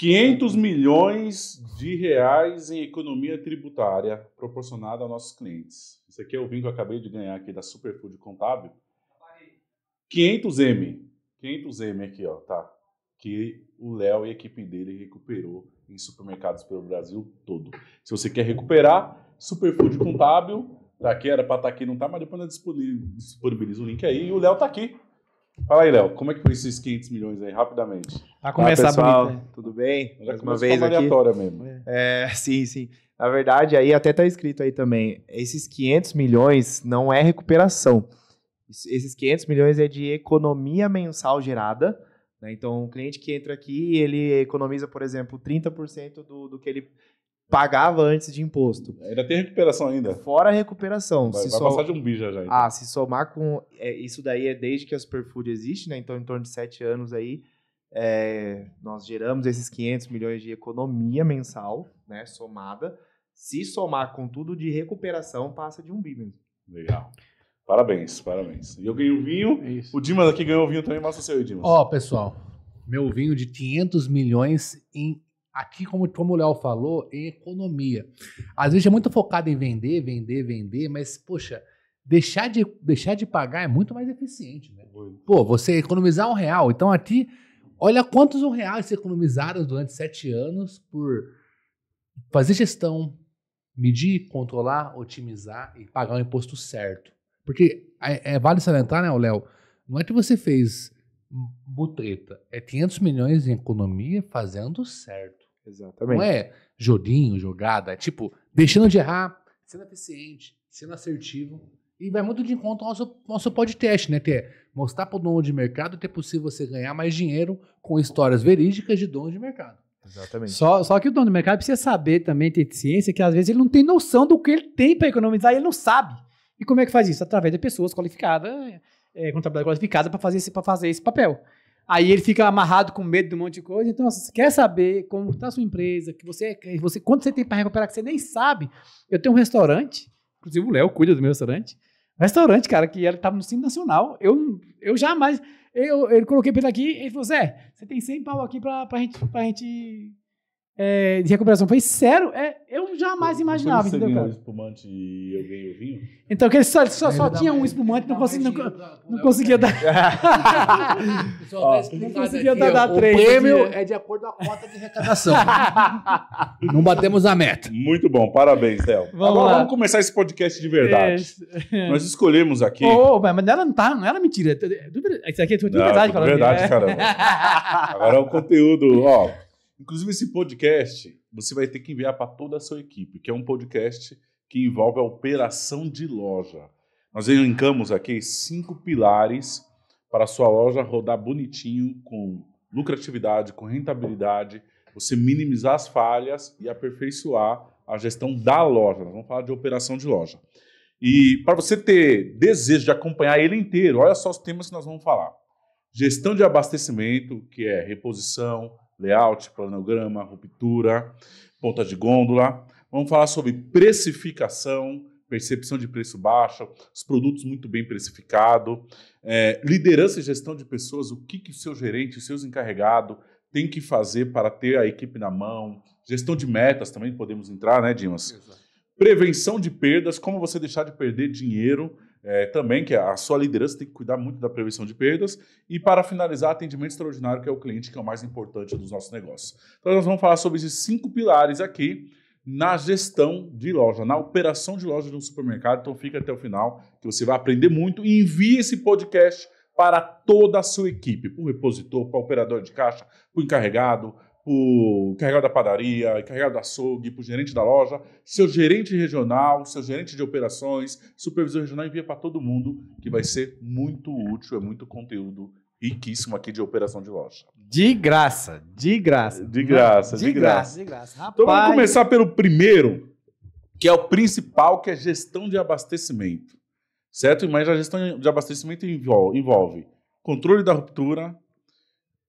500 milhões de reais em economia tributária proporcionada aos nossos clientes. Isso aqui é o vinho que eu acabei de ganhar aqui da Superfood Contábil. 500M. 500M aqui, ó, tá? Que o Léo e a equipe dele recuperou em supermercados pelo Brasil todo. Se você quer recuperar, Superfood Contábil, tá aqui, era para estar tá aqui, não tá, mas depois eu disponibilizo o link aí. E o Léo tá aqui. Fala aí, Léo, como é que foi esses 500 milhões aí, rapidamente? Pra começar Olá, pessoal, bonito, né? tudo bem? Já Mais uma vez aqui. aleatória mesmo. É, sim, sim. Na verdade, aí até tá escrito aí também, esses 500 milhões não é recuperação. Esses 500 milhões é de economia mensal gerada. né? Então, o cliente que entra aqui, ele economiza, por exemplo, 30% do, do que ele pagava antes de imposto. Ainda tem recuperação ainda. Fora a recuperação. Vai, se vai só- passar de um bi já já. então. Ah, se somar com. é, isso daí é desde que a Superfood existe, né? Então, em torno de sete anos aí, é, nós geramos esses 500 milhões de economia mensal, né? Somada. Se somar com tudo de recuperação, passa de um bi mesmo. Legal. Parabéns, parabéns. E eu ganhei o vinho. É isso. O Dimas aqui ganhou o vinho também. Mostra o seu aí, Dimas. Ó, pessoal, meu vinho de 500 milhões em aqui como, como o Léo falou, em economia. Às vezes é muito focado em vender, vender, vender, mas poxa, deixar de deixar de pagar é muito mais eficiente, né? Pô, você economizar um real, então aqui olha quantos um reais se economizaram durante sete anos por fazer gestão, medir, controlar, otimizar e pagar o imposto certo. Porque é, é- vale salientar, né, Léo? Não é que você fez butreta, é 500 milhões em economia fazendo certo. Exatamente. Não é joguinho, jogada, é tipo, deixando de errar, sendo eficiente, sendo assertivo. E vai muito de encontro ao nosso, nosso podcast, né? Que é mostrar para o dono de mercado que é possível você ganhar mais dinheiro com histórias verídicas de dono de mercado. Exatamente. Só, só que o dono do mercado precisa saber também, ter ciência, que às vezes ele não tem noção do que ele tem para economizar e ele não sabe. E como é que faz isso? Através de pessoas qualificadas, é, contabilidade qualificada, para fazer, esse- fazer esse papel. Aí ele fica amarrado com medo de um monte de coisa. Então, se você quer saber como está a sua empresa, que você, você quanto você tem para recuperar que você nem sabe. Eu tenho um restaurante, inclusive o Léo cuida do meu restaurante. Restaurante, cara, que ele estava no Cine Nacional. Eu, eu jamais. Eu, ele coloquei pra ele aqui, ele falou: Zé, você tem 100 pau aqui pra, pra gente. Gente é, de recuperação. Falei, sério? É, eu jamais imaginava, entendeu, cara? o espumante e eu ganhei o vinho? Então, que ele só, só, só tinha um espumante, não, dá consegui, mais não, não conseguia dar. Tá não conseguia aqui, dar- dar três O prêmio é de acordo com a cota de arrecadação. Não batemos a meta. Muito bom, parabéns, Léo. Vamos Agora lá. vamos começar esse podcast de verdade. Nós escolhemos aqui. Ô, mas não era, não, tá, não era mentira. Isso aqui é tudo Não, verdade, tudo verdade, É. caramba. Agora é o conteúdo, ó. Inclusive esse podcast, você vai ter que enviar para toda a sua equipe, que é um podcast que envolve a operação de loja. Nós elencamos aqui cinco pilares para a sua loja rodar bonitinho, com lucratividade, com rentabilidade, você minimizar as falhas e aperfeiçoar a gestão da loja. Nós vamos falar de operação de loja. E para você ter desejo de acompanhar ele inteiro, olha só os temas que nós vamos falar. Gestão de abastecimento, que é reposição, layout, planograma, ruptura, ponta de gôndola. Vamos falar sobre precificação, percepção de preço baixo, os produtos muito bem precificados, é, liderança e gestão de pessoas, o que, que o seu gerente, os seus encarregados têm que fazer para ter a equipe na mão, gestão de metas também podemos entrar, né, Dimas? Prevenção de perdas, como você deixar de perder dinheiro, é, também, que a sua liderança tem que cuidar muito da prevenção de perdas. E para finalizar, atendimento extraordinário, que é o cliente, que é o mais importante dos nossos negócios. Então, nós vamos falar sobre esses cinco pilares aqui na gestão de loja, na operação de loja de um supermercado. Então, fica até o final, que você vai aprender muito. E envie esse podcast para toda a sua equipe, para o repositor, para o operador de caixa, para o encarregado, o encarregado da padaria, encarregado da açougue, para o gerente da loja, seu gerente regional, seu gerente de operações, supervisor regional, envia para todo mundo, que vai ser muito útil, é muito conteúdo riquíssimo aqui de operação de loja. De graça, de graça. De graça, de, de graça. graça. De graça. Então vamos começar pelo primeiro, que é o principal, que é gestão de abastecimento. Certo? Mas a gestão de abastecimento envolve controle da ruptura,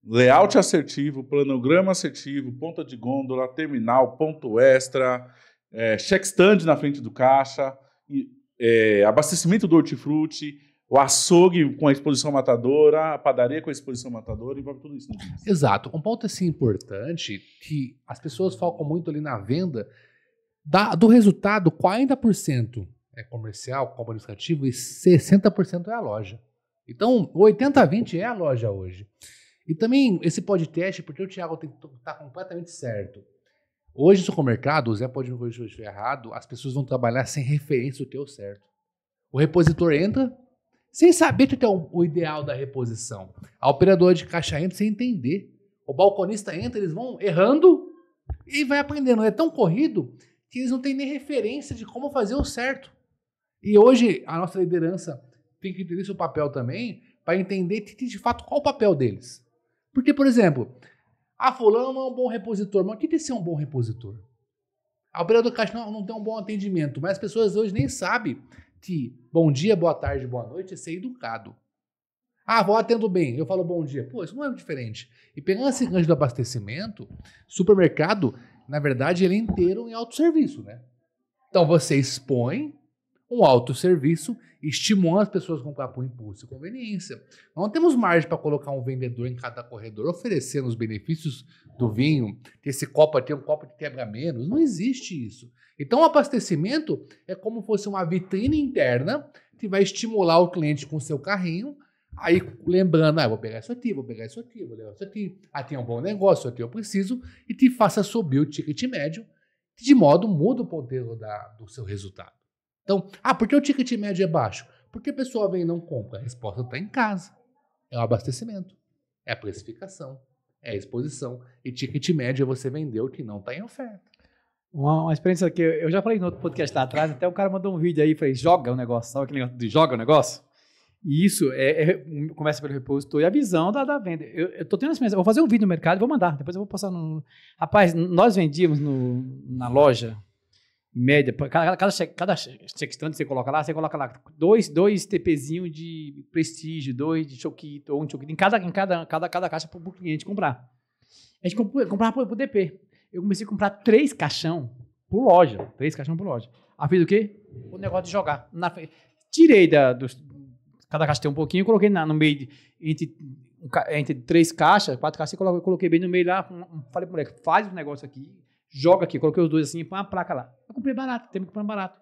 layout assertivo, planograma assertivo, ponta de gôndola, terminal, ponto extra, é, check stand na frente do caixa, e, é, abastecimento do hortifruti, O açougue com a exposição matadora, a padaria com a exposição matadora, envolve tudo isso. Né? Exato. Um ponto assim importante que as pessoas focam muito ali na venda da- do resultado, 40% é comercial, administrativo e 60% é a loja. Então, o 80-20 é a loja hoje. E também esse podcast, porque o Thiago está completamente certo. Hoje, no supermercado, o Zé pode me corrigir se eu estiver errado, as pessoas vão trabalhar sem referência do teu certo. O repositor entra sem saber que é o, o ideal da reposição. A operadora de caixa entra sem entender. O balconista entra, eles vão errando e vai aprendendo. É tão corrido que eles não têm nem referência de como fazer o certo. E hoje a nossa liderança tem que entender seu papel também para entender de, de fato qual o papel deles. Porque, por exemplo, a fulano não é um bom repositor, mas o que é ser um bom repositor? A operadora caixa não, não tem um bom atendimento, mas as pessoas hoje nem sabem que bom dia, boa tarde, boa noite é ser educado. Ah, vou atendo bem. Eu falo bom dia. Pô, isso não é diferente. E pegando esse gancho do abastecimento, supermercado, na verdade, ele é inteiro em autosserviço, né? Então você expõe um autosserviço estimulando as pessoas a comprar por impulso e conveniência. Não temos margem para colocar um vendedor em cada corredor oferecendo os benefícios do vinho, esse copo tem um copo que quebra menos. Não existe isso. Então, o abastecimento é como fosse uma vitrine interna que vai estimular o cliente com o seu carrinho. Aí, lembrando, ah, vou pegar isso aqui, vou pegar isso aqui, vou levar isso aqui. Ah, tem um bom negócio, aqui eu preciso. E te faça subir o ticket médio, de modo muda o ponteiro da, do seu resultado. Então, ah, por que o ticket médio é baixo? Porque a pessoa vem e não compra. A resposta está em casa. É o abastecimento, é a precificação, é a exposição. E ticket médio é você vender o que não está em oferta. Uma, uma experiência que eu, já falei no outro podcast lá atrás, até o cara mandou um vídeo aí e falei, joga o negócio, sabe aquele negócio de joga o negócio? E isso é, é começa pelo repositor e a visão da, da venda. Eu, tô tendo essa eu vou fazer um vídeo no mercado e vou mandar, depois eu vou postar no... Rapaz, nós vendíamos no, na loja, em média, cada, cada, cada checkstand você coloca lá, você coloca lá dois, dois TPzinhos de prestígio, dois de choquito, ou um choquito, em cada, em cada, cada, cada caixa para o cliente comprar. A gente comprava por, por DP. Eu comecei a comprar três caixão por loja. Três caixão por loja. Aí fiz o quê? O negócio de jogar. Na, tirei da, dos, cada caixa tem um pouquinho, coloquei na, no meio, de, entre, entre três caixas, quatro caixas, coloquei, coloquei bem no meio lá. Falei pro moleque, faz o negócio aqui, joga aqui. Coloquei os dois assim, põe uma placa lá. Eu comprei barato, teve que comprar barato.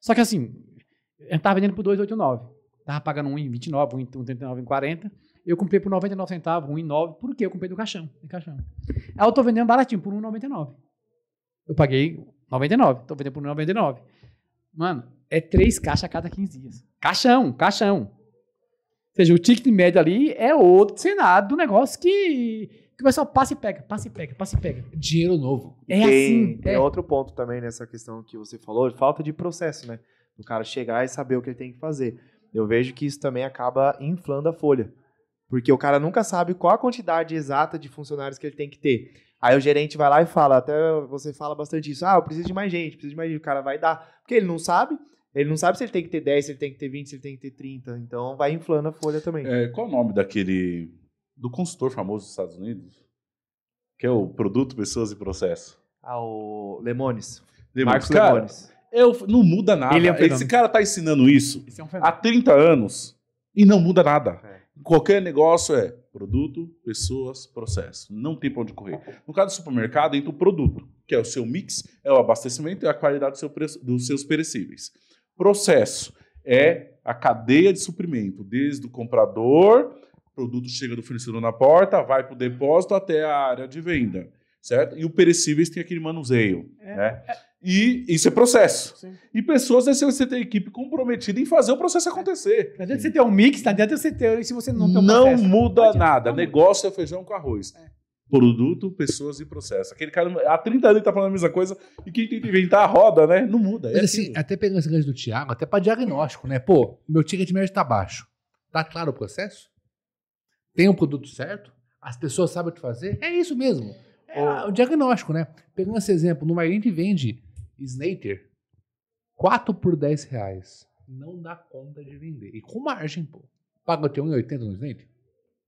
Só que assim, eu tava vendendo por 2,89. Tava pagando 1,29, 1,39, 1,40. Eu comprei por 99 centavos, 1,9. Por quê? Eu comprei do caixão. Do caixão. Aí eu tô vendendo baratinho, por 1,99. Eu paguei 99. Tô vendendo por 1,99. Mano, é três caixas a cada 15 dias. Caixão, caixão. Ou seja, o ticket médio ali é outro cenário do negócio que, que o pessoal passa e pega, passa e pega, passa e pega. Dinheiro novo. É tem, assim. Tem é. outro ponto também nessa questão que você falou, falta de processo, né? O cara chegar e saber o que ele tem que fazer. Eu vejo que isso também acaba inflando a folha. Porque o cara nunca sabe qual a quantidade exata de funcionários que ele tem que ter. Aí o gerente vai lá e fala, até você fala bastante isso, ah, eu preciso de mais gente, preciso de mais gente, o cara vai dar. Porque ele não sabe, ele não sabe se ele tem que ter 10, se ele tem que ter 20, se ele tem que ter 30. Então vai inflando a folha também. É, qual o nome daquele. Do consultor famoso dos Estados Unidos? Que é o Produto, Pessoas e Processo. Ah, o Lemones. Lembra? Marcos cara, Lemones. eu, não muda nada. É um Esse cara tá ensinando isso é um há fenômeno. 30 anos e não muda nada. É. Qualquer negócio é produto, pessoas, processo. Não tem pra onde correr. No caso do supermercado, entra o produto, que é o seu mix, é o abastecimento e a qualidade do seu preço- dos seus perecíveis. Processo é a cadeia de suprimento, desde o comprador, o produto chega do fornecedor na porta, vai para o depósito até a área de venda, certo? E o perecíveis tem aquele manuseio, É, né? E isso é processo. Sim. E pessoas, é se você tem equipe comprometida em fazer o processo acontecer. Não adianta você ter um mix, não adianta você ter. Se você não tem um Não processo. muda Não nada. não muda. Negócio é feijão com arroz. É. Produto, pessoas e processo. Aquele cara há 30 anos ele tá falando a mesma coisa e quem tem que inventar a roda, né? Não muda. É Mas assim, aquilo. até pegando esse gancho do Thiago, até para diagnóstico, né? Pô, meu ticket médio tá baixo. Tá claro o processo? Tem o produto certo? As pessoas sabem o que fazer? É isso mesmo. É o diagnóstico, né? Pegando esse exemplo, numa gente vende Snater 4 por 10 reais. Não dá conta de vender. E com margem, pô. Paga o teu 1,80 no Snater?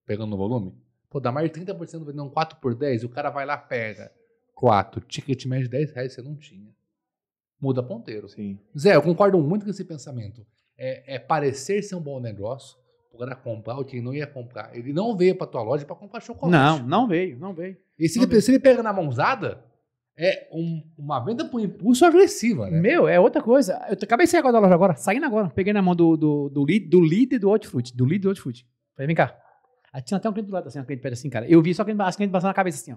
Pegando no volume? Pô, dá mais de 30% vendendo um 4 por 10 e o cara vai lá pega 4. Ticket médio de 10 reais você não tinha. muda ponteiro. Sim. Zé, eu concordo muito com esse pensamento. É, é parecer ser um bom negócio, o cara comprar, o que não ia comprar. Ele não veio pra tua loja pra comprar chocolate. Não, não veio, não veio. E se ele, se ele pega na mãozada, é um- uma venda por impulso agressiva, né? Meu, é outra coisa. Eu acabei de sair agora da loja agora, saindo agora. Peguei na mão do, do, do, lead, do líder do Hortifruti. Do líder do Hortifruti. Falei, vem cá. Aí tinha até um cliente do lado, assim, um cliente pede assim, cara. Eu vi só que as clientes passando na cabeça assim, ó.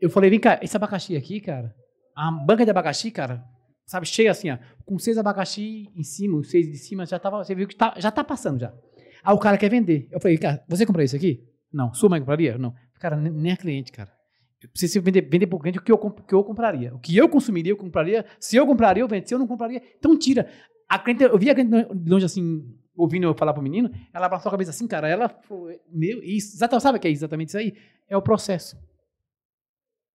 Eu falei, vem cá, esse abacaxi aqui, cara, a banca de abacaxi, cara, sabe, cheia assim, ó, com seis abacaxi em cima, seis de cima, já tava, você viu que tá, já tá passando já. Aí o cara quer vender. Eu falei, cara, você compraria isso aqui? Não. Sua mãe compraria? Não. Cara, nem é cliente, cara. Eu preciso vender, vender pro cliente o que eu, que eu compraria. O que eu consumiria, eu compraria. Se eu compraria, eu vendo. Se eu não compraria, então tira. A cliente, eu vi a cliente de longe assim, ouvindo eu falar pro menino, ela abraçou a cabeça assim, cara, ela foi, meu, isso, exatamente, sabe o que é exatamente isso aí? É o processo.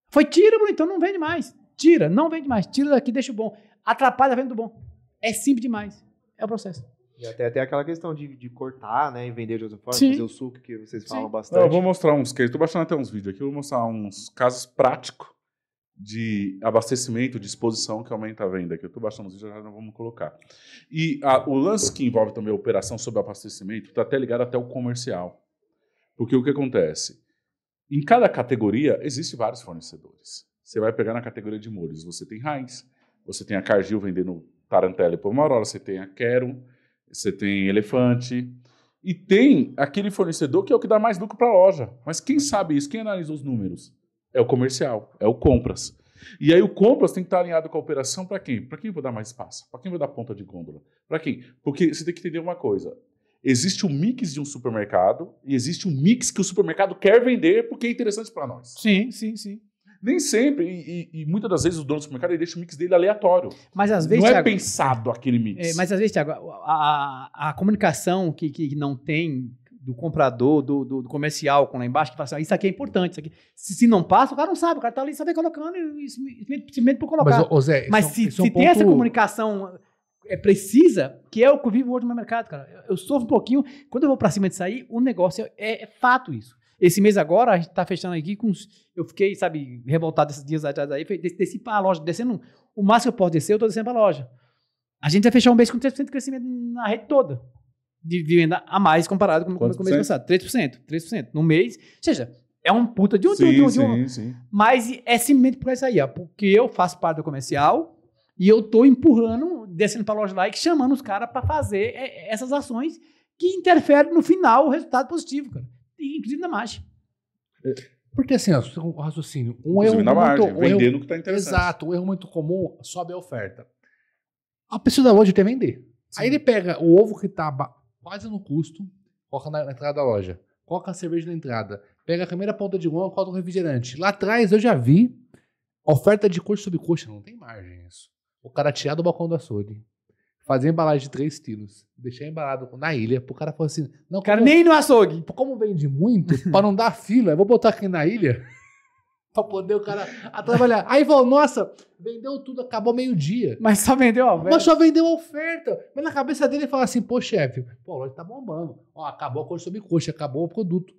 Foi, tira, Bruno, então não vende mais. Tira, não vende mais. Tira daqui, deixa o bom. Atrapalha a venda do bom. É simples demais. É o processo. E até tem aquela questão de, de cortar, né? E vender de outra forma, Sim. fazer o suco que vocês falam Sim. bastante. Não, eu vou mostrar uns cases. Tô baixando até uns vídeos aqui. Eu vou mostrar uns casos práticos de abastecimento, de exposição que aumenta a venda. Que eu tô baixando os vídeos, já não vamos colocar. E a- o lance que envolve também a operação sobre abastecimento está até ligado até o comercial. Porque o que acontece? Em cada categoria, existe vários fornecedores. Você vai pegar na categoria de molhos. Você tem Heinz, você tem a Cargill vendendo Tarantella e Pomarola, você tem a Quero, você tem Elefante. E tem aquele fornecedor que é o que dá mais lucro para a loja. Mas quem sabe isso? Quem analisa os números? É o comercial, é o compras. E aí o compras tem que estar alinhado com a operação para quem? Para quem vou dar mais espaço? Para quem vou dar ponta de gôndola? Para quem? Porque você tem que entender uma coisa. Existe o mix de um supermercado e existe um mix que o supermercado quer vender porque é interessante para nós. Sim, sim, sim. Nem sempre, e, e- e muitas das vezes o dono do supermercado ele deixa o mix dele aleatório. Mas às vezes. Não é Thiago, pensado aquele mix. É, mas às vezes, Thiago, a, a, a comunicação que, que não tem do comprador, do, do, do comercial com lá embaixo, que fala assim, "Ah, isso aqui é importante, isso aqui. Se, se não passa, o cara não sabe, o cara tá ali só vem colocando e isso- simplesmente por colocar. Mas, ô, Zé, Mas isso é um- se, isso é um se tem essa ponto- comunicação é precisa, que é o que eu vivo hoje no meu mercado, cara. Eu, eu sofro um pouquinho. Quando eu vou pra cima disso aí, o negócio é, é fato isso. Esse mês agora, a gente tá fechando aqui com. Eu fiquei, sabe, revoltado esses dias atrás aí. Desci, pra loja, descendo. O máximo que eu posso descer, eu tô descendo pra loja. A gente vai fechar um mês com 3% de crescimento na rede toda. De, de venda a mais comparado com, com o mês passado. 3%. 3% no mês. Ou seja, é um puta de um. de sim, um- de um- de um- sim, sim. mas é simplesmente por isso aí, ó. Porque eu faço parte do comercial e eu tô empurrando, descendo pra loja lá e chamando os caras pra fazer é, essas ações que interferem no final o resultado positivo, cara. Inclusive na margem. Porque assim, o raciocínio. Um Inclusive erro na margem, muito, um erro- vendendo o que está interessante. Exato, um erro muito comum, sobe a oferta. A pessoa da loja quer vender. Aí ele pega o ovo que tá ba- quase no custo, coloca na, na entrada da loja, coloca a cerveja na entrada, pega a primeira ponta de goma, coloca o refrigerante. Lá atrás eu já vi oferta de coxa sobre coxa, não tem margem isso. O cara tirar do balcão do açougue, fazer embalagem de 3 quilos, deixar embalado na ilha, pro cara falar assim, não, O cara nem no açougue. como vende muito, pra não dar fila, eu vou botar aqui na ilha pra poder o cara a trabalhar. Aí falou, nossa, vendeu tudo, acabou meio-dia. Mas só vendeu, ó. Mas só vendeu a oferta. Mas na cabeça dele ele fala assim, pô, chefe, pô, a loja tá bombando. Ó, acabou a coxa sobre coxa, acabou o produto.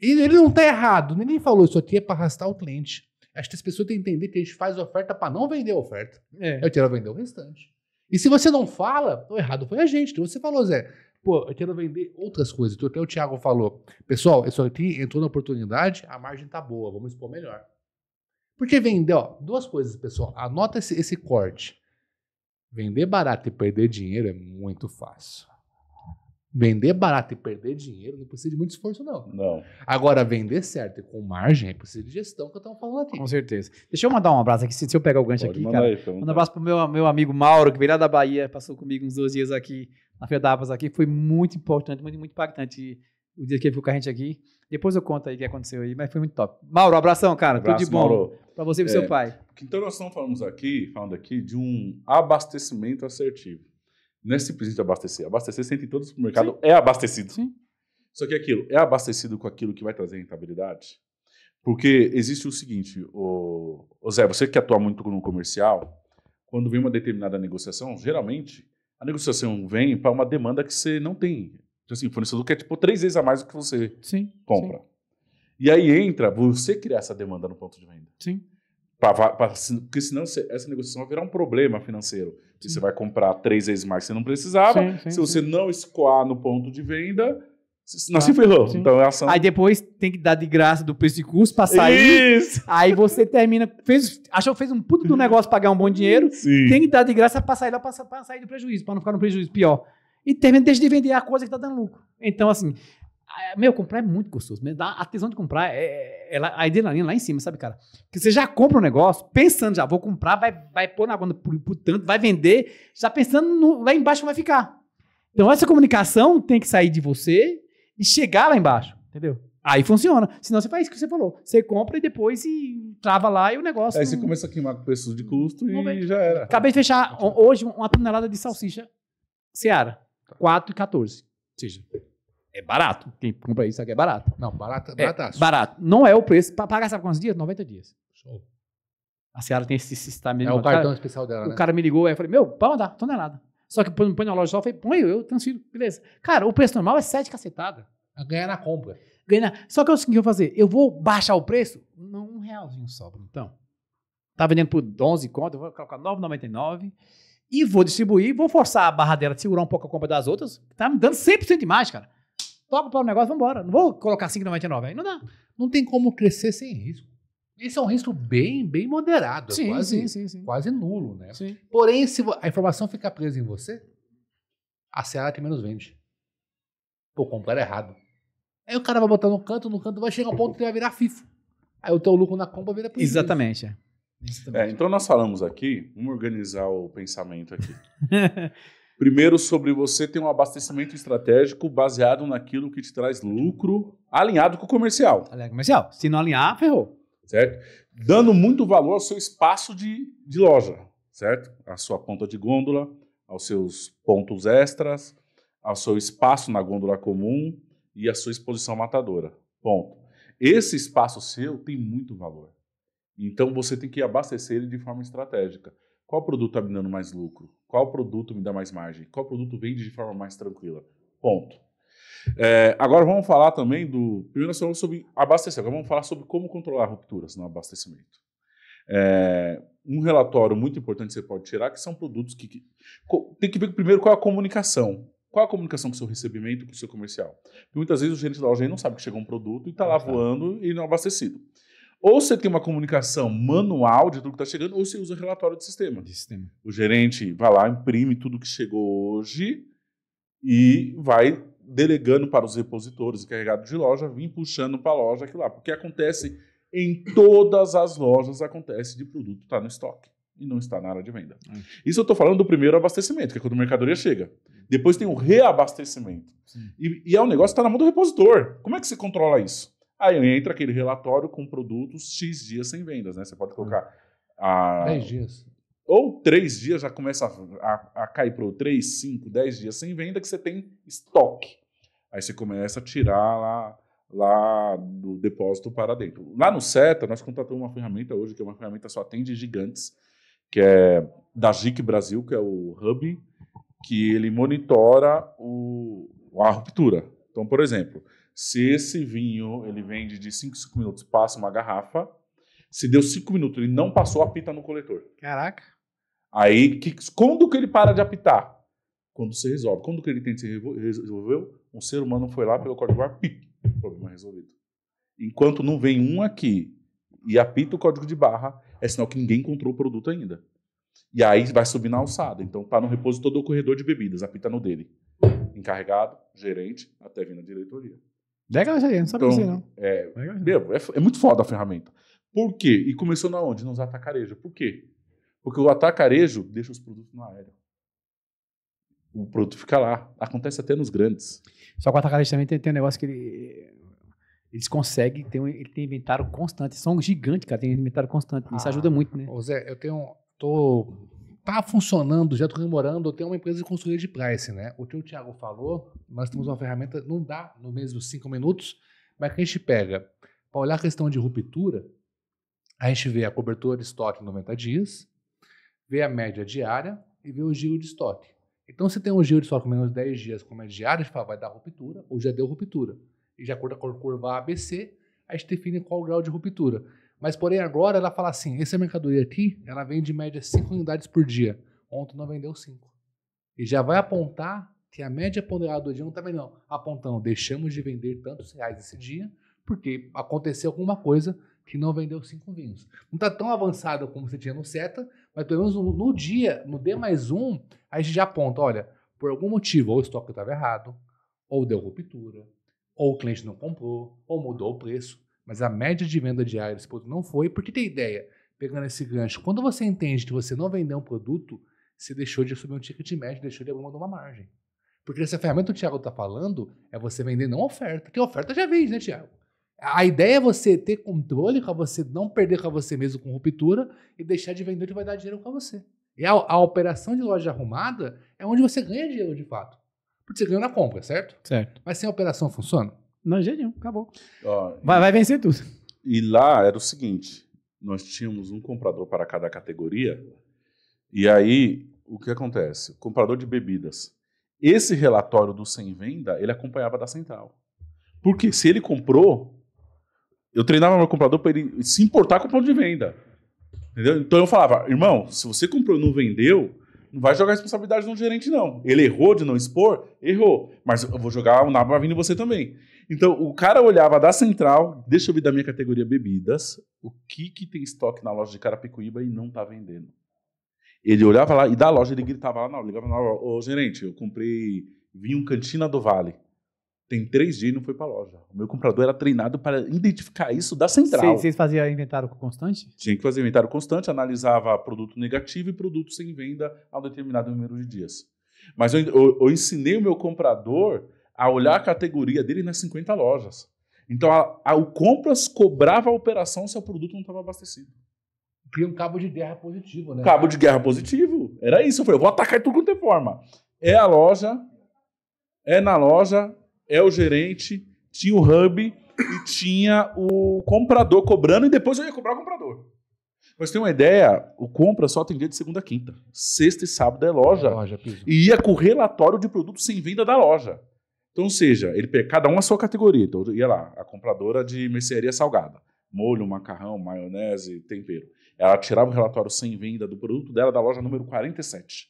E ele não tá errado, ninguém falou isso aqui é pra arrastar o cliente. Acho que as pessoas têm que entender que a gente faz oferta pra não vender a oferta. É. Eu quero vender o restante. E se você não fala, o errado foi a gente. Então você falou, Zé, pô, eu quero vender outras coisas. Então até o Thiago falou, pessoal, isso aqui entrou na oportunidade, a margem tá boa, vamos expor melhor. Porque vender, ó, duas coisas, pessoal. Anota esse, esse corte. Vender barato e perder dinheiro é muito fácil. Vender barato e perder dinheiro não precisa de muito esforço, não. Não. Agora, vender certo e com margem é precisa de gestão que eu estava falando aqui. Com certeza. Deixa eu mandar um abraço aqui, se, se eu pegar o gancho Pode aqui, cara. aí, um abraço pro meu, meu amigo Mauro, que veio lá da Bahia, passou comigo uns dois dias aqui na Feira da Avas aqui. Foi muito importante, muito, muito impactante o dia que ele ficou com a gente aqui. Depois eu conto aí o que aconteceu aí, mas foi muito top. Mauro, abração, cara. Tudo de Abraço, bom. Pra você e pro É. seu pai. Então nós estamos falando aqui, falando aqui de um abastecimento assertivo. Não é simplesmente abastecer. Abastecer sempre em todo supermercado é abastecido. Sim. Só que é aquilo, é abastecido com aquilo que vai trazer rentabilidade? Porque existe o seguinte, o, o Zé, você que atua muito no comercial, quando vem uma determinada negociação, geralmente a negociação vem para uma demanda que você não tem. Então, assim, o fornecedor quer tipo três vezes a mais do que você Sim. compra. E aí entra você criar essa demanda no ponto de venda. Sim. Pra pra- porque senão você- essa negociação vai virar um problema financeiro. Porque você vai comprar três vezes mais que você não precisava. Sim, sim, se você sim. não escoar no ponto de venda, você não Tá. se ferrou. Sim. Então é ação. Aí depois tem que dar de graça do preço de custo pra sair. Isso! Aí você termina, fez, achou que fez um puto do negócio pra ganhar um bom dinheiro. Sim. Tem que dar de graça pra sair lá, pra, pra sair do prejuízo, pra não ficar no prejuízo pior. E termina, deixa de vender a coisa que tá dando lucro. Então, assim, meu, comprar é muito gostoso. Me dá a tesão de comprar, é, é, ela- a adrenalina lá em cima, sabe, cara? Porque você já compra um negócio, pensando já, vou comprar, vai, vai pôr na conta por, por tanto, vai vender, já pensando no- lá embaixo como vai ficar. Então, essa comunicação tem que sair de você e chegar lá embaixo, entendeu? Aí funciona. Senão você faz isso que você falou. Você compra e depois e trava lá e o negócio. Aí você não- começa a queimar com preços de custo e já era. Acabei de fechar hoje uma tonelada de salsicha Seara. 4,14. Ou seja, é barato. Quem compra isso aqui é barato. Não, barato, É barataço. barato. Não é o preço. Pra pagar sabe quantos dias? 90 dias. Show. A Seara tem esse sistema. É o cartão especial dela, O né? cara me ligou, aí eu falei, meu, pode mandar, tonelada. Só que põe, põe na loja só, eu falei, põe, eu transfiro, beleza. Cara, o preço normal é 7 cacetada. A ganhar na compra. Ganha. Só que é o seguinte que eu vou fazer, eu vou baixar o preço, não, um realzinho só, então. Tá vendendo por 11 conto, eu vou colocar 9,99 e vou distribuir, vou forçar a barra dela de segurar um pouco a compra das outras, que tá me dando 100% de mais, cara. Toca para o negócio, vambora. Não vou colocar 5,99, aí não dá. Não tem como crescer sem risco. Esse é um risco bem, bem moderado. é quase, sim, sim. quase nulo, né? sim. Porém, se a informação ficar presa em você, a Seara que menos vende. Pô, comprar errado. Aí o cara vai botar no canto, no canto vai chegar um ponto que ele vai virar FIFO. Aí o teu lucro na compra vira prejuízo. Exatamente. é. É, então nós falamos aqui, vamos organizar o pensamento aqui. Primeiro, sobre você ter um abastecimento estratégico baseado naquilo que te traz lucro, alinhado com o comercial, Alinhar comercial. Se não alinhar, ferrou. certo? Dando muito valor ao seu espaço de, de loja, certo? A sua ponta de gôndola, aos seus pontos extras, ao seu espaço na gôndola comum e à sua exposição matadora. Ponto. Esse espaço seu tem muito valor. Então você tem que abastecer ele de forma estratégica. Qual produto está me dando mais lucro? Qual produto me dá mais margem? Qual produto vende de forma mais tranquila? Ponto. É, agora vamos falar também do. Primeiro nós falamos sobre abastecer, agora vamos falar sobre como controlar rupturas no abastecimento. É, um relatório muito importante que você pode tirar que são produtos que, que- tem que ver primeiro qual é a comunicação. Qual é a comunicação com o seu recebimento, com o seu comercial? Porque muitas vezes o gerente da loja não sabe que chegou um produto e está lá voando e não abastecido. Ou você tem uma comunicação manual de tudo que está chegando, ou você usa relatório de sistema. O gerente vai lá, imprime tudo que chegou hoje e vai delegando para os repositores encarregados de loja, vir puxando para a loja aquilo lá. Porque acontece em todas as lojas, acontece de produto estar no estoque e não está na área de venda. Hum. Isso eu estou falando do primeiro abastecimento, que é quando a mercadoria chega. Depois tem o reabastecimento. E, e é um negócio que está na mão do repositor. Como é que você controla isso? Aí entra aquele relatório com produtos X dias sem vendas, né? Você pode colocar a, 10 dias. ou três dias já começa a, a, a cair para três, cinco, dez dias sem venda que você tem estoque. Aí você começa a tirar lá, lá do depósito para dentro. Lá no SETA, nós contratamos uma ferramenta hoje, que é uma ferramenta que só atende gigantes, que é da GIC Brasil, que é o Hub, que ele monitora o, a ruptura. Então, por exemplo, se esse vinho ele vende de 5 em 5 minutos, passa uma garrafa, se deu 5 minutos ele não passou, apita no coletor. Caraca. Aí, que, quando que ele para de apitar? Quando você resolve. Quando que ele tem que se resolveu? Um ser humano foi lá pelo código barra, pip, problema resolvido. Enquanto não vem um aqui e apita o código de barra, é sinal que ninguém encontrou o produto ainda. E aí vai subir na alçada. Então tá no repositor do corredor de bebidas, apita no dele. Encarregado, gerente, até vir na diretoria. Legal isso aí, não sabe Então, não. É, meu, é, é muito foda a ferramenta. Por quê? E começou na onde? Nos atacarejo. Por quê? Porque o atacarejo deixa os produtos no aéreo. O produto fica lá. Acontece até nos grandes. Só que o Atacarejo também tem, tem um negócio que ele, eles conseguem, ter um, ele tem inventário constante. São gigantes, cara, tem inventário constante. Isso Ah. ajuda muito, né? Ô Zé, eu tenho. Tô. Tá funcionando, já tô rememorando, eu tenho uma empresa de consultoria de price, né? O que o Thiago falou, nós temos uma ferramenta, não dá no mesmo cinco minutos, mas que a gente pega para olhar a questão de ruptura, a gente vê a cobertura de estoque em 90 dias, vê a média diária e vê o giro de estoque. Então, se tem um giro de estoque menos de 10 dias com média diária, a gente fala, vai dar ruptura ou já deu ruptura. E de acordo com a curva ABC, a gente define qual o grau de ruptura. Mas, porém, agora ela fala assim: essa mercadoria aqui, ela vende em média 5 unidades por dia. Ontem não vendeu 5. E já vai apontar que a média ponderada do dia não está vendo, não. Apontando, deixamos de vender tantos reais esse dia, porque aconteceu alguma coisa que não vendeu cinco vinhos. Não está tão avançado como você tinha no SETA, mas pelo menos no, no dia, no D mais um, a gente já aponta, olha, por algum motivo, ou o estoque estava errado, ou deu ruptura, ou o cliente não comprou, ou mudou o preço, mas a média de venda diária desse produto não foi, porque tem ideia, pegando esse gancho, quando você entende que você não vendeu um produto, você deixou de subir um ticket médio, deixou de abrir uma margem. Porque essa ferramenta que o Thiago está falando é você vender não oferta, porque oferta já vende, né, Thiago? A ideia é você ter controle para você não perder com você mesmo com ruptura e deixar de vender que vai dar dinheiro para você. E a, a, operação de loja arrumada é onde você ganha dinheiro de fato. Porque você ganha na compra, certo? Certo. Mas sem a operação funciona? Não, jeito nenhum, acabou. Ó, Vai, vai vencer tudo. E lá era o seguinte: nós tínhamos um comprador para cada categoria. E aí, o que acontece? O comprador de bebidas. Esse relatório do sem venda, ele acompanhava da central. Porque se ele comprou, eu treinava meu comprador para ele se importar com o ponto de venda. Entendeu? Então eu falava, irmão, se você comprou e não vendeu, não vai jogar responsabilidade no gerente, não. Ele errou de não expor? Errou. Mas eu vou jogar o nabo vai em você também. Então o cara olhava da central, deixa eu ver da minha categoria bebidas, o que, que tem estoque na loja de Carapicuíba e não tá vendendo. Ele olhava lá e da loja ele gritava lá hora, ligava hora, ô gerente, eu comprei vinho Cantina do Vale. Tem três dias e não foi para a loja. O meu comprador era treinado para identificar isso da central. Vocês faziam inventário constante? Tinha que fazer inventário constante, analisava produto negativo e produto sem venda a um determinado número de dias. Mas eu, eu, eu ensinei o meu comprador a olhar a categoria dele nas 50 lojas. Então, a, a, o compras cobrava a operação se o produto não estava abastecido. Cria um cabo de guerra positivo, né? Cabo de guerra positivo. Era isso. Eu falei, eu vou atacar tudo quanto é forma. É a loja, é na loja, é o gerente, tinha o hub e tinha o comprador cobrando e depois eu ia cobrar o comprador. Mas tem uma ideia, o compra só tem dia de segunda a quinta. Sexta e sábado é loja. Loja, piso. E ia com o relatório de produto sem venda da loja. Então, ou seja, ele pega cada um a sua categoria. Então, ia lá, a compradora de mercearia salgada. Molho, macarrão, maionese, tempero. Ela tirava o relatório sem venda do produto dela da loja número 47.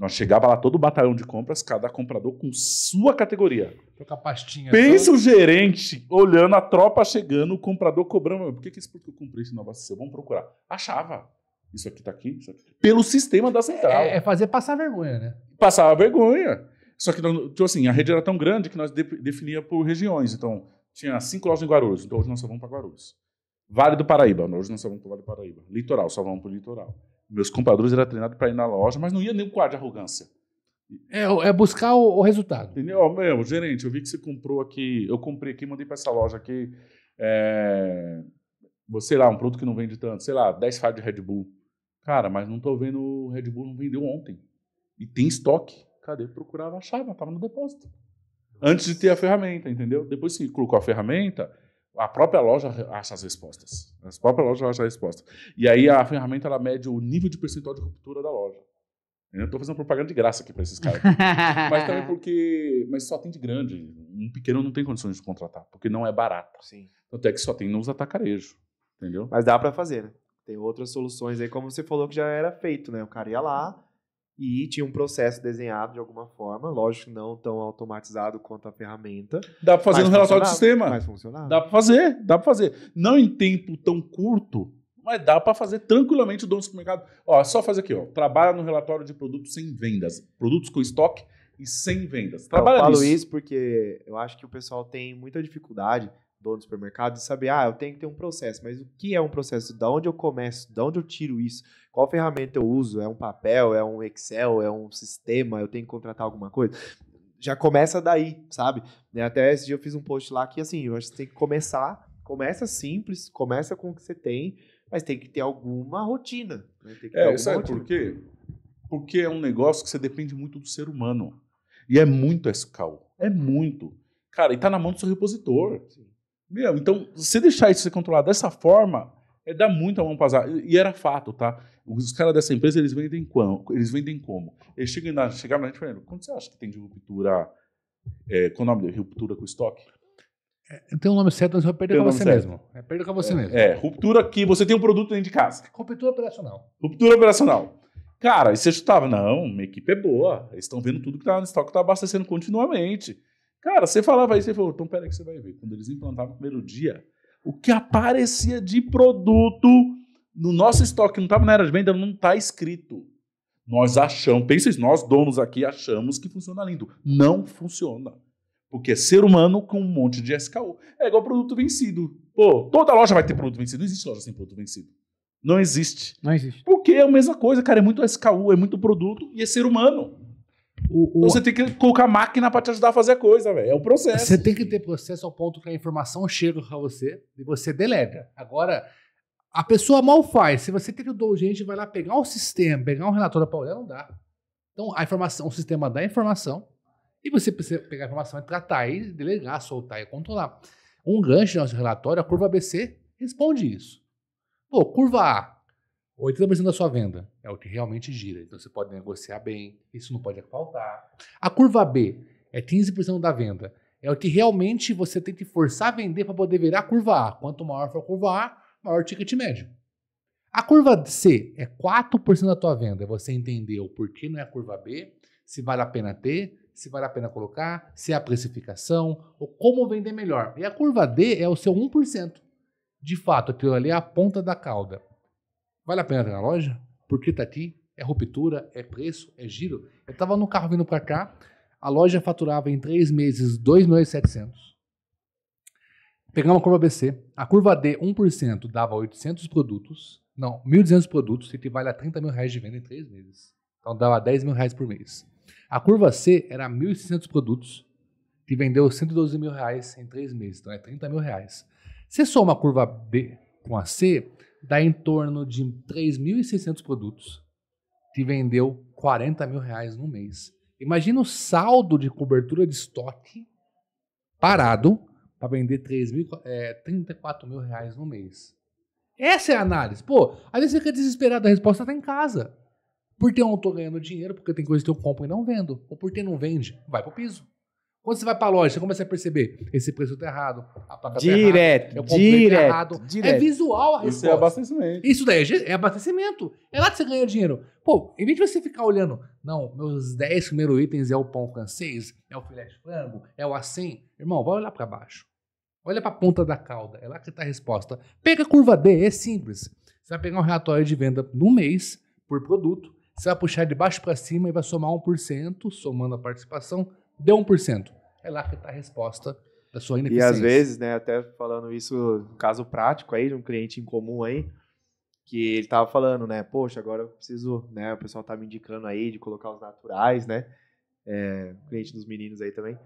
Nós chegava lá todo o batalhão de compras, cada comprador com sua categoria. Trocar pastinha. Pensa o gerente olhando a tropa chegando, o comprador cobrando. Por que, que esse produto que eu comprei se não abasteceu? Vamos procurar. Achava. Isso aqui tá aqui, isso aqui. Pelo sistema da central. É, é fazer passar vergonha, né? Passava vergonha. Só que, tipo assim, a rede era tão grande que nós de, definia por regiões. Então, tinha cinco lojas em Guarulhos. Então, hoje nós só vamos para Guarulhos. Vale do Paraíba. Hoje nós só vamos para Vale do Paraíba. Litoral, só vamos para o litoral. Meus compradores eram treinados para ir na loja, mas não ia nem com ar de arrogância. É, é buscar o, o resultado. Entendeu? Meu, gerente, eu vi que você comprou aqui. Eu comprei aqui, mandei para essa loja aqui. É, sei lá, um produto que não vende tanto, sei lá, 10 fardos de Red Bull. Cara, mas não tô vendo o Red Bull não vendeu ontem. E tem estoque. Cadê? Procurava, achava, tava no depósito. Antes de ter a ferramenta, entendeu? Depois que colocou a ferramenta, a própria loja acha as respostas. As próprias lojas acham a resposta. E aí a ferramenta ela mede o nível de percentual de ruptura da loja. Eu estou fazendo propaganda de graça aqui para esses caras. mas também porque. Mas só tem de grande. Um pequeno não tem condições de contratar, porque não é barato. Sim. Tanto é que só tem nos atacarejo. Entendeu? Mas dá para fazer, né? Tem outras soluções aí, como você falou que já era feito, né? O cara ia lá e tinha um processo desenhado de alguma forma, lógico não tão automatizado quanto a ferramenta. Dá para fazer no relatório do sistema. Mas funcionava. Dá para fazer, dá para fazer. Não em tempo tão curto, mas dá para fazer tranquilamente o dono do supermercado. Ó, é só fazer aqui, ó. Trabalha no relatório de produtos sem vendas, produtos com estoque e sem vendas. Trabalha eu falo nisso. isso porque eu acho que o pessoal tem muita dificuldade, dono do supermercado, de saber, ah, eu tenho que ter um processo, mas o que é um processo? Da onde eu começo? Da onde eu tiro isso? Qual ferramenta eu uso? É um papel? É um Excel? É um sistema? Eu tenho que contratar alguma coisa? Já começa daí, sabe? Né, Até esse dia eu fiz um post lá que, assim, eu acho que você tem que começar, começa simples, começa com o que você tem, mas tem que ter alguma rotina. né? Tem que ter É, alguma sabe rotina. por quê? Porque é um negócio que você depende muito do ser humano. E é muito escal. É muito. Cara, e tá na mão do seu repositor. Meu, então, se você deixar isso ser controlado dessa forma, é dar muita mão para. E era fato, tá? Os caras dessa empresa, eles vendem como? Eles vendem como? Eles chegam na, chegavam na gente falando, quanto você acha que tem de ruptura, é, qual o nome dele? Ruptura com estoque? Tem um nome certo, mas perder Tem com você certo. mesmo. É perder com você mesmo. É, ruptura que você tem um produto dentro de casa. Ruptura operacional. Ruptura operacional. Cara, e você chutava, não, minha equipe é boa. Eles estão vendo tudo que tá no estoque, tá abastecendo continuamente. Cara, você falava isso, você falou, então peraí que você vai ver. Quando eles implantaram no primeiro dia, o que aparecia de produto no nosso estoque, não estava na era de venda, não está escrito. Nós achamos, pensa isso, nós donos aqui achamos que funciona lindo. Não funciona. Porque é ser humano com um monte de SKU. É igual produto vencido. Pô, toda loja vai ter produto vencido. Não existe loja sem produto vencido. Não existe. Não existe. Porque é a mesma coisa, cara. É muito SKU, é muito produto e é ser humano. O- o- Então você tem que colocar máquina pra te ajudar a fazer a coisa, velho. É o processo. Você tem que ter processo ao ponto que a informação chega pra você e você delega. Agora, a pessoa mal faz. Se você tem que o gente vai lá pegar um sistema, pegar um relatório para olhar, não dá. Então, a informação, o sistema dá a informação e você precisa pegar a informação e tratar e delegar, soltar e controlar. Um gancho no nosso relatório, a curva ABC responde isso. Pô, curva A, 80% da sua venda é o que realmente gira. Então você pode negociar bem, isso não pode faltar. A curva B é 15% da venda. É o que realmente você tem que forçar a vender para poder virar a curva A. Quanto maior for a curva A, maior o ticket médio. A curva C é 4% da tua venda. É você entender o porquê não é a curva B, se vale a pena ter, se vale a pena colocar, se é a precificação, ou como vender melhor. E a curva D é o seu 1%. De fato, aquilo ali é a ponta da cauda. Vale a pena ter na loja? Porque tá aqui, é ruptura, é preço, é giro. Eu tava no carro vindo para cá, a loja faturava em três meses 2.700. Pegamos a curva BC. A curva D, 1%, dava 800 produtos. Não, 1.200 produtos, que equivale a 30 mil reais de venda em três meses. Então dava 10 mil reais por mês. A curva C era 1.600 produtos, que vendeu 112 mil reais em três meses. Então é 30 mil reais. Você soma a curva B com a C, dá em torno de 3.600 produtos, que vendeu 40 mil reais no mês. Imagina o saldo de cobertura de estoque parado para vender 3 mil, é, 34 mil reais no mês. Essa é a análise. Pô, às vezes você fica desesperado, a resposta está em casa. Porque eu não estou ganhando dinheiro, porque tem coisa que eu compro e não vendo. Ou porque não vende, vai pro piso. Quando você vai pra loja, você começa a perceber, esse preço tá errado, a placa tá errada, Direto, eu comprei direto, errado. É direto. visual a Isso resposta. é abastecimento. Isso daí é é abastecimento. É lá que você ganha dinheiro. Pô, em vez de você ficar olhando, não, meus 10 primeiros itens é o pão francês, é o filé de frango, é o assim. Irmão, vai olhar pra baixo. Olha pra ponta da cauda. É lá que tá a resposta. Pega a curva D, é simples. Você vai pegar um relatório de venda no mês, por produto. Você vai puxar de baixo pra cima e vai somar 1%, somando a participação, deu 1%. É lá que tá a resposta da sua E ineficiência. às vezes, né, até falando isso, um caso prático aí, de um cliente em comum aí, que ele tava falando, né, poxa, agora eu preciso, né, o pessoal tá me indicando aí de colocar os naturais, né, é, cliente dos meninos aí também.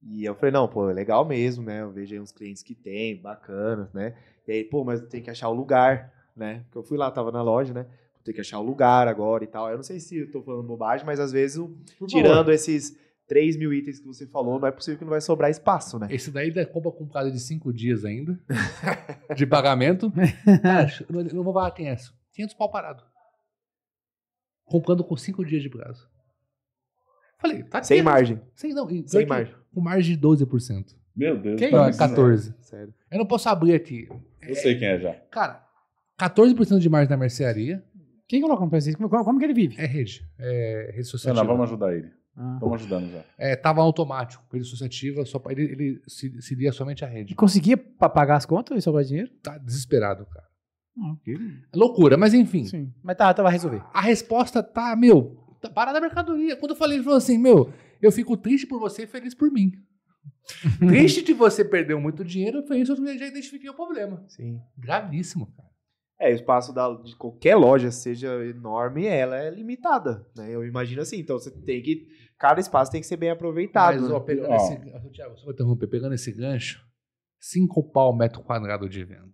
E eu falei, não, pô, é legal mesmo, né, eu vejo aí uns clientes que tem, bacanas, né, e aí, pô, mas tem que achar o lugar, né, porque eu fui lá, tava na loja, né, tem que achar o lugar agora e tal. Eu não sei se eu tô falando bobagem, mas às vezes, favor. tirando esses 3 mil itens que você falou, não é possível que não vai sobrar espaço, né. Esse daí da compra com prazo de 5 dias ainda. de pagamento. Cara, eu não- vou falar quem é essa. 500 pau parado. Comprando com 5 dias de prazo. Falei, tá Sem aqui. margem. Sem, não, e Sem margem. Com margem de 12%. Meu Deus. Que tá Não, é me ensinando. 14. Sério. Eu não posso abrir aqui. Eu sei quem é já. Cara, 14% de margem na mercearia Quem coloca um preço? Como, como- como que ele vive? é rede. É rede não, vamos ajudar ele. Ah. Estamos ajudando já. É, tava automático. Rede associativa, só, ele, ele se- seguia somente a rede. E conseguia pa- pagar as contas e sobrar dinheiro? Tá desesperado, cara. Ah. É loucura, mas enfim. Sim. Mas tá, tá, vai resolver. A resposta tá, meu, tá parada a mercadoria. Quando eu falei, ele falou assim, meu, eu fico triste por você e feliz por mim. triste de você perder muito dinheiro, foi isso que eu já identifiquei o problema. Sim. Gravíssimo, cara. É, o espaço da, de qualquer loja, seja enorme, ela é limitada, né? Eu imagino assim, então você tem que... Cada espaço tem que ser bem aproveitado. Mas, ó, né? pegando Ó. esse... Thiago, só vou interromper. Pegando esse gancho, 5 pau metro quadrado de venda.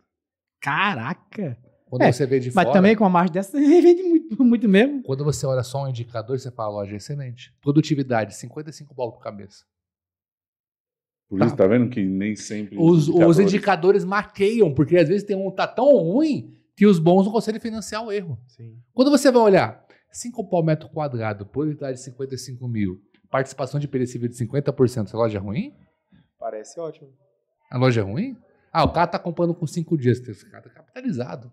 Caraca. Quando É, você vê de Mas fora... também com uma margem dessa, vende muito, muito mesmo. Quando você olha só um indicador, você fala, loja excelente. Produtividade, 55 pau por cabeça. Por isso, tá vendo que nem sempre. Os, os indicadores- indicadores maqueiam, porque às vezes tem um tá tão ruim que os bons não conseguem financiar o erro. Sim. Quando você vai olhar 5 pau metro quadrado, produtividade de 55 mil, participação de perecível de 50%, essa loja é ruim? Parece ótimo. A loja é ruim? Ah, o cara tá comprando com cinco dias. Esse cara tá capitalizado.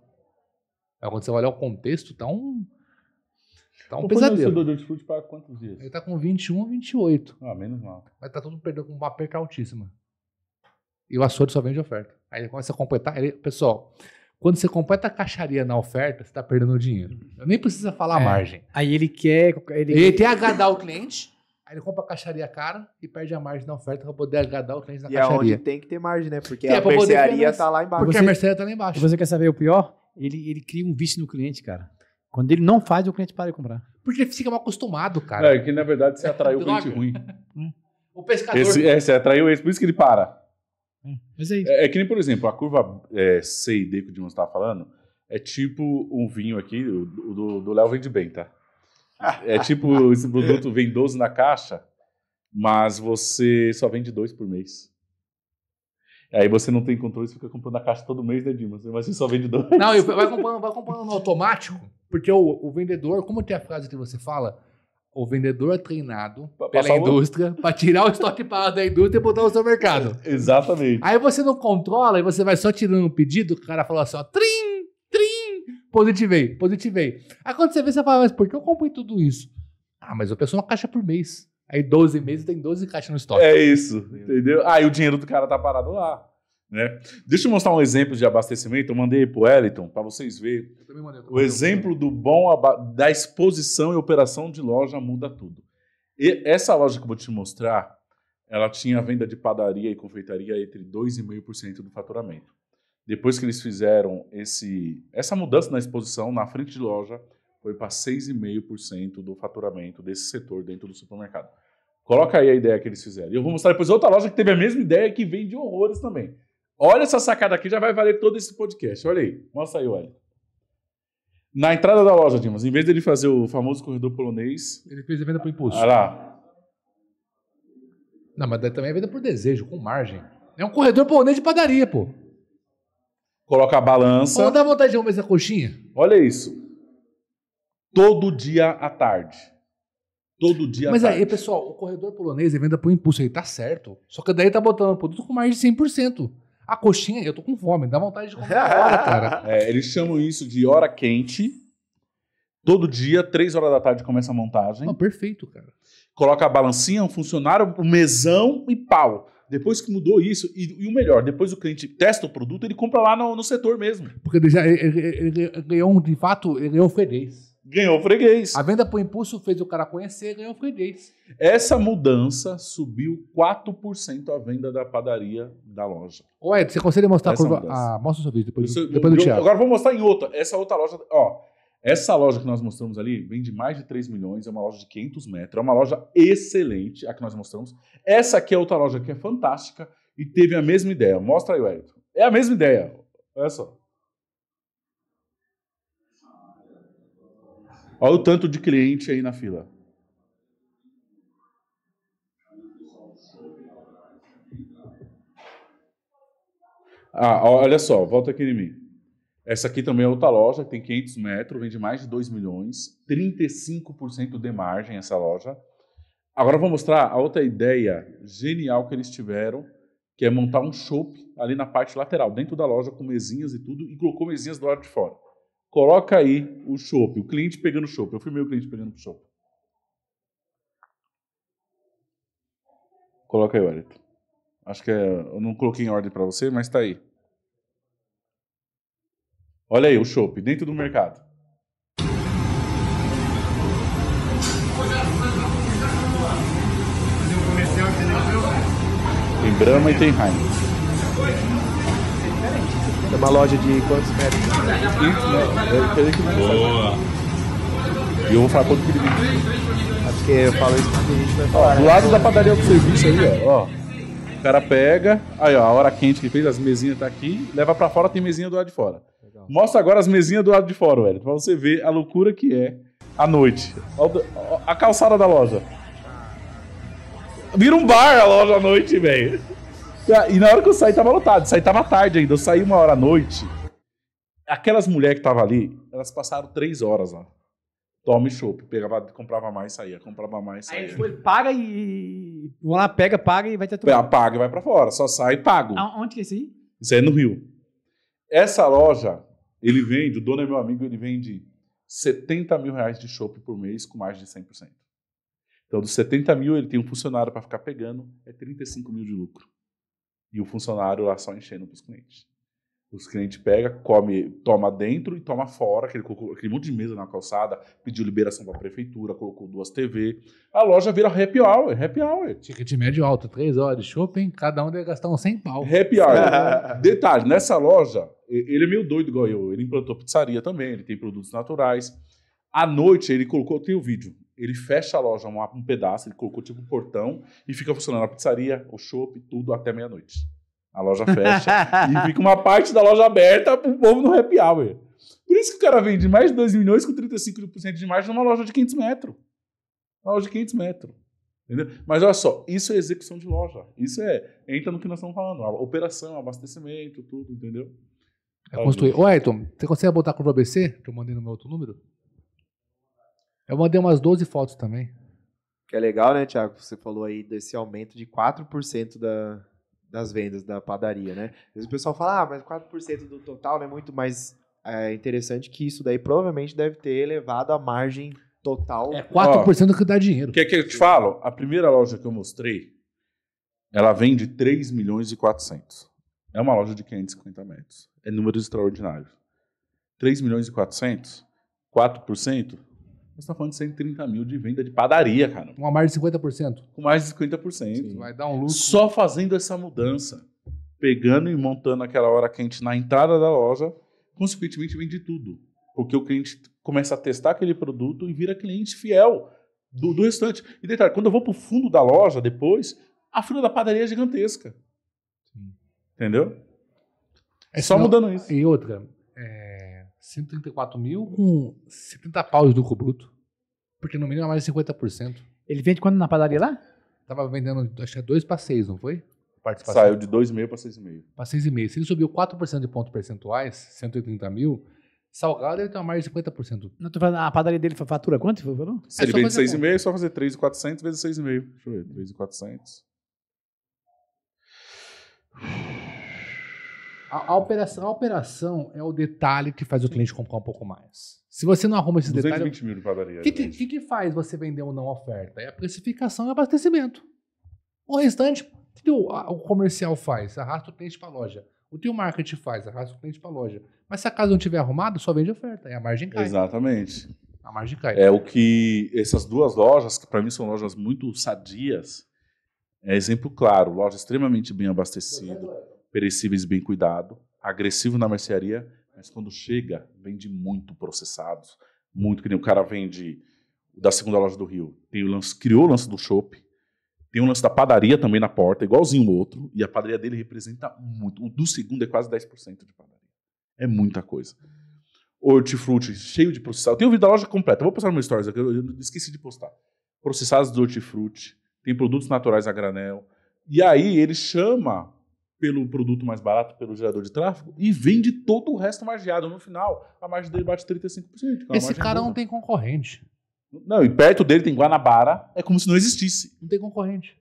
Aí quando você olhar o contexto, tá um. Tá um O pesadelo. fornecedor de hortifruti paga quantos dias? Ele tá com 21 ou 28. Ah, menos mal. Mas tá tudo perdendo com uma perca altíssima. E o açougue só vende oferta. Aí ele começa a completar. ele- pessoal, quando você completa a caixaria na oferta, você tá perdendo dinheiro. Eu nem precisa falar a É. margem. Aí ele quer. Ele, Ele tem que agradar o cliente, aí ele compra a caixaria cara e perde a margem na oferta pra poder agradar o cliente na E é onde caixaria. tem que ter margem, né? Porque Que é a mercearia financiar. tá lá embaixo. Porque Você- a Mercedes tá lá embaixo. Você quer saber o pior? Ele, ele cria um vício no cliente, cara. Quando ele não faz, o cliente para de comprar. Porque ele fica mal acostumado, cara. É, que na verdade você atraiu o cliente ruim. O pescador. Esse, é, você atraiu esse, por isso que ele para. Mas é isso. É, é que nem, por exemplo, a curva é, C e D que o Dimon estava falando, é tipo um vinho aqui, o do do Léo vende bem, tá? É tipo, esse produto vem 12 na caixa, mas você só vende dois por mês. Aí você não tem controle, você fica comprando a caixa todo mês, né, Dimas? Mas você só vende dois. Não, vai comprando, vai comprando no automático, porque o, o vendedor, como tem a frase que você fala, o vendedor é treinado Pra pela indústria para tirar o estoque parado da indústria e botar no seu mercado. Exatamente. Aí você não controla e você vai só tirando um pedido, o cara falou assim, ó, trim, trim, positivei, positivei. Aí quando você vê, você fala, mas por que eu comprei tudo isso? Ah, mas eu penso uma caixa por mês. Aí 12 meses tem 12 caixas no estoque. É isso, entendeu? Ah, e o dinheiro do cara tá parado lá. Né? Deixa eu mostrar um exemplo de abastecimento. Eu mandei pro Wellington para vocês verem. Eu também mandei, O exemplo do bom da exposição e operação de loja muda tudo. E essa loja que eu vou te mostrar, ela tinha venda de padaria e confeitaria entre 2,5% do faturamento. Depois que eles fizeram esse, essa mudança na exposição, na frente de loja, foi para 6,5% do faturamento desse setor dentro do supermercado. Coloca aí a ideia que eles fizeram. E eu vou mostrar depois outra loja que teve a mesma ideia que vende horrores também. Olha essa sacada aqui, já vai valer todo esse podcast. Olha aí. Mostra aí, olha. Na entrada da loja, Dimas, em vez dele fazer o famoso corredor polonês, Ele fez a venda por impulso. olha lá. Não, mas também é venda por desejo, com margem. É um corredor polonês de padaria, pô. Coloca a balança. Só dá vontade de comer essa coxinha. Olha isso. Todo dia à tarde. Todo dia Mas à tarde. aí, pessoal, o corredor polonês é venda por impulso, aí tá certo. Só que daí tá botando produto com margem de 100%. A coxinha, eu tô com fome, dá vontade de comer agora, cara. É, eles chamam isso de hora quente. Todo dia, três horas da tarde, começa a montagem. Não, perfeito, cara. Coloca a balancinha, um funcionário, um mesão e pau. Depois que mudou isso, e, e o melhor, depois o cliente testa o produto, ele compra lá no, no setor mesmo. Porque ele, já, ele, ele- ele ganhou, um- de fato, ele ganhou um freguês. Ganhou freguês. A venda por impulso fez o cara conhecer e ganhou freguês. Essa mudança subiu 4% a venda da padaria da loja. Ô, Ed, você consegue mostrar Essa a curva? Ah, mostra o seu vídeo depois, Eu- depois do Thiago. agora vou mostrar em outra. Essa outra loja, ó. Essa loja que nós mostramos ali vende mais de 3 milhões, é uma loja de 500 metros, é uma loja excelente, a que nós mostramos. Essa aqui é outra loja que é fantástica e teve a mesma ideia. Mostra aí, Wellington. É a mesma ideia. Olha só. Olha o tanto de cliente aí na fila. Ah, olha só, volta aqui em mim. Essa aqui também é outra loja, tem 500 metros, vende mais de 2 milhões, 35% de margem essa loja. Agora vou mostrar a outra ideia genial que eles tiveram, que é montar um shopping ali na parte lateral, dentro da loja, com mesinhas e tudo, e colocou mesinhas do lado de fora. Coloca aí o shopping, o cliente pegando o shopping. Eu filmei o cliente pegando o shopping. Coloca aí, Wellington. Acho que é, eu não coloquei em ordem para você, mas tá aí. Olha aí o chopp dentro do mercado. Tem Brahma e tem Heinz. É uma loja de quantos metros? Boa. E eu vou falar quanto que ele vende. Acho que eu falo isso porque a gente vai falar. Do né? lado da padaria do serviço aí, ó. ó. O cara pega, aí ó, a hora quente que fez, as mesinhas tá aqui, leva pra fora, tem mesinha do lado de fora. Legal. Mostra agora as mesinhas do lado de fora, velho, pra você ver a loucura que é à noite. Ó ó A calçada da loja. Vira um bar a loja à noite, velho. E na hora que eu saí, tava lotado. Saí tava tarde ainda. Eu saí uma hora à noite. Aquelas mulheres que estavam ali, elas passaram três horas lá. Tome chopp. Pegava, comprava mais, saía. Comprava mais, Aí saía. depois paga e, e vão lá, pega, paga e vai ter tudo. Paga e vai pra fora. Só sai pago. A- Onde que é isso aí? Isso aí é no Rio. Essa loja, ele vende, o dono é meu amigo, ele vende 70 mil reais de chopp por mês com mais de 100%. Então, dos 70 mil, ele tem um funcionário para ficar pegando, é 35 mil de lucro. E o funcionário lá só enchendo para os clientes. Os clientes pegam, come, toma dentro e toma fora, aquele, aquele monte de mesa na calçada, pediu liberação para a prefeitura, colocou duas TV. A loja vira happy hour, happy hour. Ticket médio alto, 3 horas de shopping, cada um deve gastar uns 100 pau. Happy hour. Detalhe, nessa loja, ele é meio doido igual eu. Ele implantou pizzaria também, ele tem produtos naturais. À noite, ele colocou, tem o vídeo, ele fecha a loja um, um pedaço, ele colocou tipo um portão e fica funcionando a pizzaria, o shopping, tudo até meia-noite. A loja fecha e fica uma parte da loja aberta pro povo no happy hour. Por isso que o cara vende mais de 2 milhões com 35% de margem numa loja de 500 metros. Uma loja de 500 metros. Entendeu? Mas olha só, isso é execução de loja. Isso é. Entra no que nós estamos falando. Operação, abastecimento, tudo, entendeu? É construir. Ô, Ayrton, você consegue botar a curva ABC? Que eu mandei no meu outro número? Eu mandei umas 12 fotos também. Que é legal, né, Thiago? Você falou aí desse aumento de 4% da, das vendas da padaria, né? Às vezes o pessoal fala, ah, mas 4% do total não é muito, mas é interessante que isso daí provavelmente deve ter elevado a margem total. É 4% que dá dinheiro. O que é que eu te falo? A primeira loja que eu mostrei, ela vende 3 milhões e 400. É uma loja de 550 metros. É números extraordinários. 3 milhões e 400, 4%, você está falando de 130 mil de venda de padaria, cara. Uma margem de 50%. Com mais de 50%. Vai dar um lucro. Só fazendo essa mudança. Pegando e montando aquela hora quente na entrada da loja, consequentemente vende tudo. Porque o cliente começa a testar aquele produto e vira cliente fiel do, do restante. E detalhe, quando eu vou pro fundo da loja depois, a fila da padaria é gigantesca. Entendeu? É Só mudando isso. E outra, 134 mil com 70 paus de lucro bruto. Porque no mínimo é mais de 50%. Ele vende quando na padaria lá? Tava vendendo, acho que é 2 para 6, não foi? Participação. Saiu de 2,5 para 6,5. Para 6,5. Se ele subiu 4% de pontos percentuais, 130 mil, Salgado deve ter uma margem de 50%. Não, tô falando, a padaria dele fatura quanto? Falou? Se É ele só vende fazer 6,5, é só fazer 3,400 vezes 6,5. Deixa eu ver, 3,400. A, a operação, a operação é o detalhe que faz o cliente comprar um pouco mais. Se você não arruma esses detalhes. 220 mil de padaria. O que, que, que que faz você vender ou não oferta? É a precificação e abastecimento. O restante, o que o, a- o comercial faz? Arrasta o cliente para a loja. O teu marketing faz, arrasta o cliente para a loja. Mas se a casa não tiver arrumado, só vende oferta. E a margem cai. Exatamente. A margem cai. É o que essas duas lojas, que para mim são lojas muito sadias, é exemplo claro. Loja extremamente bem abastecida, perecíveis bem cuidado, agressivo na mercearia, mas quando chega, vende muito processados. Muito, que nem o cara vende da segunda loja do Rio. Tem o lance, criou o lance do chopp, tem o lance da padaria também na porta, igualzinho o outro, e a padaria dele representa muito. O do segundo é quase 10% de padaria. É muita coisa hortifruti cheio de processado. Tem o vídeo da loja completa. Vou postar no meu stories aqui, eu esqueci de postar. Processados de hortifruti, tem produtos naturais a granel. E aí ele chama pelo produto mais barato, pelo gerador de tráfego, e vende todo o resto margeado. No final, a margem dele bate 35%. que é Esse cara boa. não tem concorrente. Não, e perto dele tem Guanabara, é como se não existisse. Não tem concorrente.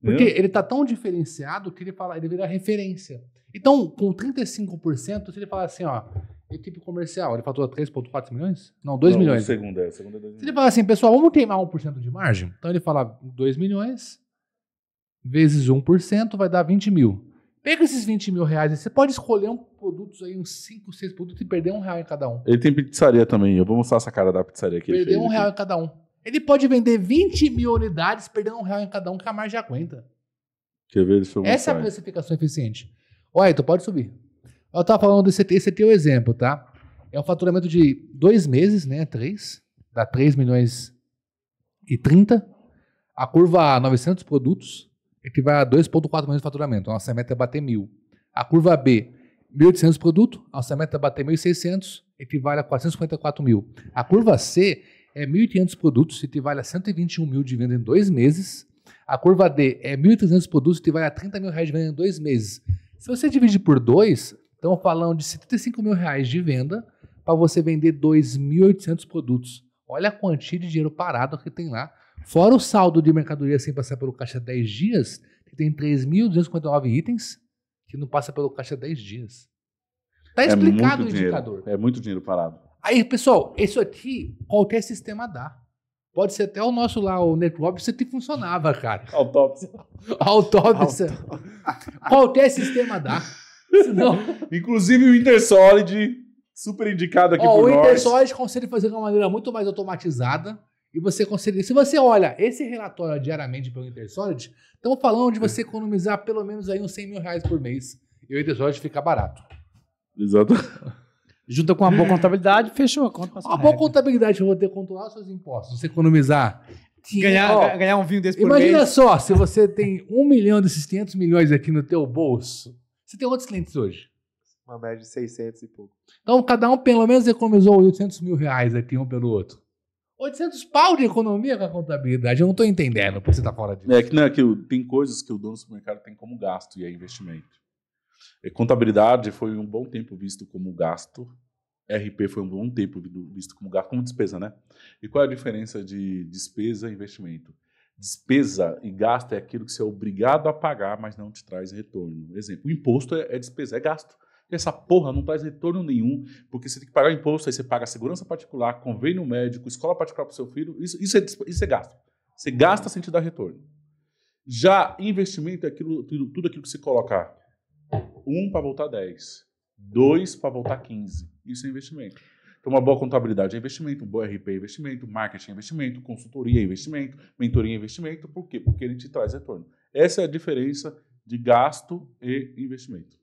Porque entendeu? ele tá tão diferenciado que ele fala, ele vira referência. Então, com 35%, se ele falar assim, ó, equipe comercial, ele fatura 3,4 milhões? Não, 2 Não, milhões. o Segundo é, o segundo é 2 Se ele milhões. falar assim, pessoal, vamos queimar 1% de margem? Então ele fala 2 milhões vezes 1% vai dar 20 mil. Pega esses 20 mil reais e você pode escolher um produtos aí, uns 5, 6 produtos e perder um real em cada um. Ele tem pizzaria também. Eu vou mostrar essa cara da pizzaria que ele Perder um aqui. real em cada um. Ele pode vender 20 mil unidades perdendo um real em cada um, que a margem aguenta. Quer ver? Deixa eu Essa é a precificação eficiente. Olha, tu pode subir. Eu tava falando desse esse aqui é o exemplo, tá? É um faturamento de dois meses, né? Três. Dá 3 milhões e 30. A curva A, 900 produtos, equivale a 2,4 milhões de faturamento. Nossa meta é bater mil. A curva B, 1.800 produtos, a nossa meta é bater 1.600, equivale a 454 mil. A curva C é 1.500 produtos, equivale a 121 mil de venda em dois meses. A curva D é 1.300 produtos, equivale a 30 mil reais de venda em dois meses. Se você dividir por dois, estamos falando de 75 mil reais de venda para você vender 2.800 produtos. Olha a quantia de dinheiro parado que tem lá Fora o saldo de mercadoria sem passar pelo caixa 10 dias, que tem 3.259 itens que não passa pelo caixa 10 dias. Tá explicado o muito indicador. dinheiro. É muito dinheiro parado. Aí, pessoal, isso aqui qualquer sistema dá. Pode ser até o nosso lá, o NetWeb, isso aqui funcionava, cara. Autópsia. Autópsia. Qualquer sistema dá. Senão, Inclusive o Intersolid, super indicado aqui ó, por o nós. Intersolid consegue fazer de uma maneira muito mais automatizada. E você consegue. Se você olha esse relatório diariamente pelo Intersolid, estamos falando de você economizar pelo menos aí uns 100 mil reais por mês. E o Intersolid fica barato. Exato. Junta com uma boa contabilidade, fechou a conta. Uma a boa contabilidade para você controlar os seus impostos. Você economizar. Ganhar, Ó, ganhar um vinho desse por Imagina mês. só, se você tem um milhão desses 500 milhões aqui no teu bolso, você tem quantos clientes hoje? Uma média de 600 e pouco. Então, cada um pelo menos economizou 800 mil reais aqui um pelo outro. 800 pau de economia com a contabilidade. Eu não tô entendendo porque você tá fora disso. É que, não, é que o- tem coisas que o dono do supermercado tem como gasto e é investimento. E contabilidade foi um bom tempo visto como gasto. RP foi um bom tempo vi- visto como gasto, como despesa, né? E qual é a diferença de despesa e investimento? Despesa e gasto é aquilo que você é obrigado a pagar, mas não te traz retorno. Exemplo, o imposto é, é despesa, é gasto. Essa porra não traz retorno nenhum, porque você tem que pagar imposto, aí você paga segurança particular, convênio médico, escola particular para o seu filho, isso, isso, é, isso é gasto. Você gasta sem te dar retorno. Já investimento é aquilo, tudo, tudo aquilo que você coloca. Um para voltar 10. Dois para voltar 15. Isso é investimento. Então, uma boa contabilidade é investimento, um bom RP é investimento, marketing é investimento, consultoria é investimento, mentoria é investimento. Por quê? Porque ele te traz retorno. Essa é a diferença de gasto e investimento.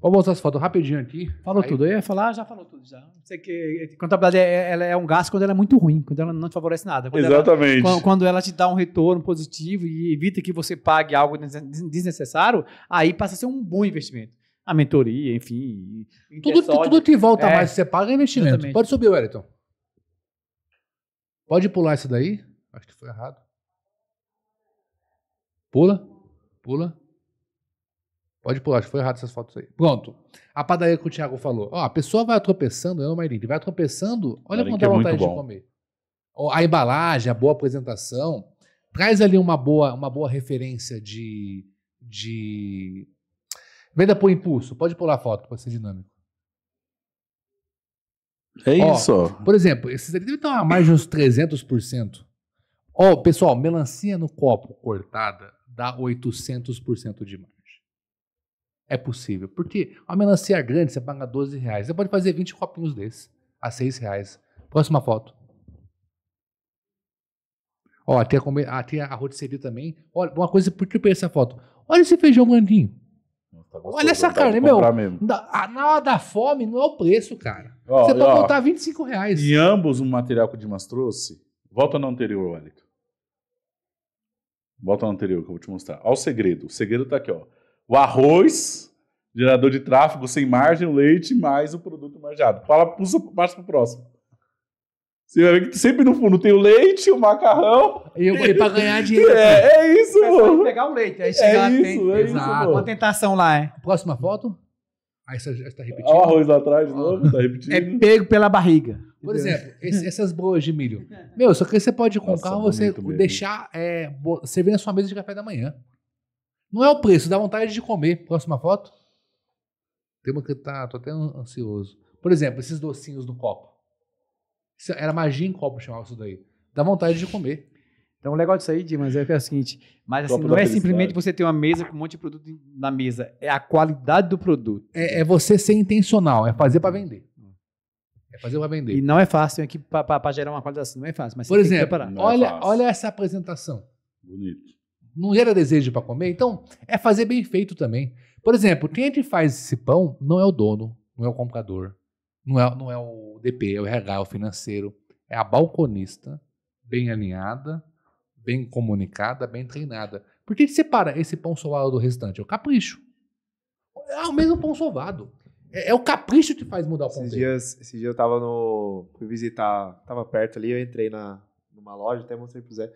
Vamos mostrar as fotos rapidinho aqui. Falou Aí- tudo. Eu ia falar, já falou tudo. Já. Sei que contabilidade é, ela é um gasto quando ela é muito ruim, quando ela não te favorece nada. Quando ela, Exatamente. quando, quando ela te dá um retorno positivo e evita que você pague algo des- desnecessário, aí passa a ser um bom investimento. A mentoria, enfim. Tudo, tudo que volta É. mais que você paga é investimento. Exatamente. Pode subir, Wellington. Pode pular isso daí. Acho que foi errado. Pula. Pula. Pode pular, acho que foi errado essas fotos aí. Pronto. A padaria que o Thiago falou. Ó, a pessoa vai tropeçando, eu não Mairink, vai tropeçando, olha quanto dá é vontade de comer. Ó, A embalagem, a boa apresentação. Traz ali uma boa, uma boa referência de, de. Venda por impulso. Pode pular a foto para ser dinâmico. É Ó, isso. Por exemplo, esses aqui devem ter uma margem de uns 300%. Ó, pessoal, melancia no copo cortada dá 800% de margem. É possível. Porque a melancia grande você paga 12 reais. Você pode fazer 20 copinhos desses a 6 reais. Próxima foto. Ó, tem a, ah, tem a rotisserie também. Olha, uma coisa, por que eu essa foto? Olha esse feijão grandinho. Tá Olha essa carne, meu. Da- ah, Na hora da fome não é o preço, cara. Ó, Você e, pode ó, botar 25 reais. Em ambos, o material que o Dimas trouxe. Volta no anterior, Wellington. Volta no anterior que eu vou te mostrar. Olha o segredo. O segredo tá aqui, ó. O arroz, gerador de tráfego sem margem, o leite, mais o produto margeado. Fala, puxa, passa pro próximo. Você vai ver que sempre no fundo tem o leite, o macarrão. E, e pra ganhar dinheiro. É, é isso, É mano. pegar o leite. Aí É chega lá, isso, tem é isso, Exato. uma tentação lá, é. Próxima foto. Aí você já está repetindo. Olha o arroz lá atrás de novo, tá repetindo. É pego pela barriga. Por exemplo, esse- essas boas de milho. Meu, só que você pode ir com o Nossa, carro você bonito mesmo. deixar é, servir na sua mesa de café da manhã. Não é o preço, dá vontade de comer. Próxima foto. Tem uma que tá, tô até ansioso. Por exemplo, esses docinhos no copo. Isso era magia em copo chamava isso daí. Dá vontade de comer. Então, o legal disso aí, Dimas, é que é o seguinte: mas assim, não é simplesmente você ter uma mesa com um monte de produto na mesa. É a qualidade do produto. É, é você ser intencional, é fazer para vender. É fazer para vender. E não é fácil aqui para gerar uma qualidade assim. Não é fácil, mas Por você tem que exemplo, é olha, olha essa apresentação. Bonito. Não gera desejo para comer, então é fazer bem feito também. Por exemplo, quem é que faz esse pão não é o dono, não é o comprador, não é, não é o DP, é o RH, é o financeiro. É a balconista, bem alinhada, bem comunicada, bem treinada. Por que que separa esse pão sovado do restante? É o capricho. É o mesmo pão sovado. É, é o capricho que faz mudar o pão Esses dele. dias, esses dias eu tava no. Fui visitar. Tava perto ali, eu entrei na, numa loja, até mostrei pro Zé,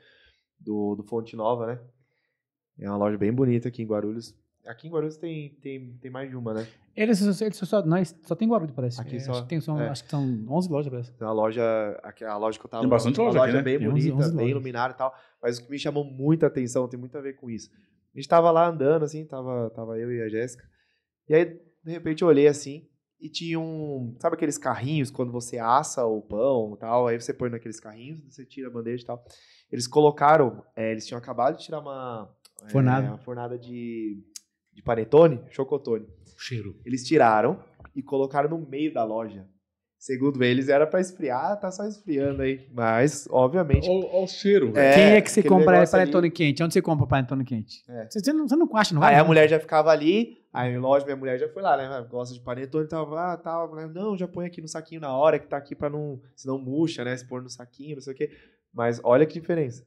do, do Fonte Nova, né? É uma loja bem bonita aqui em Guarulhos. Aqui em Guarulhos tem, tem, tem mais de uma, né? Ele, só- ele só, só, nós, só tem Guarulhos, parece. Aqui É, só- acho, que tem, são, é. acho que são 11 lojas, parece. Tem uma loja, aqui- a loja que eu tava. Tem bastante uma loja aqui, né? bem Tem 11 bonita, 11 bem iluminada e tal. Mas o que me chamou muita atenção, tem muito a ver com isso. A gente tava lá andando, assim, tava, tava eu e a Jéssica. E aí, de repente, eu olhei assim e tinha um. Sabe aqueles carrinhos quando você assa o pão e tal? Aí você põe naqueles carrinhos, você tira a bandeja e tal. Eles colocaram. é, eles tinham acabado de tirar uma. É, Fornada. uma fornada de, de panetone, chocotone. Cheiro. Eles tiraram e colocaram no meio da loja. Segundo eles, era pra esfriar, tá só esfriando aí. Mas, obviamente. Olha o cheiro, velho. É, Quem é que você aquele compra panetone quente? Onde você compra panetone quente? É. Você, você não, você não acha, não Aí vai? a mulher já ficava ali, aí lógico, minha mulher já foi lá, né? Gosta de panetone, tava, ah, tal. A mulher, não, já põe aqui no saquinho na hora, que tá aqui pra não. Senão murcha, né? Se pôr no saquinho, não sei o quê. Mas olha que diferença.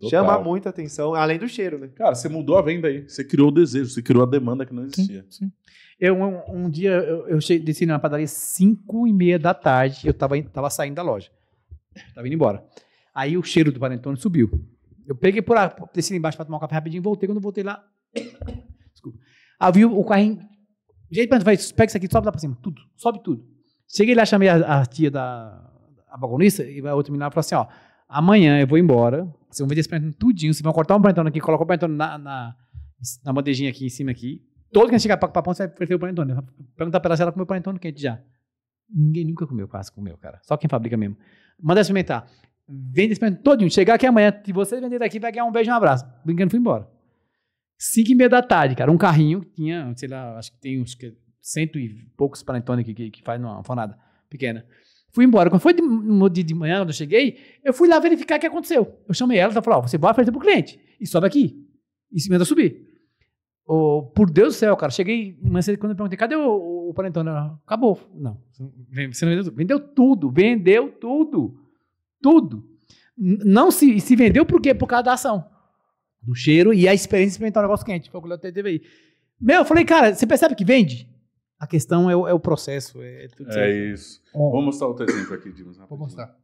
Total. Chama muita atenção, além do cheiro, né? Cara, você mudou a venda aí. Você criou o desejo, você criou a demanda que não existia. Sim. Eu, um, um dia, eu, eu cheguei, desci na padaria 5 e meia da tarde, eu tava, tava saindo da loja. Tava indo embora. Aí o cheiro do panetone subiu. Eu peguei por lá, desci lá embaixo pra tomar um café rapidinho, voltei. Quando eu voltei lá... Desculpa. Aí vi o, carrinho... Gente, pega isso aqui, sobe lá pra cima. Tudo, sobe tudo. Cheguei lá, chamei a, a tia da a balconista e a outra menina falou assim, ó, amanhã eu vou embora, vocês vão vender esse panetone tudinho, vocês vão cortar um panetone aqui, colocar o panetone na, na, na bandejinha aqui em cima aqui. Todo que chegar pra ponta, você vai oferecer o panetone. Perguntar pra ela se ela comeu panetone quente já. Ninguém nunca comeu, quase comeu, cara. Só quem fabrica mesmo. Manda experimentar. Vende esse panetone todinho. Chegar aqui amanhã, se você vender daqui, vai ganhar um beijo e um abraço. Brincando, fui embora. Cinco e meia da tarde, cara. Um carrinho, tinha, sei lá, acho que tem uns que, cento e poucos panetone que, que, que faz numa fornada pequena. Fui embora. Quando foi de, de manhã, quando eu cheguei, eu fui lá verificar o que aconteceu. Eu chamei ela, ela falou, ó, você vai oferecer pro cliente. E sobe aqui. E se manda subir. Ô, por Deus do céu, cara. Cheguei, mas quando eu perguntei, cadê o, o panetone? Ela, Acabou. Não, você não vendeu tudo. Vendeu tudo. Vendeu tudo. Tudo. Não se, se vendeu por quê? Por causa da ação. Do cheiro e a experiência de experimentar um negócio quente. Foi o que eu teve aí. Meu, eu falei, cara, você percebe que vende? A questão é o, é o processo. É, tudo É isso. Vou mostrar outro exemplo aqui, Dimas. Vou rapidinho. mostrar.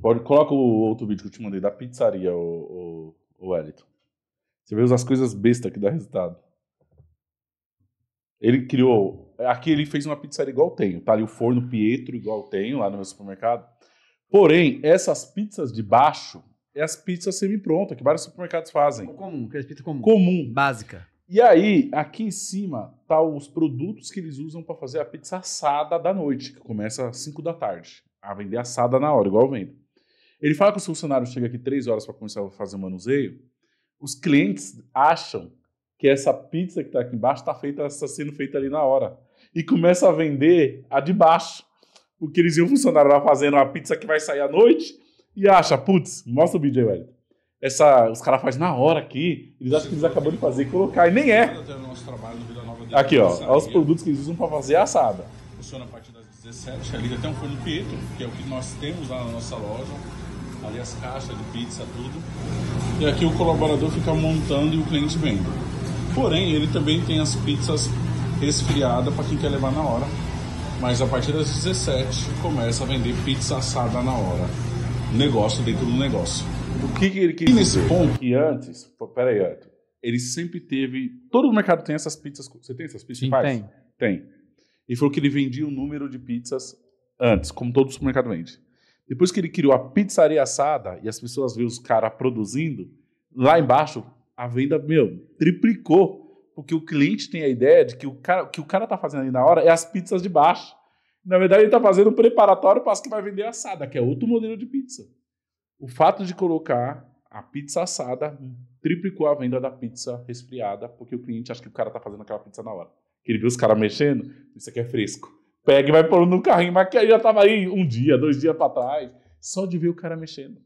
Pode, coloca o outro vídeo que eu te mandei da pizzaria, o, o, o Wellington. Você vê as coisas bestas que dá resultado. Ele criou. Aqui ele fez uma pizzaria igual eu tenho. Tá ali o forno Pietro, igual eu tenho lá no meu supermercado. Porém, essas pizzas de baixo é as pizzas semi-prontas que vários supermercados fazem. Comum, que é respeito comum. Comum. Básica. E aí, aqui em cima, tá os produtos que eles usam para fazer a pizza assada da noite, que começa às 5 da tarde. A vender assada na hora, igual vendo. Ele fala que os funcionários chegam aqui 3 horas para começar a fazer o manuseio. Os clientes acham que essa pizza que tá aqui embaixo tá, feita, está sendo feita ali na hora. E começa a vender a de baixo. Porque eles iam funcionário lá fazendo a pizza que vai sair à noite e acha, putz, mostra o aí, velho. Essa, os caras fazem na hora aqui, eles acham que eles acabam de fazer e colocar, e nem é. Aqui, ó, olha os produtos que eles usam para fazer a assada. Funciona a partir das 17. Ali tem um forno Pietro, que é o que nós temos lá na nossa loja. Ali as caixas de pizza, tudo. E aqui o colaborador fica montando e o cliente vende. Porém, ele também tem as pizzas resfriadas para quem quer levar na hora. Mas a partir das 17 começa a vender pizza assada na hora. Negócio dentro do negócio. O que, que ele quis E nesse dizer? ponto- Que antes, pô, pera aí, Arthur, ele sempre teve. Todo o mercado tem essas pizzas. Você tem essas pizzas? Sim, Faz? tem. Tem. Ele falou que ele vendia o número de pizzas antes, como todo supermercado vende. Depois que ele criou a pizzaria assada e as pessoas veem os caras produzindo, lá embaixo a venda, meu, triplicou. Porque o cliente tem a ideia de que o cara, que o cara tá fazendo ali na hora é as pizzas de baixo. Na verdade, ele tá fazendo um preparatório para as que vai vender assada, que é outro modelo de pizza. O fato de colocar a pizza assada triplicou a venda da pizza resfriada, porque o cliente acha que o cara tá fazendo aquela pizza na hora. Ele viu os caras mexendo, isso aqui é fresco. Pega e vai pôr no carrinho, mas que aí já tava aí um dia, dois dias pra trás, só de ver o cara mexendo.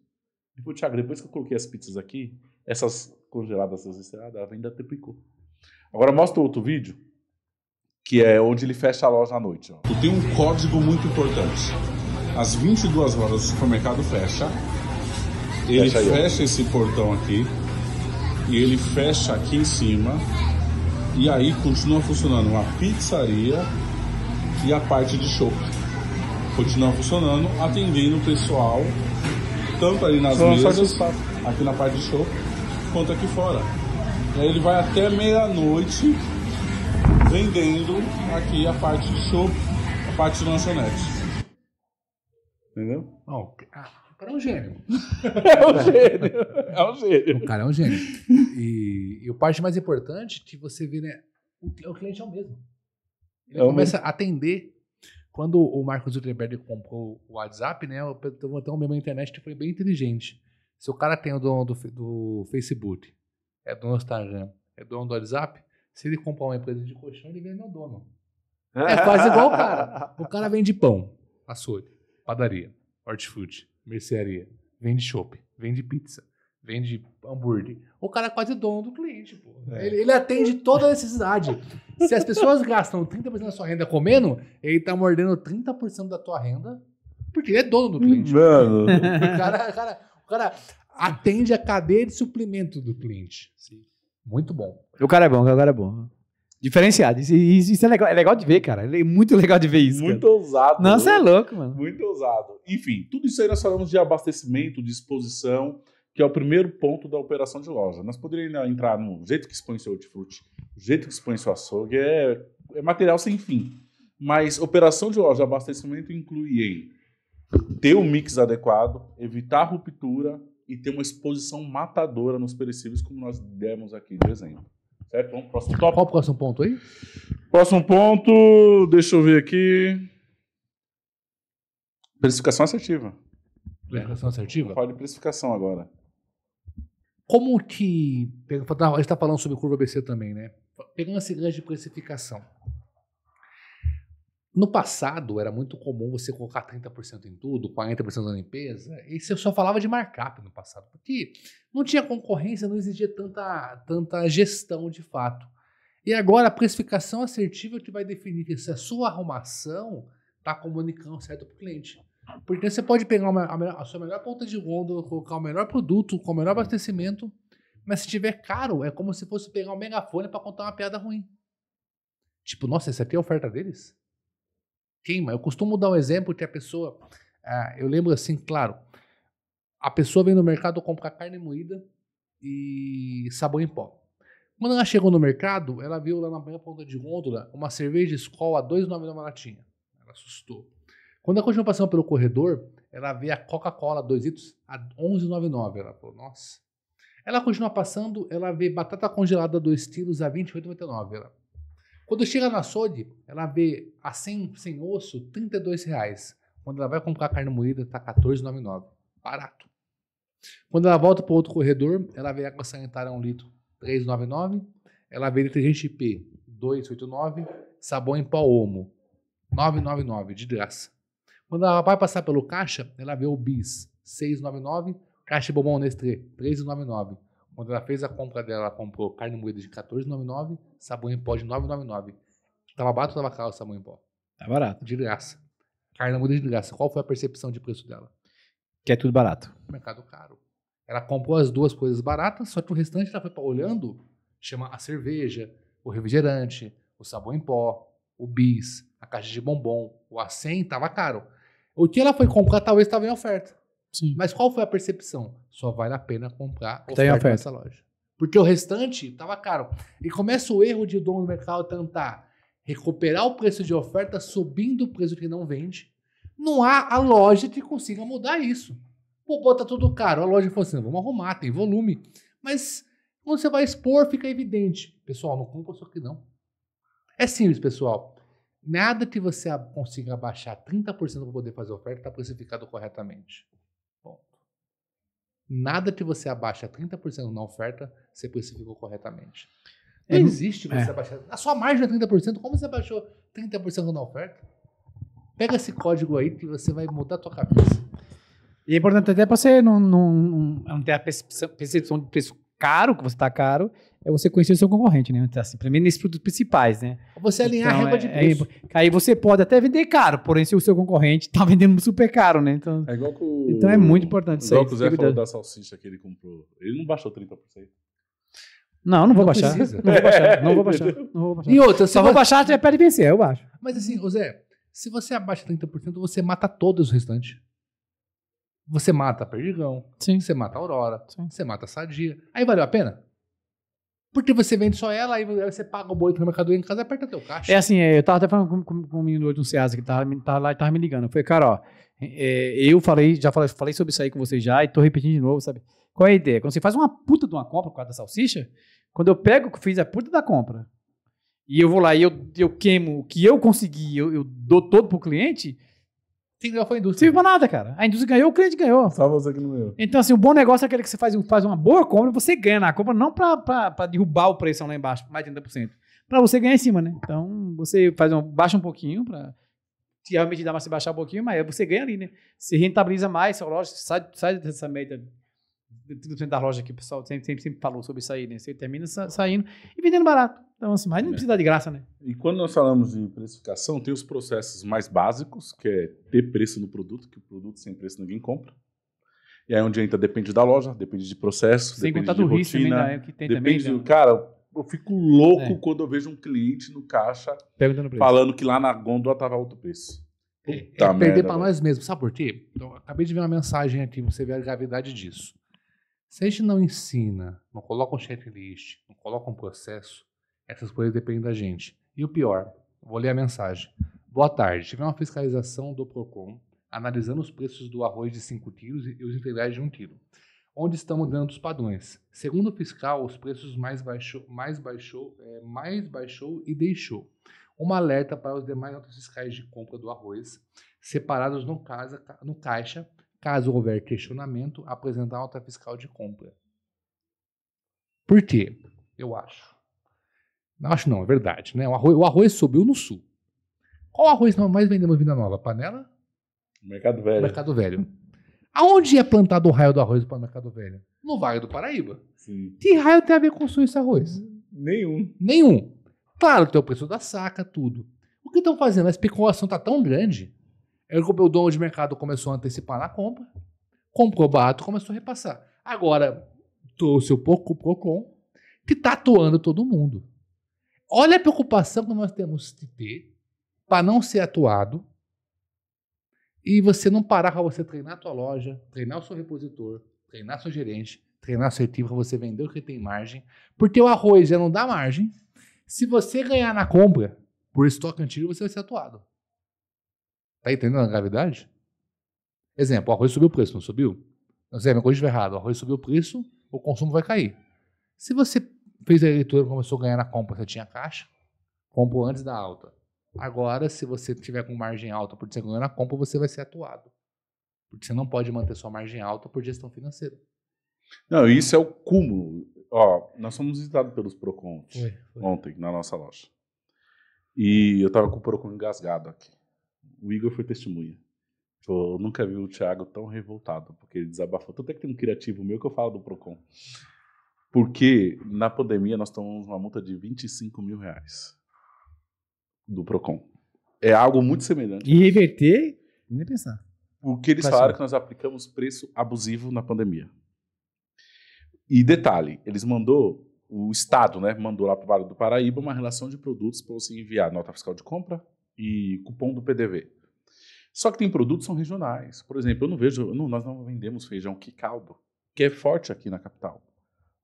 Pô, Thiago, depois que eu coloquei as pizzas aqui, essas congeladas, essas resfriadas, a venda triplicou. Agora mostra outro vídeo, que é onde ele fecha a loja à noite. Ó. Tem um código muito importante. Às 22 horas o supermercado fecha. Ele Fecha fecha esse portão aqui. E ele fecha aqui em cima. E aí continua funcionando a pizzaria e a parte de chopp. Continua funcionando, atendendo o pessoal, tanto ali nas Só- mesas, aqui na parte de chopp, quanto aqui fora. E aí ele vai até meia-noite vendendo aqui a parte de show, a parte de lanchonete. Entendeu? Não, ah, o cara é um gênio. É um gênio. É um gênio. O cara é um gênio. E, e a parte mais importante que você vê, né? O, o cliente é o mesmo. Ele É o começa a atender. Quando o Marcos Zuckerberg comprou o WhatsApp, né? Eu tenho até um meme na internet que foi bem inteligente. Se o cara tem o dono do, do Facebook, é dono do Instagram, é dono do WhatsApp, se ele comprar uma empresa de colchão, ele vende meu dono. É quase igual o cara. O cara vende pão, açougue, padaria, hortifruti, mercearia, vende chopp, vende pizza, vende hambúrguer. O cara é quase dono do cliente, pô. É. Ele, ele atende toda a necessidade. Se as pessoas gastam 30% da sua renda comendo, ele tá mordendo 30% da tua renda, porque ele é dono do cliente. Mano. O cara, o cara- o cara atende a cadeia de suplemento do cliente. Muito bom. O cara é bom, o cara é bom. Diferenciado. Isso, isso- é, legal, é legal de ver, cara. É muito legal de ver isso. Muito cara. ousado. Nossa, é louco, mano. Muito ousado. Enfim, tudo isso aí nós falamos de abastecimento, de exposição, que é o primeiro ponto da operação de loja. Nós poderíamos entrar no jeito que expõe seu hortifruti, o jeito que expõe seu açougue, é, é material sem fim. Mas operação de loja, abastecimento inclui em ter um mix adequado, evitar ruptura e ter uma exposição matadora nos perecíveis, como nós demos aqui de exemplo. Certo? Vamos pro próximo tópico. Qual o próximo ponto aí? Próximo ponto, deixa eu ver aqui. Precificação assertiva. Precificação assertiva? Fala de precificação agora. Como que. A gente está falando sobre curva ABC também, né? Pegando esse gancho de precificação. No passado, era muito comum você colocar 30% em tudo, 40% na limpeza, e você só falava de markup no passado, porque não tinha concorrência, não exigia tanta, tanta gestão de fato. E agora a precificação assertiva que vai definir se a sua arrumação está comunicando certo para o cliente. Porque você pode pegar uma- a, melhor- a sua melhor ponta de gôndola, colocar o melhor produto, com o melhor abastecimento, mas se tiver caro, é como se fosse pegar um megafone para contar uma piada ruim. Tipo, nossa, essa aqui é a oferta deles? Queima. Eu costumo dar um exemplo que a pessoa. ah, eu lembro assim, claro. A pessoa vem no mercado comprar carne moída e sabão em pó. Quando ela chegou no mercado, ela viu lá na primeira ponta de gôndola uma cerveja Skol a 2,99 na latinha. Ela assustou. Quando ela continuou passando pelo corredor, ela vê a Coca-Cola 2 litros a 11,99. Ela falou, nossa. Ela continua passando, ela vê batata congelada 2 quilos a 28,99. Ela... Quando chega na açougue, ela vê a 100 sem osso, 32 reais. Quando ela vai comprar carne moída, tá 14,99. Barato. Quando ela volta para outro corredor, ela vê água sanitária 1 litro, 3,99. Ela vê detergente IP, 2,89. Sabão em pó Omo, 9,99, de graça. Quando ela vai passar pelo caixa, ela vê o bis, 6,99. Caixa de bombom Nestlé, 3,99. Quando ela fez a compra dela, ela comprou carne moída de 14,99, sabão em pó de 9,99. Tava barato ou tava caro o sabão em pó? Tá barato. De graça. Carne moída de graça. Qual foi a percepção de preço dela? Que é tudo barato. Mercado caro. Ela comprou as duas coisas baratas, só que o restante ela foi olhando, chama a cerveja, o refrigerante, o sabão em pó, o bis, a caixa de bombom, o A100 tava caro. O que ela foi comprar talvez estava em oferta. Sim. Mas qual foi a percepção? Só vale a pena comprar Que tá em oferta oferta. nessa loja. Porque o restante tava caro. E começa o erro de dono do mercado tentar recuperar o preço de oferta subindo o preço que não vende. Não há a loja que consiga mudar isso. Pô, bota tudo caro. A loja falou assim: vamos arrumar, tem volume. Mas quando você vai expor, fica evidente. Pessoal, não compra isso aqui não. É simples, pessoal. Nada que você consiga abaixar 30% para poder fazer oferta está precificado corretamente. Nada que você abaixa 30% na oferta, você precificou corretamente. Não É, existe você é. abaixar. A sua margem é 30%, como você abaixou 30% na oferta? Pega esse código aí que você vai mudar a tua cabeça. E é importante até pra você não, não, não- ter a percepção, de preço caro, que você tá caro, é você conhecer o seu concorrente, né? Então, assim, primeiro nesses produtos principais, né? Você alinhar Então, a régua de é- preço. é- aí você pode até vender caro, porém se o seu concorrente tá vendendo super caro, né? Então, É igual que o. então é muito importante isso Igual aí. que o Zé falou cuidado. da salsicha que ele comprou. Ele não baixou 30%. Não, não vou Não baixar. precisa. Não vou baixar. Não vou baixar. Não vou baixar. E outra, se Só vou você- baixar até pé de vencer, eu baixo. Mas assim, Zé, se você abaixa 30%, você mata todos os restantes. Você mata Perdigão, Sim. você mata Aurora, Sim. você mata Sadia. Aí valeu a pena? Porque você vende só ela, aí você paga o boi no mercadoria em casa aperta teu caixa. É assim, é, eu tava até falando com, com, com um menino hoje no Ceasa que tava, tava lá e tava me ligando. Eu falei, cara, ó, é, eu falei, já falei, falei sobre isso aí com vocês já e tô repetindo de novo, sabe? Qual é a ideia? Quando você faz uma puta de uma compra por causa da salsicha, quando eu pego que fiz a puta da compra e eu vou lá e eu, eu queimo o que eu consegui, eu, eu dou todo pro cliente, Quem ganhou foi a não indústria. serve pra nada, cara. A indústria ganhou, o cliente ganhou. Só você que não eu. Então, assim, o bom negócio é aquele que você faz, faz uma boa compra, você ganha na compra, não pra, pra, pra derrubar o preço lá embaixo, mais de 30%. Pra você ganhar em cima, né? Então, você faz um, baixa um pouquinho pra te realmente dá mais você baixar um pouquinho, mas você ganha ali, né? Você rentabiliza mais, sua loja sai, sai dessa média de 30% da loja que o pessoal sempre, sempre, sempre falou sobre isso aí, né? Você termina sa- saindo e vendendo barato. Então, assim, mas não É. precisa dar de graça, né? E quando nós falamos de precificação, tem os processos mais básicos, que é ter preço no produto, que o produto sem preço ninguém compra. E aí onde entra depende da loja, depende de processo, Sem depende contar de do risco também, rotina. da, que tem também. Depende, do, né? cara, eu fico louco É. quando eu vejo um cliente no caixa falando que lá na gôndola tava outro preço. É, Puta é perder merda, pra velho. nós mesmos. Sabe por quê? Então, eu acabei de ver uma mensagem aqui, você vê a gravidade disso. Se a gente não ensina, não coloca um checklist, não coloca um processo, essas coisas dependem da gente. E o pior, vou ler a mensagem. Boa tarde. Tive uma fiscalização do PROCON analisando os preços do arroz de 5 quilos e os integrais de 1 quilo, onde estamos dentro dos padrões. Segundo o fiscal, os preços mais baixou, mais baixou, é, mais baixou e deixou uma alerta para os demais notas fiscais de compra do arroz, separados no, casa, no caixa, caso houver questionamento, apresentar a nota fiscal de compra. Por quê? Eu acho. Não acho não, é verdade. Né? O, arroz, o arroz subiu no sul. Qual arroz nós mais vendemos Vida Nova? Panela? Mercado Velho. Mercado Velho. Aonde é plantado o raio do arroz para o Mercado Velho? No Vale do Paraíba. Sim. Que raio tem a ver com sul esse arroz? Nenhum. Nenhum. Claro, tem o preço da saca, tudo. O que estão fazendo? A especulação está tão grande. É que o dono de mercado começou a antecipar na compra, comprou barato, começou a repassar. Agora, trouxe o pouco Procon, que está atuando todo mundo. Olha a preocupação que nós temos de ter para não ser atuado e você não parar para você treinar a tua loja, treinar o seu repositor, treinar seu gerente, treinar seu equipe para você vender o que tem margem, porque o arroz já não dá margem. Se você ganhar na compra por estoque antigo, você vai ser atuado. Tá entendendo a gravidade? Exemplo, o arroz subiu o preço, não subiu? Não sei, me corrija errado. O arroz subiu o preço, o consumo vai cair. Se você fez a leitura começou a ganhar na compra, você tinha caixa, comprou antes da alta. Agora, se você tiver com margem alta por você ganhar na compra, você vai ser atuado. Porque você não pode manter sua margem alta por gestão financeira. Não, isso é o cúmulo. Ó, nós fomos visitados pelos Procons ontem na nossa loja. E eu tava com o Procon engasgado aqui. O Igor foi testemunha. Eu nunca vi o Thiago tão revoltado, porque ele desabafou. Tanto é que tem um criativo meu que eu falo do Procon. Porque na pandemia nós tomamos uma multa de 25 mil reais do Procon. É algo muito semelhante. E reverter, nem pensar. Porque eles Quais falaram são? que nós aplicamos preço abusivo na pandemia. E detalhe, eles mandou, o Estado, né, mandou lá para o Vale do Paraíba uma relação de produtos para você enviar nota fiscal de compra e cupom do PDV. Só que tem produtos que são regionais. Por exemplo, eu não vejo, não, nós não vendemos feijão que caldo, que é forte aqui na capital.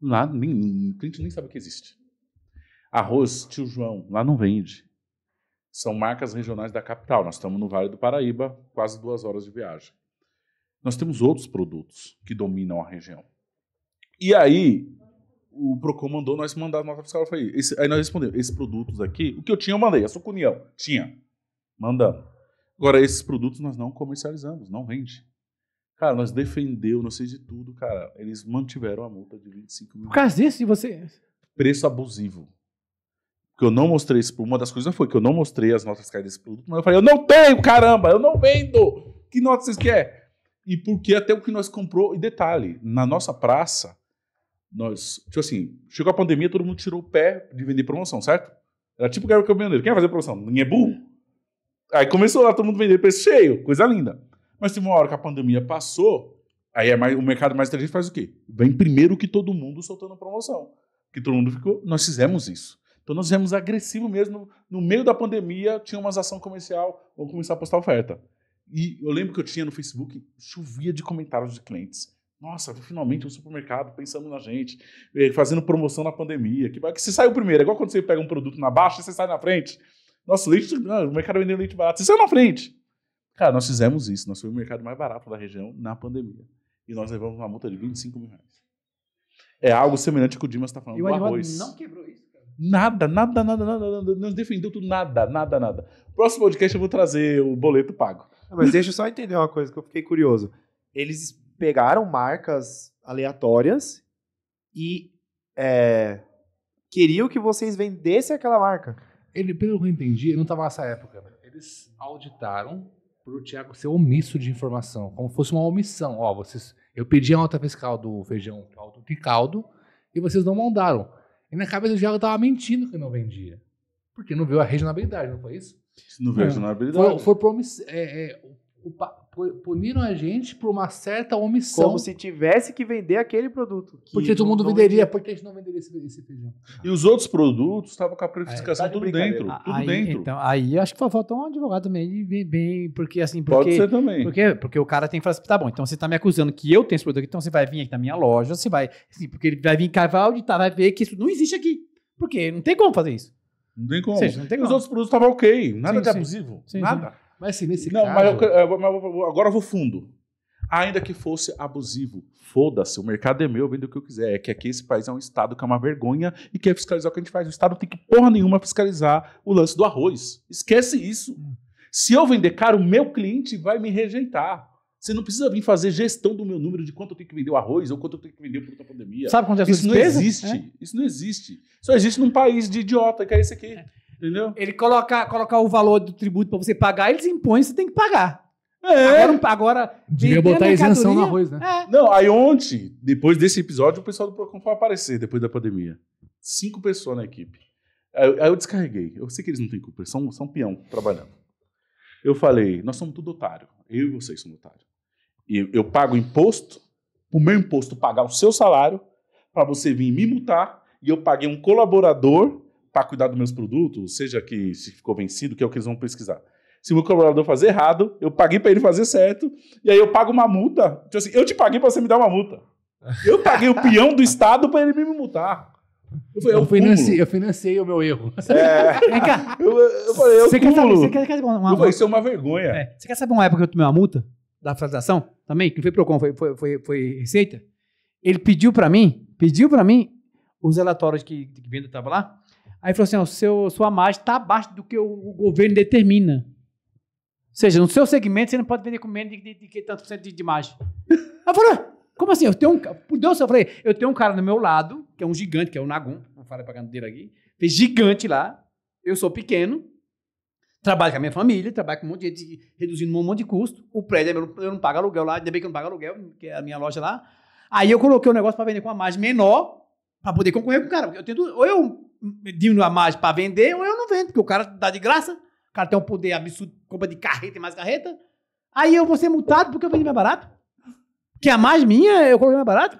Lá nem, o cliente nem sabe que existe. Arroz Tio João, lá não vende. São marcas regionais da capital. Nós estamos no Vale do Paraíba, quase duas horas de viagem. Nós temos outros produtos que dominam a região. E aí, o Procon mandou nós mandar nota fiscal. Falei, esse- aí nós respondemos, esses produtos aqui, o que eu tinha eu mandei, a sucunião, tinha, mandando. Agora, esses produtos nós não comercializamos, não vende. Cara, nós defendeu, não sei de tudo, cara. Eles mantiveram a multa de 25 mil Por causa disso, e você. preço abusivo. Porque eu não mostrei isso. Uma das coisas foi que eu não mostrei as notas fiscais desse produto, mas eu falei, eu não tenho, caramba, eu não vendo. Que nota vocês querem? E porque até o que nós comprou, e detalhe, na nossa praça, nós, tipo assim, chegou a pandemia, todo mundo tirou o pé de vender promoção, certo? Era tipo o Gary Caminhoneiro. Quem vai fazer promoção? Ninguém é burro. Aí começou lá todo mundo vender preço cheio, coisa linda. Mas teve uma hora que a pandemia passou, aí é mais, o mercado mais inteligente faz o quê? Vem primeiro que todo mundo soltando promoção. Que todo mundo ficou. Nós fizemos isso. Então nós fizemos agressivo mesmo. No meio da pandemia, tinha umas ação comercial, vamos começar a postar oferta. E eu lembro que eu tinha no Facebook, chovia de comentários de clientes. Nossa, finalmente um supermercado pensando na gente, eh, fazendo promoção na pandemia. Que, que você saiu primeiro, é igual quando você pega um produto na baixa e você sai na frente. Nossa, leite, não, o mercado vendendo leite barato, você saiu na frente. Cara, nós fizemos isso, nós fomos o mercado mais barato da região na pandemia. E nós levamos uma multa de 25 mil reais. É algo semelhante ao que o Dimas está falando E o arroz. não quebrou isso, cara. Nada, nada, nada, nada, nada. Não defendeu tudo, nada, nada, nada. Próximo podcast eu vou trazer o boleto pago. Não, mas deixa eu só entender uma coisa que eu fiquei curioso. Eles pegaram marcas aleatórias e é, queriam que vocês vendessem aquela marca. Ele, pelo que eu entendi, ele não estava nessa época. Eles auditaram pro Thiago ser omisso de informação, como fosse uma omissão. Ó, vocês, eu pedi a nota fiscal do feijão caldo de caldo e vocês não mandaram. E na cabeça do Thiago tava mentindo que não vendia. Porque não viu a regionalidade, não foi isso? Não É. vejo na habilidade. Foi, foi por omiss- é, é, o- o puniram a gente por uma certa omissão. Como se tivesse que vender aquele produto. que Porque todo mundo venderia, vendia. porque a gente não venderia esse, esse feijão. E os outros produtos estavam com a precificação tá de tudo dentro. Tudo aí, dentro. Então, aí acho que faltou um advogado também, de bem, bem- porque assim, Pode porque, ser também. porque, porque o cara tem que falar assim, tá bom, então você tá me acusando que eu tenho esse produto aqui, então você vai vir aqui na minha loja, você vai, assim, porque ele vai vir cá, vai auditar, vai ver que isso não existe aqui. Porque não tem como fazer isso. Não tem como. Ou seja, não tem E os como. outros produtos estavam ok. Nada Sim, de sim. abusivo. Sim, nada. Mas assim, nesse Não, caso... mas, eu, eu- agora eu vou fundo. Ainda que fosse abusivo, foda-se, o mercado é meu, eu vendo o que eu quiser. É que aqui esse país é um Estado que é uma vergonha e quer fiscalizar o que a gente faz. O Estado não tem que porra nenhuma fiscalizar o lance do arroz. Esquece isso. Hum. Se eu vender caro, o meu cliente vai me rejeitar. Você não precisa vir fazer gestão do meu número de quanto eu tenho que vender o arroz ou quanto eu tenho que vender da pandemia. Sabe quanto é a sua Isso não existe. É. Isso não existe. Só existe num país de idiota, que é esse aqui. Entendeu? Ele colocar, colocar o valor do tributo pra você pagar, eles impõem, você tem que pagar. É. Agora, agora Devia botar isenção no arroz, né? É. Não, aí ontem, depois desse episódio, o pessoal do Procon foi aparecer depois da pandemia. Cinco pessoas na equipe. Aí, eu- aí eu descarreguei. Eu sei que eles não têm culpa, eles são, são peão trabalhando. Eu falei, nós somos tudo otário. Eu e vocês somos otários. E eu pago imposto, o meu imposto pagar o seu salário, para você vir me multar, e eu paguei um colaborador para cuidar dos meus produtos, seja que se ficou vencido, que é o que eles vão pesquisar. Se o meu colaborador fazer errado, eu paguei para ele fazer certo, e aí eu pago uma multa. Tipo assim, eu te paguei para você me dar uma multa. Eu paguei o peão do Estado para ele me multar. Eu falei, é Eu, financei, cúmulo. eu o meu erro. Vem cá. Eu, eu falei, é o Você quer saber, você quer, quer uma, Eu falei, isso é uma vergonha. É. Você quer saber uma época que eu tomei uma multa da fiscalização? Também, que não foi Procon, foi, foi, foi, foi Receita. Ele pediu pra mim, pediu pra mim os relatórios que, que venda tava lá. Aí falou assim: ó, seu, sua margem está abaixo do que o, o governo determina. Ou seja, no seu segmento você não pode vender com menos de, de, de que tanto por cento de, de margem. Aí "Ué, como assim? Eu tenho um, por Deus, eu falei, eu tenho um cara do meu lado, que é um gigante, que é o Nagum, não falei pra dele aqui, fez gigante lá, eu sou pequeno, trabalho com a minha família, trabalho com um monte de gente, reduzindo um monte de custo. O prédio, eu não, eu não pago aluguel lá, ainda bem que eu não pago aluguel, que é a minha loja lá. Aí eu coloquei o negócio para vender com uma margem menor, para poder concorrer com o cara. Eu tento, ou eu diminuo a margem para vender, ou eu não vendo, porque o cara dá de graça. O cara tem um poder absurdo, compra de carreta e mais carreta. Aí eu vou ser multado porque eu vendi mais barato. Que a margem minha, eu coloquei mais barato.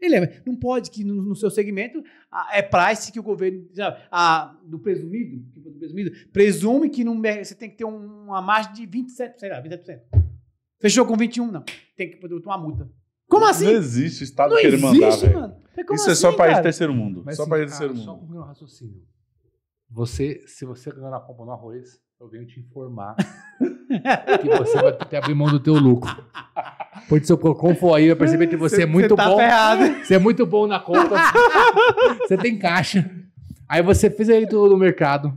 Ele lembra, não pode que no, no seu segmento a- é price que o governo, a, do presumido, foi do presumido, presume que no, você tem que ter um- uma margem de 27%, sei lá, 27%. Fechou com 21, não. Tem que poder tomar multa. Como assim? Não existe Estado Não querer mandar, existe, velho. mano. Mas como Isso é só assim, país cara? terceiro mundo. Mas só assim, país ah, terceiro Só mundo. com o meu raciocínio. Você, se você ganhar na compra no arroz, eu venho te informar que você vai ter que abrir mão do teu lucro. Porque se Procon for aí, vai perceber que você é muito tá bom. ferrado. Você é muito bom na conta. você tem caixa. Aí você fez aí tudo no mercado.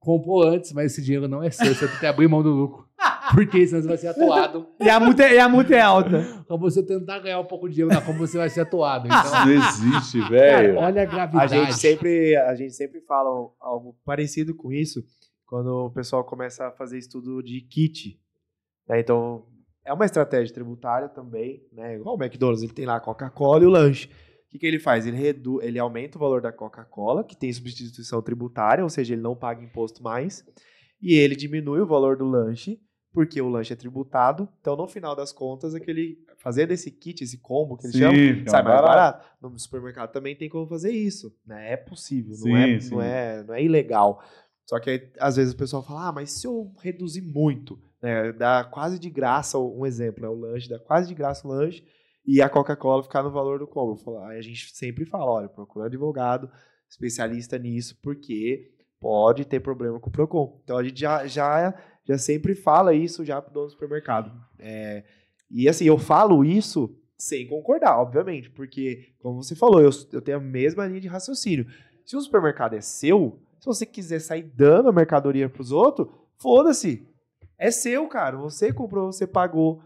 Comprou antes, mas esse dinheiro não é seu. Você tem que abrir mão do lucro. Porque senão você vai ser atuado. E a multa, é- e a multa é alta. Pra você tentar ganhar um pouco de dinheiro na compra, você vai ser atuado. Então, Isso não existe, velho. olha a A gravidade. gente, sempre, a gente sempre fala algo parecido com isso quando o pessoal começa a fazer estudo de kit. né? Então, é uma estratégia tributária também, né? Igual o McDonald's, ele tem lá a Coca-Cola e o lanche. O que, que ele faz? Ele, redu ele aumenta o valor da Coca-Cola, que tem substituição tributária, ou seja, ele não paga imposto mais, e ele diminui o valor do lanche, porque o lanche é tributado. Então, no final das contas, aquele fazer desse kit, esse combo que eles chamam, fica sai mais barato. No supermercado também tem como fazer isso, né? É possível, Sim, não, é, sim. não, é, não é ilegal. Só que aí, às vezes o pessoal fala, ah, mas se eu reduzir muito, né? Dá quase de graça, um exemplo, né? O lanche, dá quase de graça o lanche, e a Coca-Cola ficar no valor do combo. Falo, aí a gente sempre fala, olha, procura advogado especialista nisso, porque pode ter problema com o Procon. Então a gente já, já, já sempre fala isso já pro dono do supermercado. É, e assim, eu falo isso sem concordar, obviamente, porque, como você falou, eu, eu tenho a mesma linha de raciocínio. Se o supermercado é seu, se você quiser sair dando a mercadoria pros outros, foda-se. É seu, cara. Você comprou, você pagou.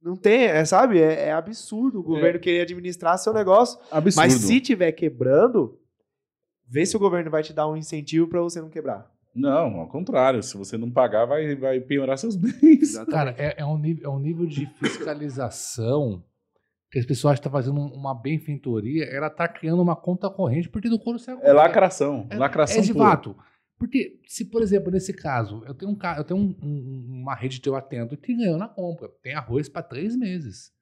Não tem, é, sabe? É, é absurdo o governo querer administrar seu negócio. Absurdo. Mas se tiver quebrando, vê se o governo vai te dar um incentivo para você não quebrar. Não, ao contrário. Se você não pagar, vai, vai penhorar seus bens. Cara, é, é um nível, é um nível de fiscalização que as pessoas estão fazendo uma benfeitoria, ela tá criando uma conta corrente porque do couro sai É lacração. É, lacração é de pura. fato. Porque, se, por exemplo, nesse caso, eu tenho, um, eu tenho um- um- uma rede que eu atendo que ganhou na compra. Tem arroz para três meses.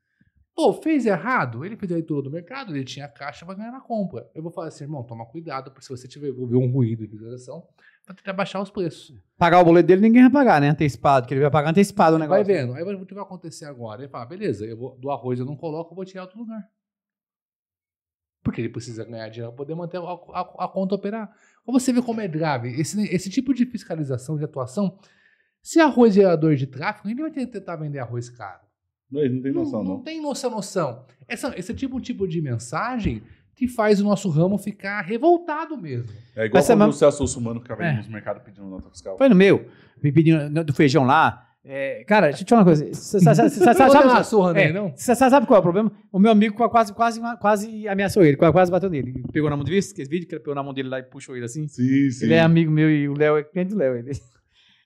Pô, fez errado? Ele fez a leitura do mercado, ele tinha caixa, vai ganhar na compra. Eu vou falar assim, irmão, toma cuidado, porque se você tiver ver um ruído de visualização, vai tentar baixar os preços. Pagar o boleto dele, ninguém vai pagar, né? Antecipado, que ele vai pagar antecipado o Vai negócio. vendo. Aí o que vai acontecer agora? Ele fala, beleza, eu vou, do arroz eu não coloco, eu vou tirar outro lugar. Porque ele precisa ganhar dinheiro para poder manter a, a- a conta operar. Pra você ver como é grave. Esse, esse tipo de fiscalização, de atuação, se arroz é gerador de tráfego, ninguém vai tentar vender arroz caro. Não, não tem noção, não, não. tem noção, noção. Essa, esse tipo, tipo de mensagem que faz o nosso ramo ficar revoltado mesmo. É igual Mas você quando ma- o Celso Russomano ficava É. indo nos mercados pedindo nota fiscal. Foi no meu, me pedindo do feijão lá. É, cara, deixa eu te falar uma coisa. Você sabe, Não sabe, é, qual é o problema? O meu amigo quase, quase, quase ameaçou ele, quase bateu nele. Ele Pegou na mão dele, esse vídeo que ele pegou na mão dele lá e puxou ele assim. Sim, sim. Ele é amigo meu e o Léo é cliente do Léo. Ele.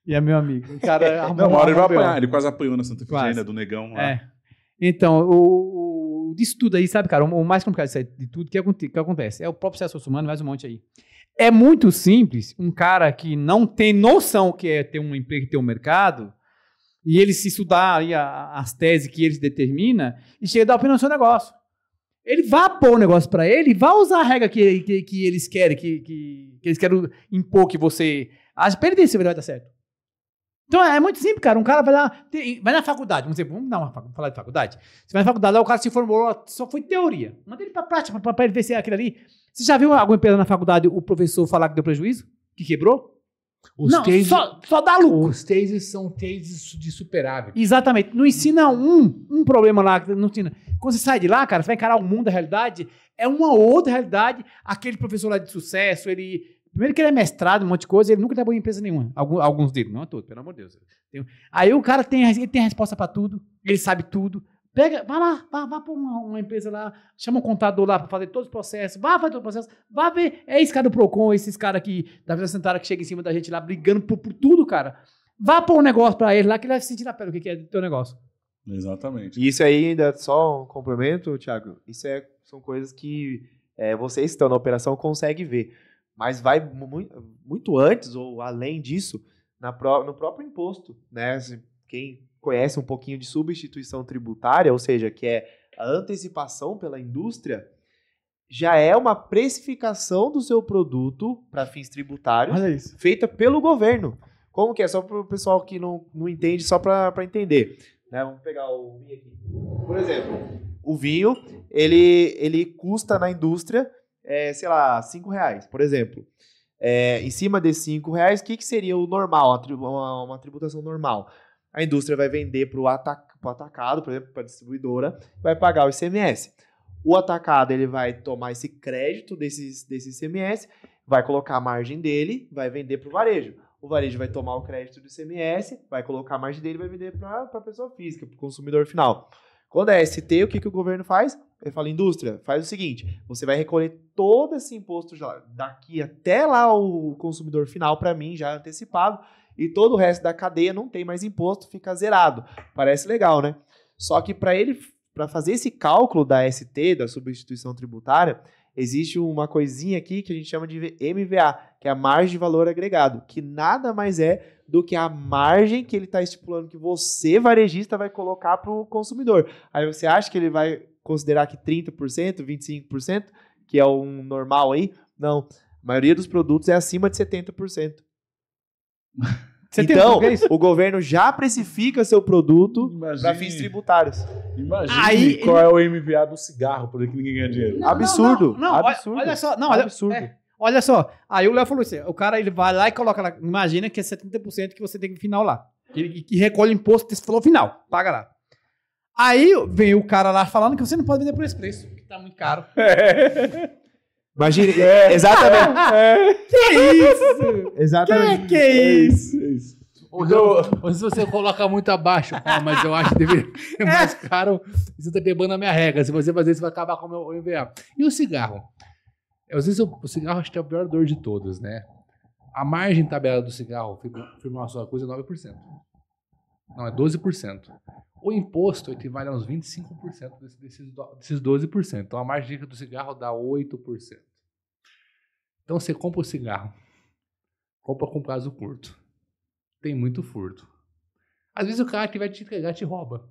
E é meu amigo. O cara arrumou Não, uma hora ele vai apanhar. Ele quase apanhou na Santa Quase. Efigênia do Negão lá. É. Então, o, o- disso tudo aí, sabe, cara, o, o mais complicado de tudo que, que acontece é o próprio Celso Humano, mais um monte aí. É muito simples um cara que não tem noção que é ter um emprego, ter um mercado, e ele se estudar aí a- as teses que ele determina, e chega a dar opinião no seu negócio. Ele vai pôr o negócio pra ele, vai usar a regra que, que, que eles querem, que, que, que eles querem impor que você ele ver se vai dar certo. Então é muito simples, cara. Um cara vai lá, vai na faculdade, vamos dizer, vamos dar uma, falar de faculdade. Você vai na faculdade, lá o cara se formou, só foi teoria. Manda ele pra prática, pra, pra ele ver se é aquilo ali. Você já viu alguma empresa na faculdade o professor falar que deu prejuízo? Que quebrou? Os não, cases, só, só dá lucro. os cases são cases de superávit. Exatamente. Não ensina um, um problema lá. Não ensina. Quando você sai de lá, cara, você vai encarar o mundo da realidade. É uma outra realidade. Aquele professor lá de sucesso, ele. Primeiro que ele é mestrado, um monte de coisa, ele nunca trabalhou em empresa nenhuma. Alguns, alguns dele, não é todos, pelo amor de Deus. Tem- aí o cara tem, a- ele tem a resposta pra tudo, ele sabe tudo. Pega, vai lá, vá, vá pra uma, uma empresa lá, chama um contador lá pra fazer todos os processos, vá fazer todo o processo, vá ver. É esse cara do Procon, esses caras aqui da Vida Sanitária que chega em cima da gente lá brigando por, por tudo, cara. Vá pôr um negócio pra ele lá que ele vai sentir na pele o que que é do teu negócio. Exatamente. E isso aí, ainda só um complemento, Thiago, isso é, são coisas que é, vocês que estão na operação conseguem ver. Mas vai mu- muito antes ou além disso na pró- no próprio imposto. Né? Quem conhece um pouquinho de substituição tributária, ou seja, que é a antecipação pela indústria, já é uma precificação do seu produto para fins tributários isso. feita pelo governo. Como que é? Só para o pessoal que não, não entende, só para entender. Né? Vamos pegar o vinho aqui. Por exemplo, o vinho, ele, ele custa na indústria, é, sei lá, 5 reais, por exemplo. É, em cima desses 5 reais, o que, que seria o normal, uma, uma tributação normal? A indústria vai vender para o atacado, por exemplo, para a distribuidora, vai pagar o ICMS. O atacado ele vai tomar esse crédito desses, desse ICMS, vai colocar a margem dele, vai vender para o varejo. O varejo vai tomar o crédito do ICMS, vai colocar a margem dele vai vender para a pessoa física, para o consumidor final. Quando é ST, o que, que o governo faz? Ele fala, indústria, faz o seguinte, você vai recolher todo esse imposto daqui até lá o consumidor final, para mim, já antecipado, e todo o resto da cadeia não tem mais imposto, fica zerado. Parece legal, né? Só que para ele, para fazer esse cálculo da ST, da substituição tributária, existe uma coisinha aqui que a gente chama de MVA, que é a margem de valor agregado, que nada mais é do que a margem que ele está estipulando que você, varejista, vai colocar para o consumidor. Aí você acha que ele vai considerar que 30%, 25%, que é um normal aí? Não. A maioria dos produtos é acima de 70%. Você então, o governo já precifica seu produto para fins tributários. imagine Aí qual é o MVA do cigarro, por que ninguém ganha dinheiro. Não, absurdo, Não, não, olha- absurdo, Olha, só, não, olha, absurdo. é, olha só. Aí o Léo falou assim: o cara ele vai lá e coloca lá. Imagina que é 70% que você tem que final lá. Que, que recolhe imposto, você falou final, paga lá. Aí vem o cara lá falando que você não pode vender por esse preço, que tá muito caro. Imagine, exatamente, Que isso? exatamente. Que que é isso? É isso. Ou, se- ou se você coloca muito abaixo, ah, mas eu acho que deveria ser mais caro, você tá quebrando a minha regra. Se você fazer isso, vai acabar com o meu MVA. E o cigarro? Às vezes o, o cigarro acho que é a pior dor de todas, né? A margem tabela do cigarro, firma- firmar só coisa, é 9%. Não, é 12%. O imposto equivale a uns 25% desse- desses, desses 12%. Então a margem do cigarro dá 8%. Então você compra o cigarro, compra com prazo curto tem muito furto. Às vezes o cara que vai te entregar te rouba.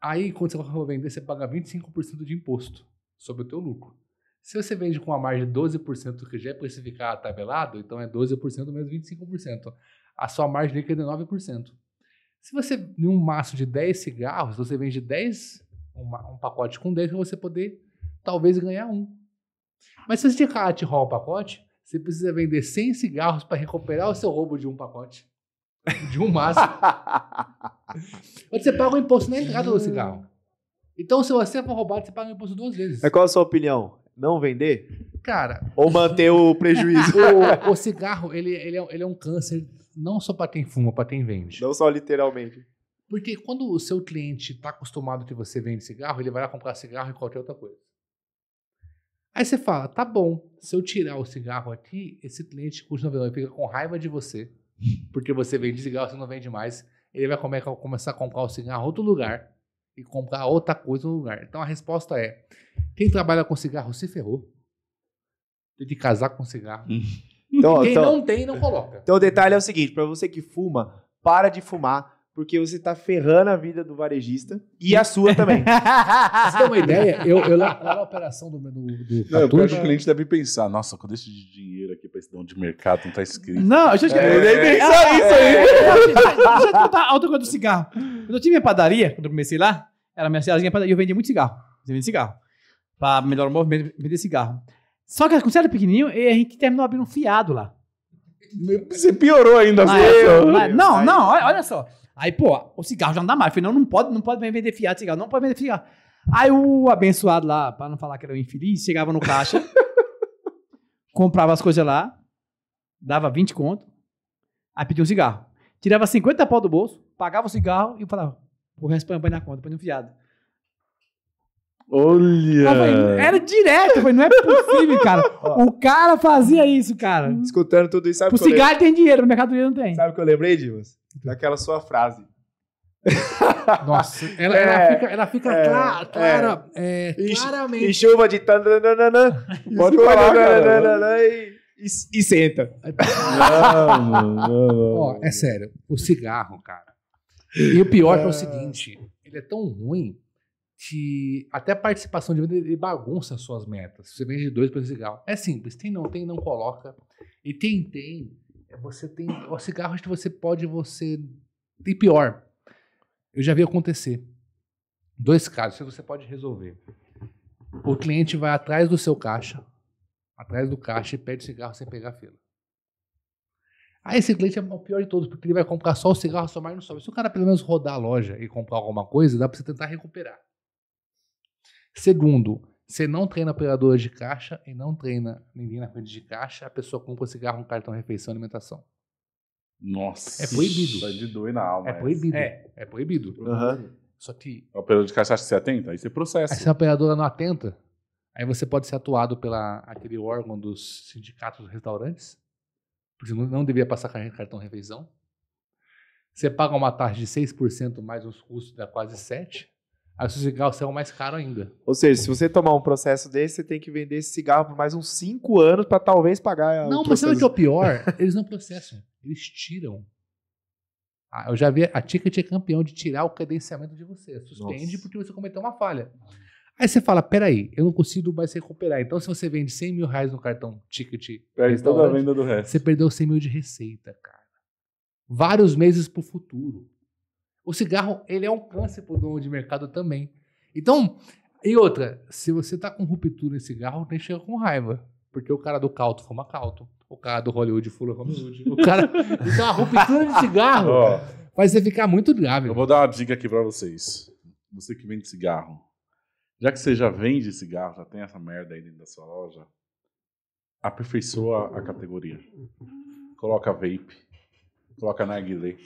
Aí, quando você for vender, você paga 25% de imposto sobre o teu lucro. Se você vende com uma margem de 12%, que já é precificado tabelado, então é 12% menos 25%. A sua margem líquida é 9%. Se você, em um maço de 10 cigarros, você vende 10, uma- um pacote com 10, para você poder, talvez, ganhar um. Mas se te rouba o pacote, você precisa vender 100 cigarros para recuperar o seu roubo de um pacote. De um maço. Você paga o imposto na entrada do cigarro. Então, se você for roubado, você paga o imposto duas vezes. Mas qual a sua opinião? Não vender? Cara, Ou manter o prejuízo? o, o cigarro, ele, ele, é, ele é um câncer não só para quem fuma, para quem vende. Não só literalmente. Porque quando o seu cliente está acostumado que você vende cigarro, ele vai lá comprar cigarro e qualquer outra coisa. Aí você fala, tá bom, se eu tirar o cigarro aqui, esse cliente vendendo, ele fica com raiva de você, porque você vende cigarro, você não vende mais, ele vai come- começar a comprar o cigarro em outro lugar e comprar outra coisa no lugar. Então a resposta é, quem trabalha com cigarro se ferrou. Tem que casar com cigarro. Então, Quem então, não tem, não coloca. então o detalhe é o seguinte: para você que fuma, para de fumar, porque você tá ferrando a vida do varejista e a sua também. Pra você ter uma ideia, eu, eu lá, lá na operação do, do, do Não, eu acho que o cliente deve pensar, nossa, quando esse de dinheiro aqui pra esse dom de mercado não tá escrito. Não, deixa eu te É, é, nem pensar nisso aí. Deixa eu contar outra coisa do cigarro. Quando eu tive minha padaria, quando eu comecei lá, era minha cidadezinha padaria, eu vendia muito cigarro. Eu vendia cigarro. Pra melhorar o movimento, vender cigarro. Só que quando você era pequenininho, e a gente terminou abrindo um fiado lá. Você piorou ainda a situação. não, Aí- não, olha, olha só. Aí, pô, o cigarro já não dá mais. Eu falei, não, não pode, não pode mais vender fiado de cigarro, não pode vender cigarro. Aí o abençoado lá, pra não falar que era o infeliz, chegava no caixa, comprava as coisas lá, dava 20 conto, aí pedia um cigarro. Tirava 50 pau do bolso, pagava o cigarro e falava, o resto põe na conta, põe no fiado. Olha. Falei, era direto, falei, não é possível, cara. O cara fazia isso, cara. Escutando tudo isso, sabe Pro o que eu lembrei? cigarro tem dinheiro, no mercadoria não tem. Sabe o que eu lembrei, Dimas? Daquela sua frase. Nossa, ela, ela É, fica, ela fica é, clara, clara, é, E- claramente. E chuva de tananana. Pode falar, cara. E, e, e senta. Não, não, não. Ó, é sério, o cigarro, cara. E o pior é, o seguinte, ele é tão ruim que até a participação de venda ele bagunça as suas metas. Você vende dois para cigarro. É simples, tem não tem, não coloca. E tem tem, é você tem, o cigarro que você pode você e pior. Eu já vi acontecer. Dois casos, que você pode resolver. O cliente vai atrás do seu caixa, atrás do caixa e pede cigarro sem pegar fila. Aí esse cliente é o pior de todos, porque ele vai comprar só o cigarro, só mais não sobe. Se o cara pelo menos rodar a loja e comprar alguma coisa, dá pra você tentar recuperar. Segundo, você não treina operadora de caixa e não treina ninguém na frente de caixa, a pessoa compra cigarro, um cartão, refeição, alimentação. Nossa. É proibido. Vai de doer na alma. É essa. proibido. É. É, proibido. Aham. Só que O operador de caixa acha que você atenta? Aí você processa. aí se a operadora não atenta, aí você pode ser atuado pela aquele órgão dos sindicatos dos restaurantes, porque não, não deveria passar car- cartão refeição. Você paga uma taxa de 6% mais os custos dá quase 7%. Aí o seu cigarro saiu mais caro ainda. Ou seja, se você tomar um processo desse, você tem que vender esse cigarro por mais uns 5 anos pra talvez pagar. Não, mas sabe o que é o pior? Eles não processam, eles tiram. Ah, eu já vi, a Ticket é campeão de tirar o credenciamento de você. Suspende Nossa. porque você cometeu uma falha. Aí você fala, peraí, eu não consigo mais recuperar. Então se você vende 100 mil reais no cartão Ticket Perde toda a venda do resto. você perdeu 100 mil de receita, cara. vários meses para o futuro. O cigarro, ele é um câncer para o dono de mercado também. Então, e outra, se você tá com ruptura em cigarro, tem que chegar com raiva. Porque o cara do Calto fuma Calto. O cara do Hollywood fuma Hollywood. O cara. Então a ruptura de cigarro faz você ficar muito grave. eu vou dar uma dica aqui pra vocês. Você que vende cigarro. Já que você já vende cigarro, já tem essa merda aí dentro da sua loja, aperfeiçoa a categoria. Coloca vape, coloca narguilé,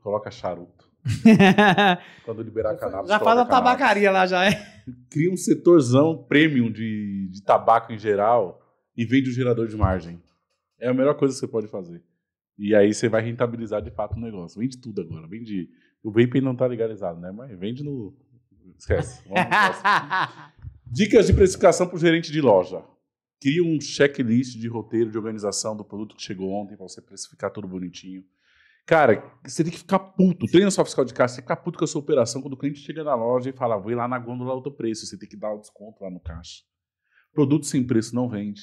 coloca charuto. Quando liberar cannabis, já faz a tabacaria lá, já é. Cria um setorzão premium de, de tabaco em geral e vende o gerador de margem. É a melhor coisa que você pode fazer. E aí você vai rentabilizar de fato o negócio. Vende tudo agora. Vende. O vape não tá legalizado, né? Mas vende no. Esquece. Dicas de precificação para o gerente de loja. Cria um checklist de roteiro de organização do produto que chegou ontem para você precificar tudo bonitinho. Cara, você tem que ficar puto. Treina sua fiscal de caixa, você ficar puto com a sua operação quando o cliente chega na loja e fala, vou ir lá na gôndola outro preço. Você tem que dar o desconto lá no caixa. Produto sem preço não vende.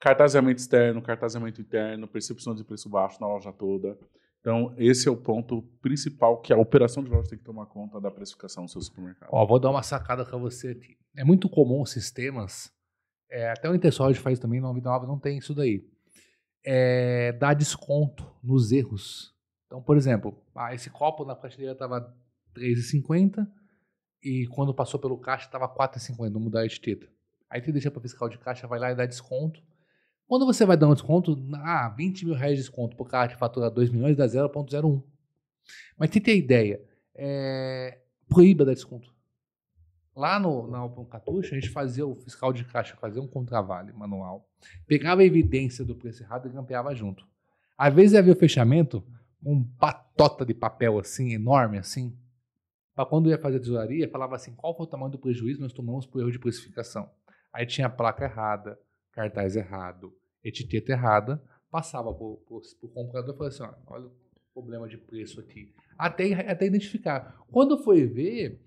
Cartazeamento externo, cartazeamento interno, percepção de preço baixo na loja toda. Então, esse é o ponto principal que a operação de loja tem que tomar conta da precificação do seu supermercado. Ó, vou dar uma sacada pra você aqui. É muito comum sistemas, é, até o Intersolid faz também, no 99 não tem isso daí. É, dar desconto nos erros. Então, por exemplo, ah, esse copo na prateleira estava R$3,50 e quando passou pelo caixa estava R$4,50, vamos mudar a etiqueta. Aí você deixa para fiscal de caixa, vai lá e dá desconto. Quando você vai dar um desconto, ah, 20 mil reais de desconto por cara que fatura 2 milhões, dá 0,01. Mas tem ideia, é, proíba dar desconto. Lá no, na Open Cartucho, a gente fazia o fiscal de caixa, fazia um contravale manual, pegava a evidência do preço errado e grampeava junto. Às vezes havia o fechamento, um patota de papel assim, enorme assim, para quando ia fazer a tesouraria, falava assim, qual foi o tamanho do prejuízo nós tomamos por erro de precificação. Aí tinha placa errada, cartaz errado, etiqueta errada, passava para o comprador e falava assim, olha o problema de preço aqui. Até, até identificar. Quando foi ver,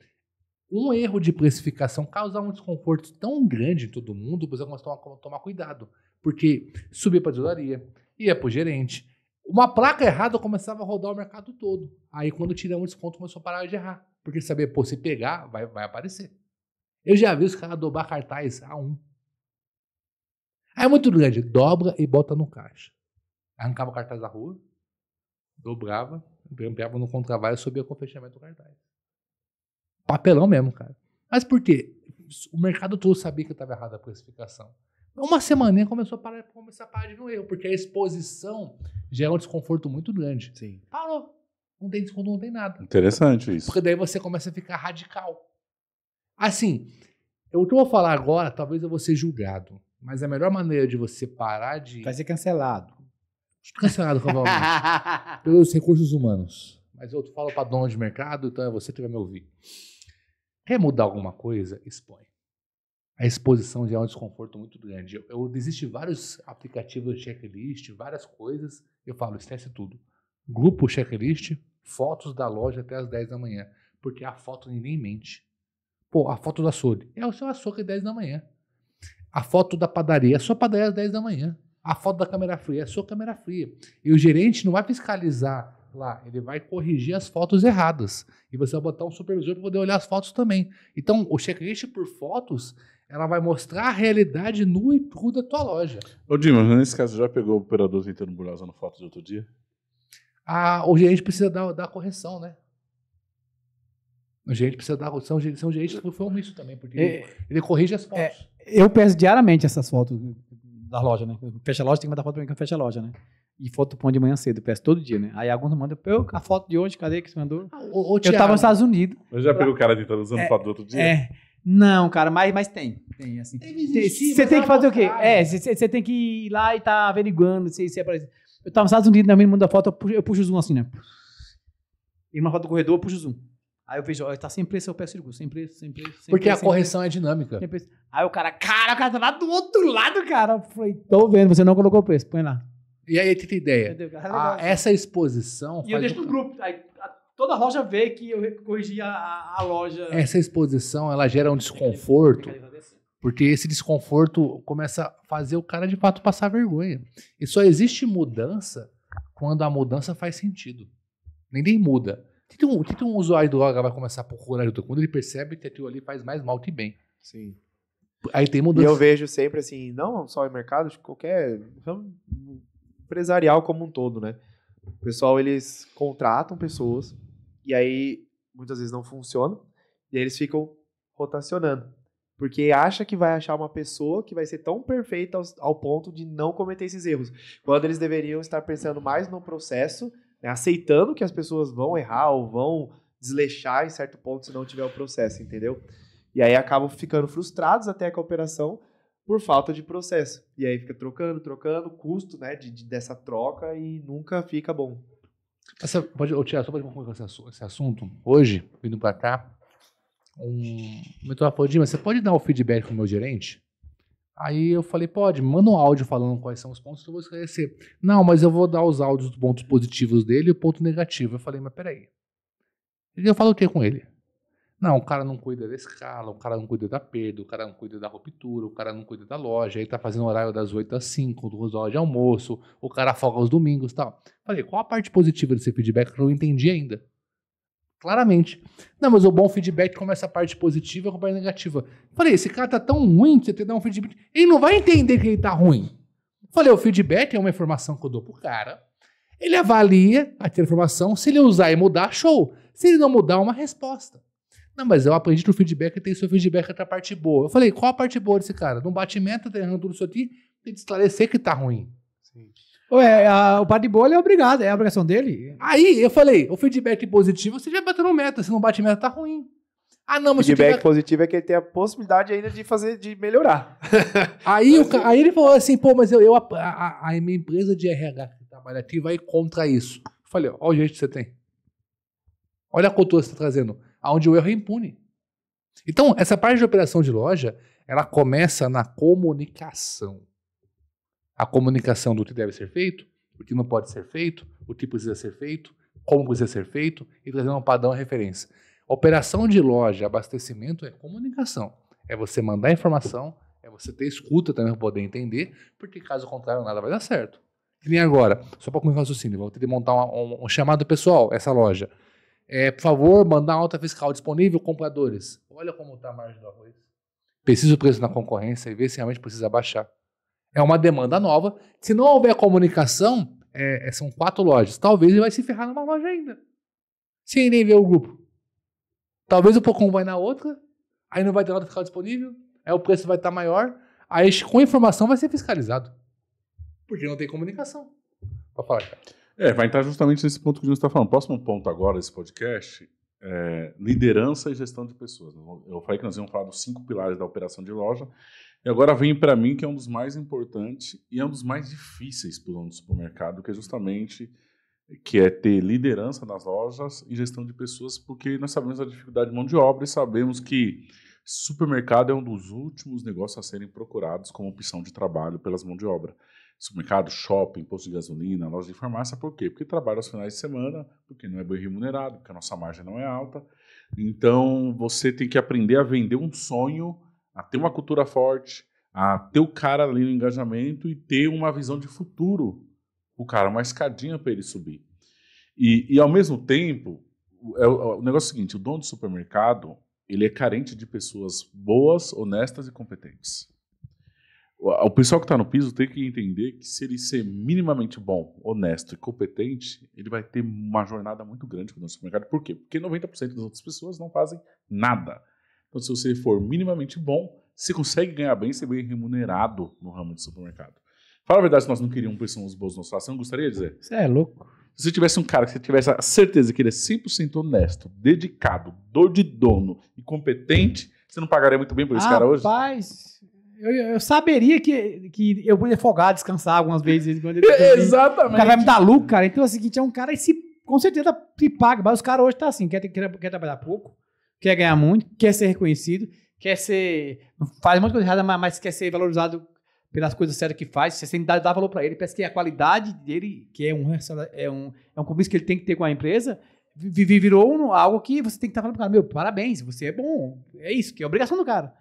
um erro de precificação causava um desconforto tão grande em todo mundo, você começou a tomar cuidado. Porque subia para a tesouraria, ia para o gerente. Uma placa errada começava a rodar o mercado todo. Aí quando tiramos um desconto, começou a parar de errar. Porque sabia, pô, se pegar, vai, vai aparecer. Eu já vi os caras dobrar cartaz a um. Aí é muito grande, dobra e bota no caixa. Arrancava o cartaz da rua, dobrava, grampeava no contravalho e subia com o fechamento do cartaz. Papelão mesmo, cara. Mas por quê? O mercado todo sabia que estava errada a precificação. Uma semaninha começou a parar, começar a parar de no erro, porque a exposição gera um desconforto muito grande. Sim. Parou. Não tem desconto, não tem nada. Interessante isso. Porque daí você começa a ficar radical. Assim, eu vou falar agora, talvez eu vou ser julgado, mas a melhor maneira de você parar de. Vai ser cancelado. Cancelado, provavelmente. pelos recursos humanos. Mas eu falo para dono de mercado, então é você que vai me ouvir. Quer mudar alguma coisa? Expõe. A exposição já é um desconforto muito grande. Eu, eu existem vários aplicativos de checklist, várias coisas. Eu falo, esquece tudo. Grupo checklist, fotos da loja até as 10 da manhã. Porque a foto ninguém mente. Pô, a foto do açougue. É o seu açougue às 10 da manhã. A foto da padaria é sua padaria às 10 da manhã. A foto da câmera fria é sua câmera fria. E o gerente não vai fiscalizar lá, ele vai corrigir as fotos erradas. E você vai botar um supervisor para poder olhar as fotos também. Então, o checklist por fotos, ela vai mostrar a realidade nua e crua da tua loja. Ô, Dimas, nesse caso, já pegou o operador tentando burlar usando fotos de outro dia? Ah, o gerente precisa dar, dar correção, né? O gerente precisa dar correção. São gerentes que foi omisso também, porque É, ele, ele corrige as fotos. é, Eu peço diariamente essas fotos da loja, né? Fecha a loja, tem que mandar foto pra mim que eu fecho a loja, né? E foto põe de manhã cedo, eu peço todo dia, né? Aí alguns mandam, eu, a foto de hoje, cadê que você mandou? Ah, ô, ô, Eu Thiago, tava nos Estados Unidos. Mas já pegou o cara tentando usando foto do outro dia? É. Não, cara, mas, mas tem. Tem, assim. Você tem é que fazer o quê? É, você tem que ir lá e tá averiguando se, se aparece. Eu tava nos Estados Unidos, minha mãe manda foto, eu puxo, eu puxo o zoom assim, né? E uma foto do corredor, eu puxo o zoom. Aí eu vejo, ó, tá sem preço, eu peço circuito, sem preço, sem preço. Sem Porque a preço, sem correção é dinâmica. preço, sem preço. Aí o cara, cara, o cara tá lá do outro lado, cara. Eu falei, tô vendo, você não colocou o preço, põe lá. E aí, tem ideia. Entendeu? Cara, Ah, essa exposição. E eu deixo no grupo. Aí a- toda a loja vê que eu corrigi a, a, a loja. Essa exposição ela gera um desconforto, porque esse desconforto começa a fazer o cara de fato passar vergonha. E só existe mudança quando a mudança faz sentido. Ninguém muda. O que um, que um usuário do droga vai começar a procurar ajuda? Quando ele percebe que aquilo ali faz mais mal que bem. Sim. Aí tem E mudança. eu vejo sempre assim, não só em mercado, acho que qualquer empresarial como um todo, né? O pessoal, eles contratam pessoas e aí muitas vezes não funciona e aí eles ficam rotacionando. Porque acha que vai achar uma pessoa que vai ser tão perfeita ao, ao ponto de não cometer esses erros. Quando eles deveriam estar pensando mais no processo, né, aceitando que as pessoas vão errar ou vão desleixar em certo ponto se não tiver o processo, entendeu? E aí acabam ficando frustrados até com a operação por falta de processo. E aí fica trocando, trocando, custo né, de, de- dessa troca e nunca fica bom. Essa, pode, ô, Tiago, só pode concluir esse, esse assunto. Hoje, vindo pra cá, um mentor falou, Dima, você pode dar o feedback pro meu gerente? Aí eu falei, pode, manda um áudio falando quais são os pontos que eu vou esclarecer. Não, mas eu vou dar os áudios dos pontos positivos dele e o ponto negativo. Eu falei, mas peraí. E eu falo o que com ele? Não, o cara não cuida da escala, o cara não cuida da perda, o cara não cuida da ruptura, o cara não cuida da loja, aí tá fazendo horário das 8 às 5, duas horas de almoço, o cara folga aos domingos tal. Falei, qual a parte positiva desse feedback que eu não entendi ainda? Claramente. Não, mas o bom feedback começa a parte positiva com a parte negativa. Falei, esse cara tá tão ruim que você tem que dar um feedback. Ele não vai entender que ele tá ruim. Falei, o feedback é uma informação que eu dou pro cara. Ele avalia aquela informação. Se ele usar e mudar, show. Se ele não mudar, é uma resposta. Não, mas eu aprendi que o feedback tem seu feedback outra parte boa. Eu falei, qual a parte boa desse cara? Não bate meta, tá errando tudo isso aqui, tem que esclarecer que tá ruim. Ué, a- o par de bolha é obrigado, é a obrigação dele. Aí eu falei, o feedback positivo, você já bateu meta. Se não bate meta, tá ruim. Ah, não, O mas se feedback tiver... positivo é que ele tem a possibilidade ainda de fazer, de melhorar. Aí, o aí ele falou assim, pô, mas eu, eu a, a- a minha empresa de RH que trabalha aqui vai contra isso. Eu falei, ó, olha o jeito que você tem. Olha a cultura que você está trazendo. Onde o erro é impune. Então, essa parte de operação de loja, ela começa na comunicação. A comunicação do que deve ser feito, o que não pode ser feito, o que precisa ser feito, como precisa ser feito, e trazendo um padrão de referência. Operação de loja, abastecimento é comunicação. É você mandar informação, é você ter escuta também para poder entender, porque caso contrário nada vai dar certo. Que nem agora, só para concluir o raciocínio, vou ter que montar uma- um, um chamado pessoal, essa loja. É, por favor, mandar alta fiscal disponível, compradores. Olha como está a margem do arroz. Precisa o preço na concorrência e ver se realmente precisa baixar. É uma demanda nova. Se não houver comunicação, é, é, são quatro lojas. Talvez ele vai se ferrar numa loja ainda. Sem nem ver o grupo. Talvez o Pocom vai na outra, aí não vai ter nota fiscal disponível, aí o preço vai estar maior, aí com informação vai ser fiscalizado. Porque não tem comunicação. Pode falar, cara. É, vai entrar justamente nesse ponto que a gente está falando. Próximo ponto agora desse podcast é liderança e gestão de pessoas. Eu falei que nós íamos falar dos cinco pilares da operação de loja. E agora vem para mim que é um dos mais importantes e é um dos mais difíceis para o dono do supermercado, que é justamente que é ter liderança nas lojas e gestão de pessoas, porque nós sabemos a dificuldade de mão de obra e sabemos que supermercado é um dos últimos negócios a serem procurados como opção de trabalho pelas mãos de obra supermercado, shopping, posto de gasolina, loja de farmácia, por quê? Porque trabalha aos finais de semana, porque não é bem remunerado, porque a nossa margem não é alta. Então, você tem que aprender a vender um sonho, a ter uma cultura forte, a ter o cara ali no engajamento e ter uma visão de futuro. O cara, uma escadinha para ele subir. E, e, ao mesmo tempo, é o negócio é o seguinte, o dono do supermercado, ele é carente de pessoas boas, honestas e competentes. O pessoal que está no piso tem que entender que se ele ser minimamente bom, honesto e competente, ele vai ter uma jornada muito grande no supermercado. Por quê? Porque 90% das outras pessoas não fazem nada. Então, se você for minimamente bom, você consegue ganhar bem, ser bem remunerado no ramo de supermercado. Fala a verdade, se nós não queríamos pessoas boas no nosso lado, você não gostaria de dizer? Você é louco. Se você tivesse um cara que você tivesse a certeza que ele é 100% honesto, dedicado, dor de dono e competente, você não pagaria muito bem por esse cara hoje? Rapaz, eu, eu saberia que, que eu poderia folgar, descansar algumas vezes. Quando ele, O Exatamente. cara vai me dar lucro, cara. Então é o seguinte, é um cara que se, com certeza se paga. Mas os caras hoje tá assim, quer, quer, quer trabalhar pouco, quer ganhar muito, quer ser reconhecido, quer ser... Faz muita coisa errada, mas, mas quer ser valorizado pelas coisas certas que faz. Você tem que dar, dar valor pra ele. Parece que a qualidade dele, que é um, é um, é um compromisso que ele tem que ter com a empresa, vi- vi- virou um- algo que você tem que estar falando pro cara, meu, parabéns, você é bom. É isso, que é obrigação do cara.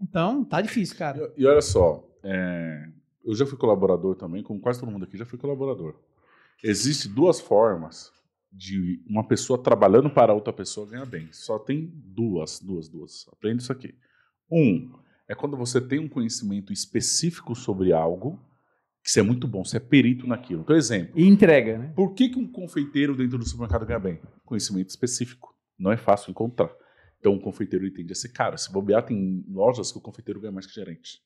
Então, tá difícil, cara. E, e olha só, é, eu já fui colaborador também, como quase todo mundo aqui já fui colaborador. Existem duas formas de uma pessoa trabalhando para outra pessoa ganhar bem. Só tem duas, duas, duas. Aprende isso aqui. Um é quando você tem um conhecimento específico sobre algo, que você é muito bom, você é perito naquilo. Então, exemplo. E entrega, né? Por que, que um confeiteiro dentro do supermercado ganha bem? Conhecimento específico. Não é fácil encontrar. Então, um confeiteiro ele tende a ser caro. Se bobear, tem lojas que o confeiteiro ganha mais que gerente.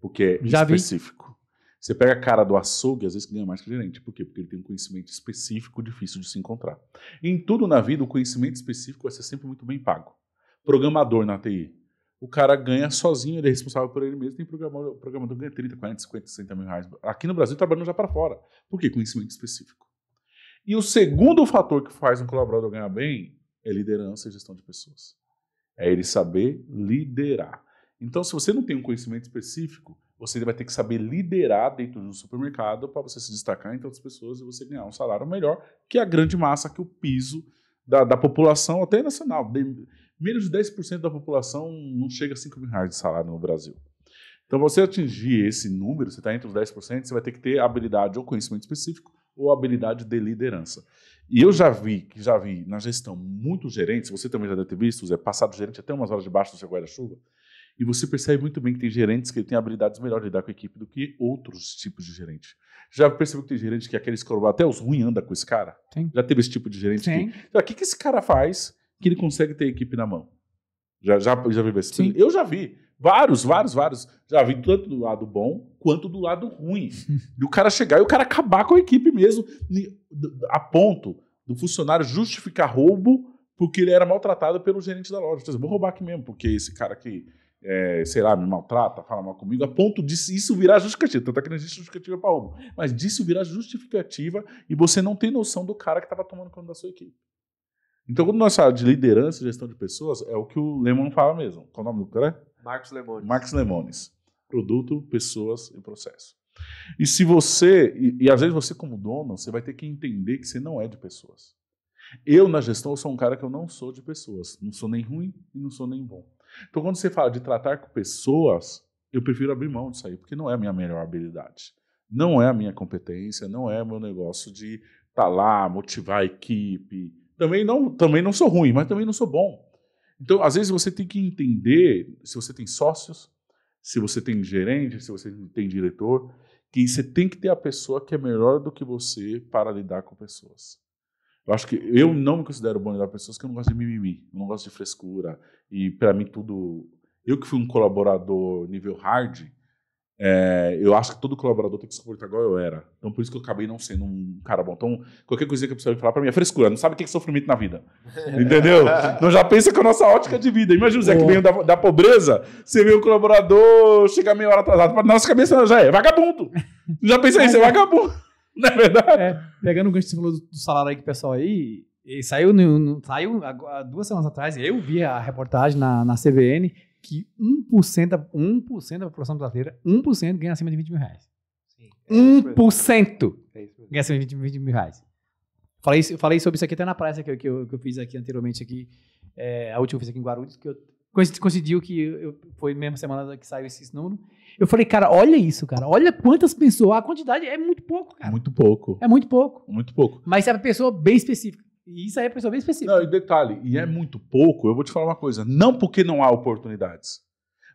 Porque é Já vi. específico. Você pega a cara do açougue, às vezes ganha mais que gerente. Por quê? Porque ele tem um conhecimento específico difícil de se encontrar. Em tudo na vida, o conhecimento específico vai ser sempre muito bem pago. Programador na TI. O cara ganha sozinho, ele é responsável por ele mesmo. Tem programador, programador que ganha 30, 40, 50, 60 mil reais. Aqui no Brasil, trabalhando já para fora. Por quê? Conhecimento específico. E o segundo fator que faz um colaborador ganhar bem é liderança e gestão de pessoas. É ele saber liderar. Então, se você não tem um conhecimento específico, você vai ter que saber liderar dentro de um supermercado para você se destacar entre outras pessoas e você ganhar um salário melhor que a grande massa, que o piso da, da população, até nacional. De- menos de 10% da população não chega a 5 mil reais de salário no Brasil. Então, você atingir esse número, você está entre os 10%, você vai ter que ter habilidade ou conhecimento específico ou habilidade de liderança. E eu já vi, que já vi na gestão muitos gerentes, você também já deve ter visto, Zé, passado gerente até umas horas debaixo do seu guarda-chuva, e você percebe muito bem que tem gerentes que têm habilidades melhores de lidar com a equipe do que outros tipos de gerente. Já percebeu que tem gerente que é aqueles que até os ruins andam com esse cara? Sim. Já teve esse tipo de gerente Sim. que. O que, que esse cara faz que ele consegue ter a equipe na mão? Já, já, já viu esse? Sim. Eu já vi. Vários, vários, vários. Já vi tanto do lado bom quanto do lado ruim. do cara chegar e o cara acabar com a equipe mesmo, a ponto do funcionário justificar roubo porque ele era maltratado pelo gerente da loja. Então, vou roubar aqui mesmo, porque esse cara aqui, é, sei lá, me maltrata, fala mal comigo, a ponto disso isso virar justificativa. Tanto é que não existe justificativa para roubo. Mas disso virar justificativa e você não tem noção do cara que estava tomando conta da sua equipe. Então, quando nós falamos de liderança e gestão de pessoas, é o que o Lemon fala mesmo. Qual é o nome do cara? Marcos Lemone. Marcos Lemones. Produto, pessoas e processo. E se você, e, e às vezes você como dono, você vai ter que entender que você não é de pessoas. Eu, na gestão, eu sou um cara que eu não sou de pessoas. Não sou nem ruim e não sou nem bom. Então, quando você fala de tratar com pessoas, eu prefiro abrir mão disso aí, porque não é a minha melhor habilidade. Não é a minha competência, não é meu negócio de estar lá, motivar a equipe. Também não, também não sou ruim, mas também não sou bom. Então, às vezes, você tem que entender se você tem sócios, se você tem gerente, se você tem diretor, que você tem que ter a pessoa que é melhor do que você para lidar com pessoas. Eu acho que eu não me considero bom lidar com pessoas, porque eu não gosto de mimimi, eu não gosto de frescura. E para mim tudo. Eu que fui um colaborador nível hard, é, eu acho que todo colaborador tem que se comportar igual eu era. Então por isso que eu acabei não sendo um cara bom. Então qualquer coisa que a pessoa falar para mim é frescura, não sabe o que é sofrimento na vida. Entendeu? Então já pensa com a nossa ótica de vida. Imagina o Zé que veio da, da pobreza, você vê o colaborador chegar meia hora atrasado, na nossa cabeça já é vagabundo. Já pensa aí, você é vagabundo. Não é verdade? É, pegando o gancho que você falou do, salário aí que o pessoal aí, e saiu, no, no- saiu duas semanas atrás, eu vi a reportagem na, na CVN que 1%, da- 1% da população brasileira, 1% ganha acima de 20 mil reais. Sim, é isso mesmo. 1% É ganha acima de 20, 20 mil reais. Falei, falei sobre isso aqui até na praça que eu, que eu, que eu fiz aqui anteriormente, aqui, é, a última que eu fiz aqui em Guarulhos, que eu coinc- coincidiu que eu, foi a mesma semana que saiu esse número. Eu falei, cara, olha isso, cara. Olha quantas pessoas. A quantidade é muito pouco, cara. Muito pouco. É muito pouco. Muito pouco. Mas é uma pessoa bem específica. E isso aí é pessoa bem específica. Não, e detalhe, e é muito pouco, eu vou te falar uma coisa. Não porque não há oportunidades,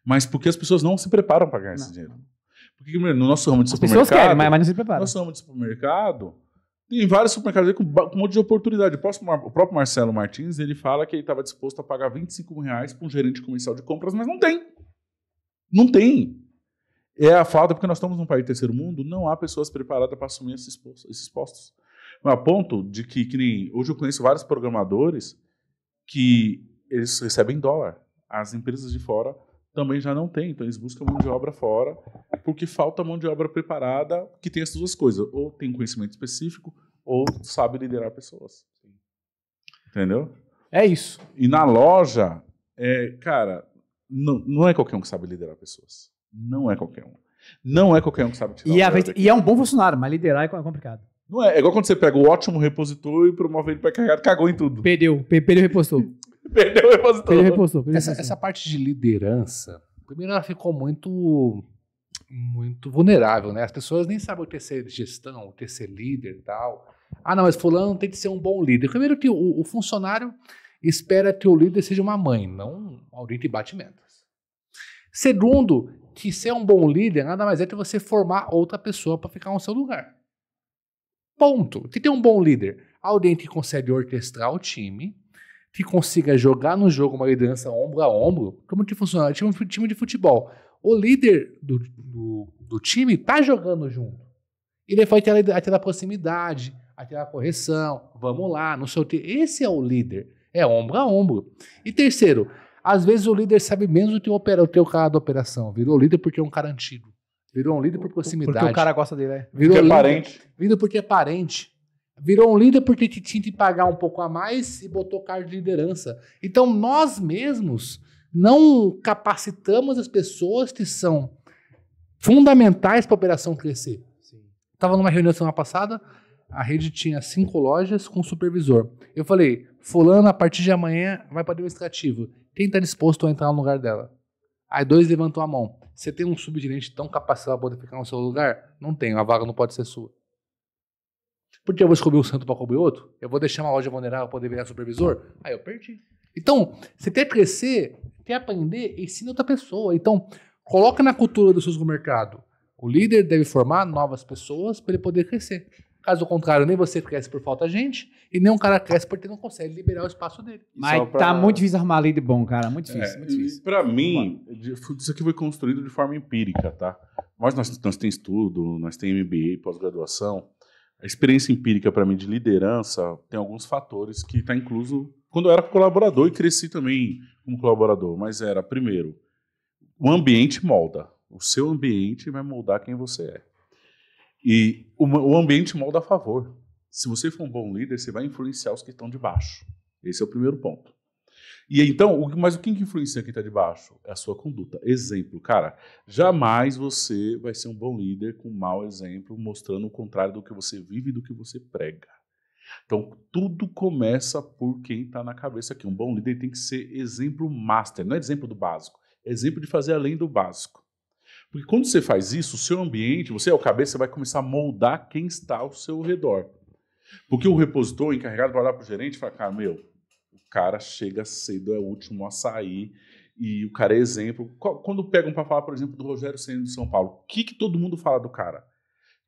mas porque as pessoas não se preparam para ganhar esse Não. dinheiro. Porque no nosso ramo de As pessoas supermercado, querem, mas, mas não se preparam. nosso ramo de supermercado, tem vários supermercados aí com, com um monte de oportunidade. O próximo- O próprio Marcelo Martins, ele fala que ele estava disposto a pagar 25 mil reais para um gerente comercial de compras, mas não tem. Não tem. É a falta, porque nós estamos num país de terceiro mundo, não há pessoas preparadas para assumir esses postos. Esses postos. A ponto de que, que nem, hoje eu conheço vários programadores que eles recebem dólar. As empresas de fora também já não têm, então eles buscam mão de obra fora, porque falta mão de obra preparada que tem essas duas coisas, ou tem conhecimento específico, ou sabe liderar pessoas. Entendeu? É isso. E na loja, é, cara, não, não é qualquer um que sabe liderar pessoas. Não é qualquer um. Não é qualquer um que sabe tirar E, o a e é um bom funcionário, mas liderar é complicado. Não é, é igual quando você pega o ótimo repositor e promove ele para carregar, cagou em tudo. Perdeu. pe- Perdeu, repostou. Perdeu o repositor. Perdeu, repostou. Perdeu, Essa, essa parte de liderança, primeiro ela ficou muito muito vulnerável, né? As pessoas nem sabem o que é ser gestão, o que é ser líder e tal. Ah, não, mas fulano tem que ser um bom líder. Primeiro que o, o funcionário espera que o líder seja uma mãe, não alguém que bate metas. Segundo, que ser um bom líder nada mais é que você formar outra pessoa para ficar no seu lugar. Ponto. Que tem um bom líder? Alguém que consegue orquestrar o time, que consiga jogar no jogo uma liderança ombro a ombro. Como que funciona? Time, time de futebol. O líder do, do, do time tá jogando junto. Ele vai ter aquela proximidade, aquela correção. Vamos lá, não sei o que. Esse é o líder. É ombro a ombro. E terceiro, às vezes o líder sabe menos do que o, opera, o teu cara da operação. Virou líder porque é um cara antigo. Virou um líder por proximidade. Porque o cara gosta dele, é. Virou Porque é parente. Virou porque é parente. Virou um líder porque te tinha que pagar um pouco a mais e botou cargo de liderança. Então nós mesmos não capacitamos as pessoas que são fundamentais para a operação crescer. Estava numa reunião semana passada, a rede tinha cinco lojas com supervisor. Eu falei, fulano, a partir de amanhã vai para o administrativo. Quem está disposto a entrar no lugar dela? Aí dois levantou a mão. Você tem um subgerente tão capacitado para poder ficar no seu lugar? Não tenho, a vaga não pode ser sua. Porque eu vou escolher um santo para cobrir outro? Eu vou deixar uma loja vulnerável para poder virar supervisor? Aí eu perdi. Então, você quer crescer, quer aprender, ensina outra pessoa. Então, coloca na cultura do seu mercado. O líder deve formar novas pessoas para ele poder crescer. Caso contrário, nem você cresce por falta de gente, e nem um cara cresce porque não consegue liberar o espaço dele. Mas pra- tá muito difícil arrumar líder bom, cara. Muito difícil, É, muito difícil. Para mim, de- isso aqui foi construído de forma empírica, tá? Mas nós, nós temos estudo, nós temos MBA, pós-graduação. A experiência empírica para mim de liderança tem alguns fatores que está incluso quando eu era colaborador e cresci também como colaborador. Mas era, primeiro, o ambiente molda. O seu ambiente vai moldar quem você é. E o, o ambiente molda a favor. Se você for um bom líder, você vai influenciar os que estão de baixo. Esse é o primeiro ponto. E então, o- mas o que influencia quem está de baixo? É a sua conduta. Exemplo, cara, jamais você vai ser um bom líder com um mau exemplo, mostrando o contrário do que você vive e do que você prega. Então, tudo começa por quem está na cabeça aqui. Um bom líder tem que ser exemplo master, não é exemplo do básico, é exemplo de fazer além do básico. Porque quando você faz isso, o seu ambiente, você é o cabeça, vai começar a moldar quem está ao seu redor. Porque o repositor, o encarregado, vai olhar para o gerente e falar, cara, meu, o cara chega cedo, é o último a sair, e o cara é exemplo. Quando pegam para falar, por exemplo, do Rogério Senna de São Paulo, o que, que todo mundo fala do cara?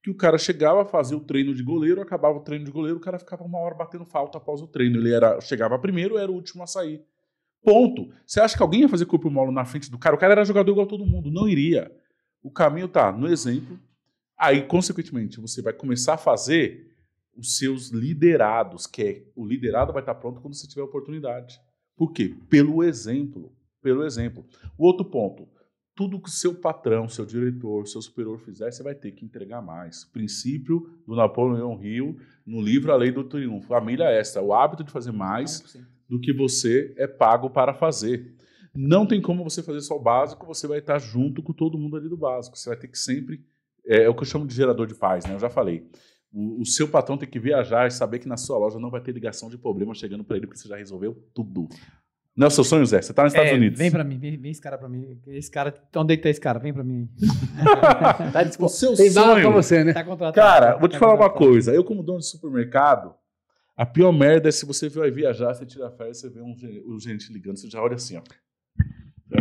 Que o cara chegava, fazia o treino de goleiro, acabava o treino de goleiro, o cara ficava uma hora batendo falta após o treino. Ele era, chegava primeiro, era o último a sair. Ponto. Você acha que alguém ia fazer corpo mole na frente do cara? O cara era jogador igual todo mundo. Não iria. O caminho tá no exemplo. Aí, consequentemente, você vai começar a fazer os seus liderados, que é o liderado vai estar pronto quando você tiver oportunidade. Por quê? Pelo exemplo. Pelo exemplo. O outro ponto. Tudo que o seu patrão, seu diretor, seu superior fizer, você vai ter que entregar mais. Princípio do Napoleão Hill, no livro A Lei do Triunfo. Família Extra. O hábito de fazer mais do que você é pago para fazer. Não tem como você fazer só o básico, você vai estar junto com todo mundo ali do básico. Você vai ter que sempre. É, é o que eu chamo de gerador de paz, né? Eu já falei. O, o seu patrão tem que viajar e saber que na sua loja não vai ter ligação de problema chegando para ele, porque você já resolveu tudo. Não é o seu sonho, Zé? Você está nos Estados É, Unidos. Vem pra mim, vem, vem esse cara pra mim. Esse cara, onde é que tá esse cara? Vem pra mim. Tá O disposto. seu Tem vaga pra sonho. você, né? Tá contratado. Cara, vou te Tá falar uma coisa. Eu, como dono de supermercado, a pior merda é se você vai viajar, você tira férias, você vê um, o gerente ligando, você já olha assim, ó.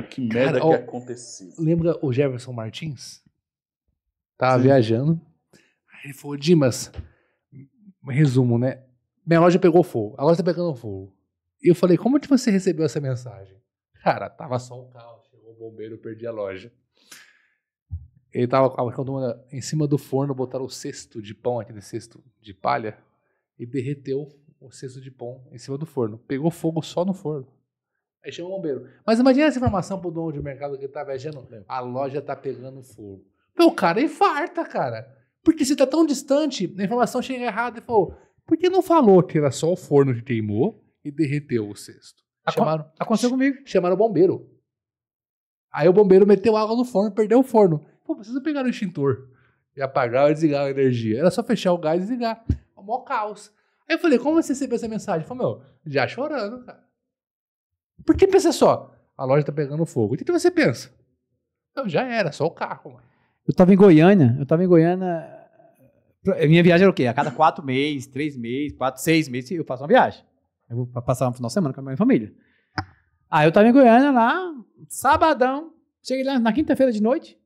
Que merda Cara, que aconteceu. Lembra o Jefferson Martins? Tava Sim. viajando. Aí ele falou, Dimas, resumo, né? Minha loja pegou fogo. A loja tá pegando fogo. E eu falei, como que você recebeu essa mensagem? Cara, tava só um carro, chegou o bombeiro, eu perdi a loja. Ele tava com a câmera em cima do forno, botaram o cesto de pão, aquele cesto de palha, e derreteu o cesto de pão em cima do forno. Pegou fogo só no forno. Aí chamou o bombeiro. Mas imagina essa informação pro dono de mercado que tá viajando. A loja tá pegando fogo. Meu, o cara infarta, cara. Porque você tá tão distante, a informação chega errada e falou, por que não falou que era só o forno que queimou e derreteu o cesto? Acon- Chamaram, Aconteceu comigo. chamaram o bombeiro. Aí o bombeiro meteu água no forno, perdeu o forno. Pô, precisa pegar o extintor e apagar ou desligar a energia. Era só fechar o gás e desligar. É um maior caos. Aí eu falei, como você recebeu essa mensagem? Ele falou, meu, já chorando, cara. Porque pensa só, a loja tá pegando fogo. O que, você pensa? Não, já era, só o carro, mano. Eu tava em Goiânia, eu tava em Goiânia. Minha viagem era o quê? A cada quatro meses, três meses, quatro, seis meses, eu faço uma viagem. Eu vou passar um final de semana com a minha família. Aí eu tava em Goiânia lá, sabadão. Cheguei lá na quinta-feira de noite.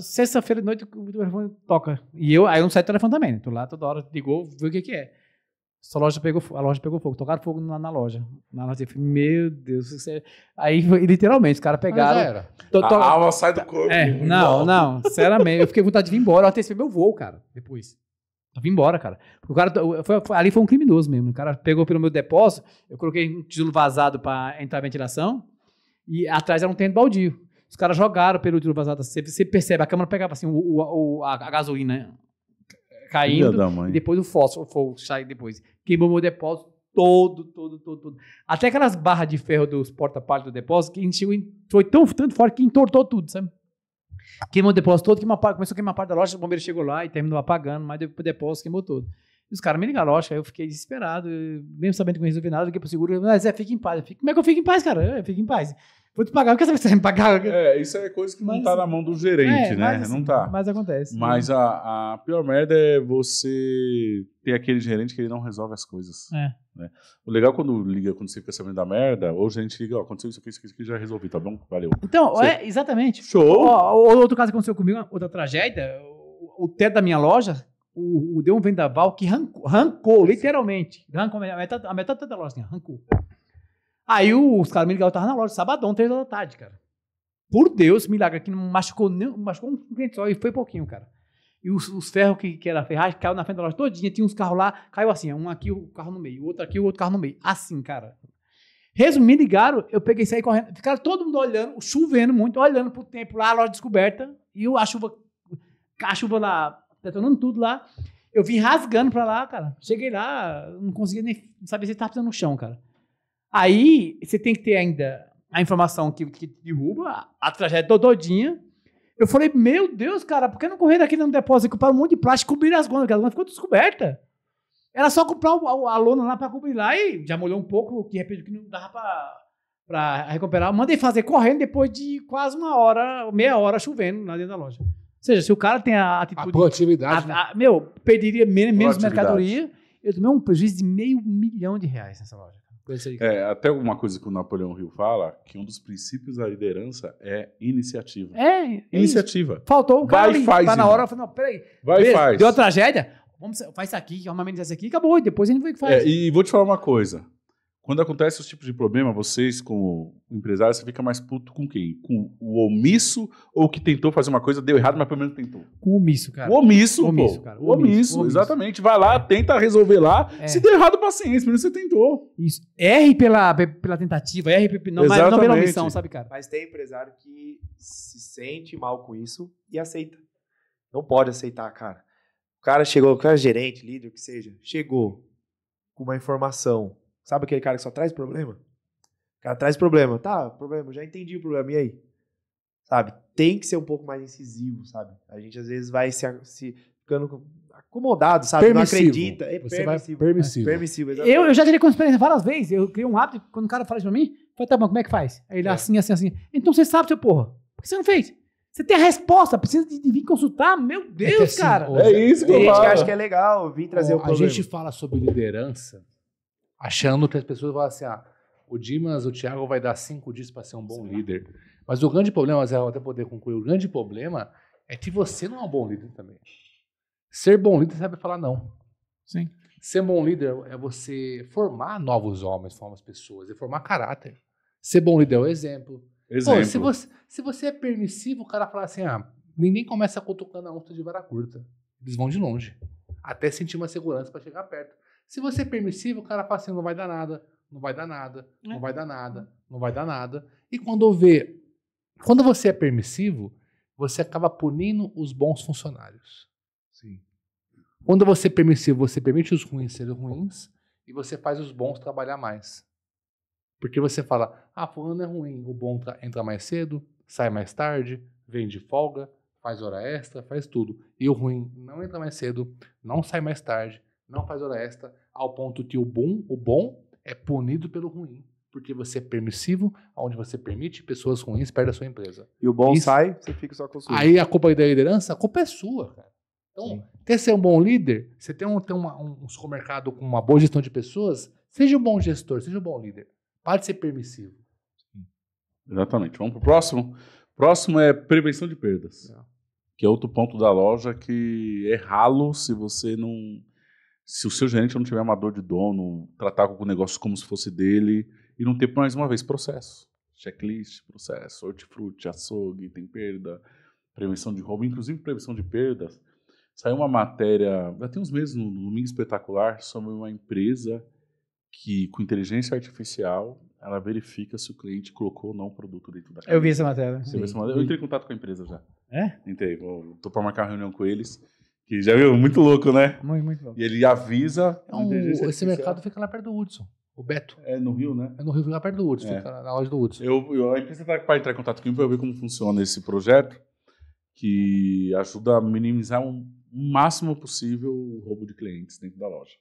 Sexta-feira de noite o telefone toca. E eu, aí eu não saio do telefone também. Né? Tô lá toda hora, ligou, viu o que que é. Essa loja pegou, a loja pegou fogo, tocaram fogo na, na loja. Na loja, eu falei, meu Deus, isso é... aí literalmente os caras pegaram. Mas era. to- to- A alma sai do corpo. é, não, não, sinceramente, eu fiquei com vontade de vir embora, eu antecipei meu voo, cara, depois. Eu vim embora, cara. Porque O cara, foi- foi- ali foi um criminoso mesmo. O cara pegou pelo meu depósito, eu coloquei um tijolo vazado para entrar a ventilação e atrás era um tênis baldio. Os caras jogaram pelo tijolo vazado. Você, você percebe, a câmera pegava assim, o, o- a, a gasolina Filha caindo e depois o fósforo, o fogo sai depois. Queimou meu depósito todo, todo, todo, todo. Até aquelas barras de ferro dos porta-palhos do depósito, que encheu, foi tão, tanto forte que entortou tudo, sabe? Queimou o depósito todo, queimou começou a queimar a parte da loja, o bombeiro chegou lá e terminou apagando, mas depois o depósito queimou todo. Os caras me ligaram, lógico, aí eu fiquei desesperado, mesmo sabendo que não resolvi nada, liguei pro seguro, mas Zé, fica em paz. Fico, Como é que eu fico em paz, cara? Eu fico em paz. Vou te pagar, eu quero saber se você vai me pagar. É, isso é coisa que não Mas- tá na mão do gerente, É, né? mas, não tá. Mas acontece. Mas a, a pior merda é você ter aquele gerente que ele não resolve as coisas. É. né? O legal é quando liga, quando você fica sabendo da merda, ou o gerente liga, ó, aconteceu isso aqui, isso aqui, isso aqui, já resolvi, tá bom? Valeu. Então, Você- é, exatamente. Show! Ó, outro caso que aconteceu comigo, outra tragédia, o, o teto da minha loja, o, o- deu um vendaval que arrancou, arrancou, literalmente. Arrancou a metade, a metade da loja, assim, arrancou. Aí os caras me ligaram, eu tava na loja, sabadão, três horas da tarde, cara. Por Deus, milagre, que não machucou, nem, machucou um cliente só, e foi pouquinho, cara. E os, os ferros que, que era ferragem caiu na frente da loja todinha, tinha uns carros lá, caiu assim, um aqui, o carro no meio, o outro aqui, o outro carro no meio. Assim, cara. Resumindo, me ligaram, eu peguei e saí correndo. Ficaram todo mundo olhando, chovendo muito, olhando pro tempo lá, a loja descoberta, e a chuva, a chuva lá, detonando tudo lá. Eu vim rasgando pra lá, cara. Cheguei lá, não conseguia nem saber se tava pisando no chão, cara. Aí, você tem que ter ainda a informação que, que derruba, a, a tragédia todinha. Eu falei, meu Deus, cara, por que não correr daqui no depósito comprar um monte de plástico e cobrir as? Porque as gonas ficou descoberta. Era só comprar o- a, a lona lá pra cobrir lá e já molhou um pouco, que repente que não dava pra, pra recuperar. Mandei fazer correndo depois de quase uma hora, meia hora chovendo lá dentro da loja. Ou seja, se o cara tem a A atitude. produtividade. a- a- meu, perderia men- menos Proatividade. mercadoria. Eu tomei um prejuízo de meio milhão de reais nessa loja. É, até uma coisa que o Napoleão Hill fala, que um dos princípios da liderança é iniciativa. É, isso. Iniciativa. Faltou o cara Vai e ali, faz, tá na hora, eu falei, não, peraí. Vai e beleza, faz. Deu a tragédia, vamos, faz isso aqui, amenizar isso aqui, acabou, e depois a gente vê o que faz. É, e vou te falar uma coisa. Quando acontece esse tipo de problema, vocês, como empresários, você fica mais puto com quem? Com o omisso ou o que tentou fazer uma coisa, deu errado, mas pelo menos tentou? Com omisso, cara. o omisso, Omisso, pô. cara. O omisso, Omisso, omisso. exatamente. Vai lá, tenta resolver lá. É. Se deu errado, paciência, pelo menos você tentou. Isso. R pela, pela tentativa, R pe- não, mas não pela omissão, sabe, cara? Mas tem empresário que se sente mal com isso e aceita. Não pode aceitar, cara. O cara chegou, o cara é gerente, líder, o que seja, chegou com uma informação. Sabe aquele cara que só traz problema? O cara traz problema. Tá, problema, já entendi o problema. E aí? Sabe? Tem que ser um pouco mais incisivo, sabe? A gente às vezes vai se, se ficando com- acomodado, sabe? Permissivo. Não acredita. É Você vai permissivo. permissivo. Permissivo. Eu, eu já tirei com experiência várias vezes. Eu criei um hábito, quando o cara fala isso pra mim, falei, tá bom, como é que faz? Aí ele É. assim, assim, assim. Então você sabe, seu porra. Por que você não fez? Você tem a resposta, precisa de, de vir consultar? Meu Deus, assim, cara. É isso que Tem eu gente que acha que é legal vir trazer Ó, o problema. A gente fala sobre liderança achando que as pessoas falam assim: ah, o Dimas, o Thiago vai dar cinco dias para ser um bom líder. Mas o grande problema, Zé, eu até poder concluir, o grande problema é que você não é um bom líder também. Ser bom líder sabe falar não. Sim. Ser bom líder é você formar novos homens, novas pessoas, é formar caráter. Ser bom líder é o exemplo. Pô, Exemplo. se, você, se você é permissivo, o cara fala assim: ah, ninguém começa cutucando a onça de vara curta. Eles vão de longe. Até sentir uma segurança para chegar perto. Se você é permissivo, o cara fala assim: não vai dar nada, não vai dar nada, não É. vai dar nada, não vai dar nada. E quando vê. Quando você é permissivo, você acaba punindo os bons funcionários. Sim. Quando você é permissivo, você permite os ruins serem ruins e você faz os bons trabalhar mais. Porque você fala, ah, fulano é ruim, o bom tra- entra mais cedo, sai mais tarde, vem de folga, faz hora extra, faz tudo. E o ruim não entra mais cedo, não sai mais tarde, não faz hora extra, ao ponto que o bom, o bom é punido pelo ruim. porque você é permissivo, onde você permite pessoas ruins perto da sua empresa. E o bom Isso. sai, você fica só com o sujo. Aí a culpa da liderança, a culpa é sua, cara. Então, Sim. quer ser um bom líder? Você tem, um, tem uma- um, supermercado com uma boa gestão de pessoas? Seja um bom gestor, seja um bom líder. Pare de ser permissivo. Exatamente. Vamos pro próximo? Próximo é prevenção de perdas. É. Que é outro ponto da loja que é ralo se você não. Se o seu gerente não tiver amador de dono, tratar com o negócio como se fosse dele e não ter, mais uma vez, processo. Checklist, processo, hortifruti, açougue, tem perda, prevenção de roubo, inclusive prevenção de perdas. Saiu uma matéria, já tem uns meses no Domingo Espetacular, sobre uma empresa que, com inteligência artificial, ela verifica se o cliente colocou ou não o produto dentro da Eu vi essa matéria. Você viu essa matéria? Eu entrei em contato com a empresa já. É? Entrei, tô para marcar uma reunião com eles. Que já viu, muito louco, né? Muito, muito bom. E ele avisa. É um- inteligência esse artificial. mercado fica lá perto do Hudson. O Beto. É no Rio, né? É no Rio, fica lá perto do Hudson. É. Fica na loja do Hudson. Eu, eu- a empresa está para entrar em contato comigo para ver como funciona esse projeto, que ajuda a minimizar um, o máximo possível o roubo de clientes dentro da loja.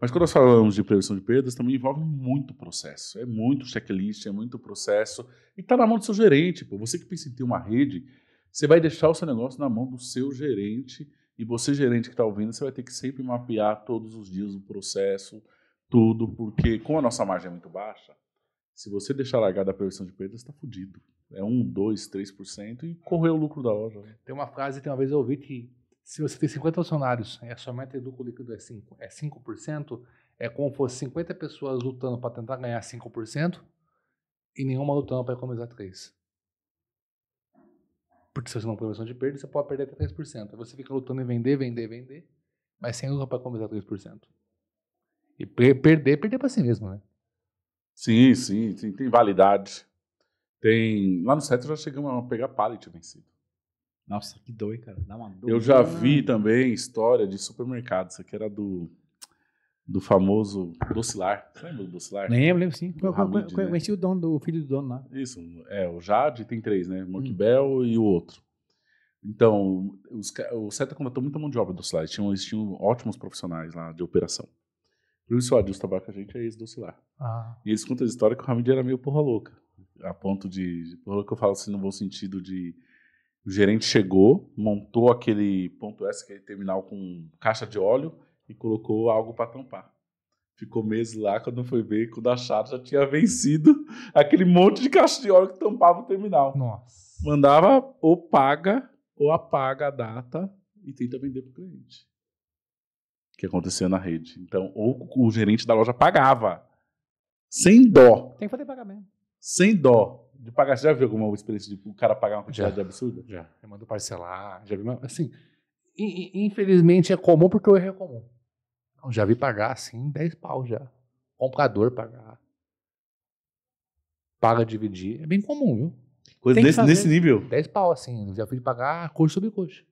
Mas quando nós falamos de prevenção de perdas, também envolve muito processo. É muito checklist, é muito processo. E está na mão do seu gerente. Pô. Você que pensa em ter uma rede, você vai deixar o seu negócio na mão do seu gerente. E você, gerente que está ouvindo, você vai ter que sempre mapear todos os dias o processo, tudo, porque como a nossa margem é muito baixa, se você deixar largada a prevenção de perdas, está fudido. É 1, 2, 3% e correu o lucro da loja. né? Tem uma frase que uma vez eu ouvi que se você tem 50 funcionários e a sua meta de lucro líquido é 5%, é 5%, é como se fosse 50 pessoas lutando para tentar ganhar 5% e nenhuma lutando para economizar 3%. Porque se você não prevenção de perda, você pode perder até 3%. Aí você fica lutando em vender, vender, vender, mas sem luta para economizar 3%. E per- perder, perder para si mesmo, né? Sim, sim, sim, tem validade. Tem. Lá no set já chegamos a pegar pallet vencido. Nossa, que doido, cara. Dá uma dor. Eu já vi também história de supermercado. Isso aqui era do, do famoso Docilar. Você lembra do Docilar? Lembro, lembro sim. Do Eu, Hamid, eu né? conheci o dono, do o filho do dono lá. Isso, é, o Jade tem três, né? Monkey Bell e o outro. Então, os, o Seta contratou muita mão de obra do Docilar. Eles tinham, eles tinham ótimos profissionais lá de operação. Por isso o Adilson trabalha com a gente é esse Docilar. Ah, E eles contam a história que o Hamid era meio porra louca. A ponto de. de porra louca eu falo assim no bom sentido de. O gerente chegou, montou aquele ponto S, aquele terminal com caixa de óleo, e colocou algo para tampar. Ficou meses lá, quando foi ver, quando acharam, já tinha vencido aquele monte de caixa de óleo que tampava o terminal. nossa. Mandava ou paga ou apaga a data e tenta vender para o cliente. O que acontecia na rede. Então, ou o gerente da loja pagava. Sem dó Tem que fazer pagamento. sem dó de pagar. Você já viu alguma experiência de o cara pagar uma quantidade Já. absurda? Já, eu mando parcelar, já vi, mas, assim, infelizmente é comum porque o erro é comum. Então, já vi pagar, assim, 10 pau já. Comprador pagar. Paga dividir, é bem comum, viu? Coisa desse, nesse nível. 10 pau, assim, eu já fui pagar coxa sobre coxa.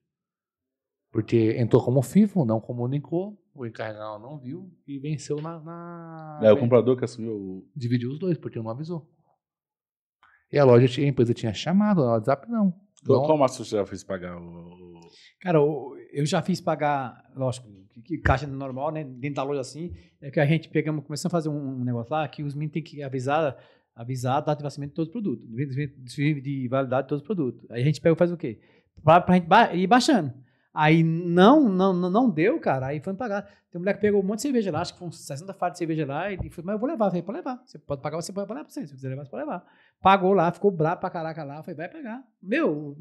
Porque entrou como FIFO, não comunicou, o encarregado não viu e venceu na... na É, o comprador que assumiu o. Dividiu os dois, porque não avisou. E a loja, tinha- a empresa tinha chamado, no WhatsApp não. Qual, Não. qual Márcio você já fez pagar o. o- Cara, eu, já fiz pagar, lógico, caixa normal, né? Dentro da loja assim. É que a gente pegamos, começamos a fazer um, negócio lá que os meninos têm que avisar, avisar a data de vencimento de todos os produtos, de, de, de validade de todos os produtos. Aí a gente pega e faz o quê? Pra, pra gente ba- ir baixando. Aí não, não, não, deu, cara. Aí foi me pagar. Tem um moleque que pegou um monte de cerveja lá, acho que foi uns 60 fardos de cerveja lá. E ele falou, mas eu vou levar. Eu falei, pode levar. Você pode pagar, você pode levar pra você. Se você quiser levar, você pode levar. Pagou lá, ficou brabo pra caraca lá. Falei, vai pegar. Meu,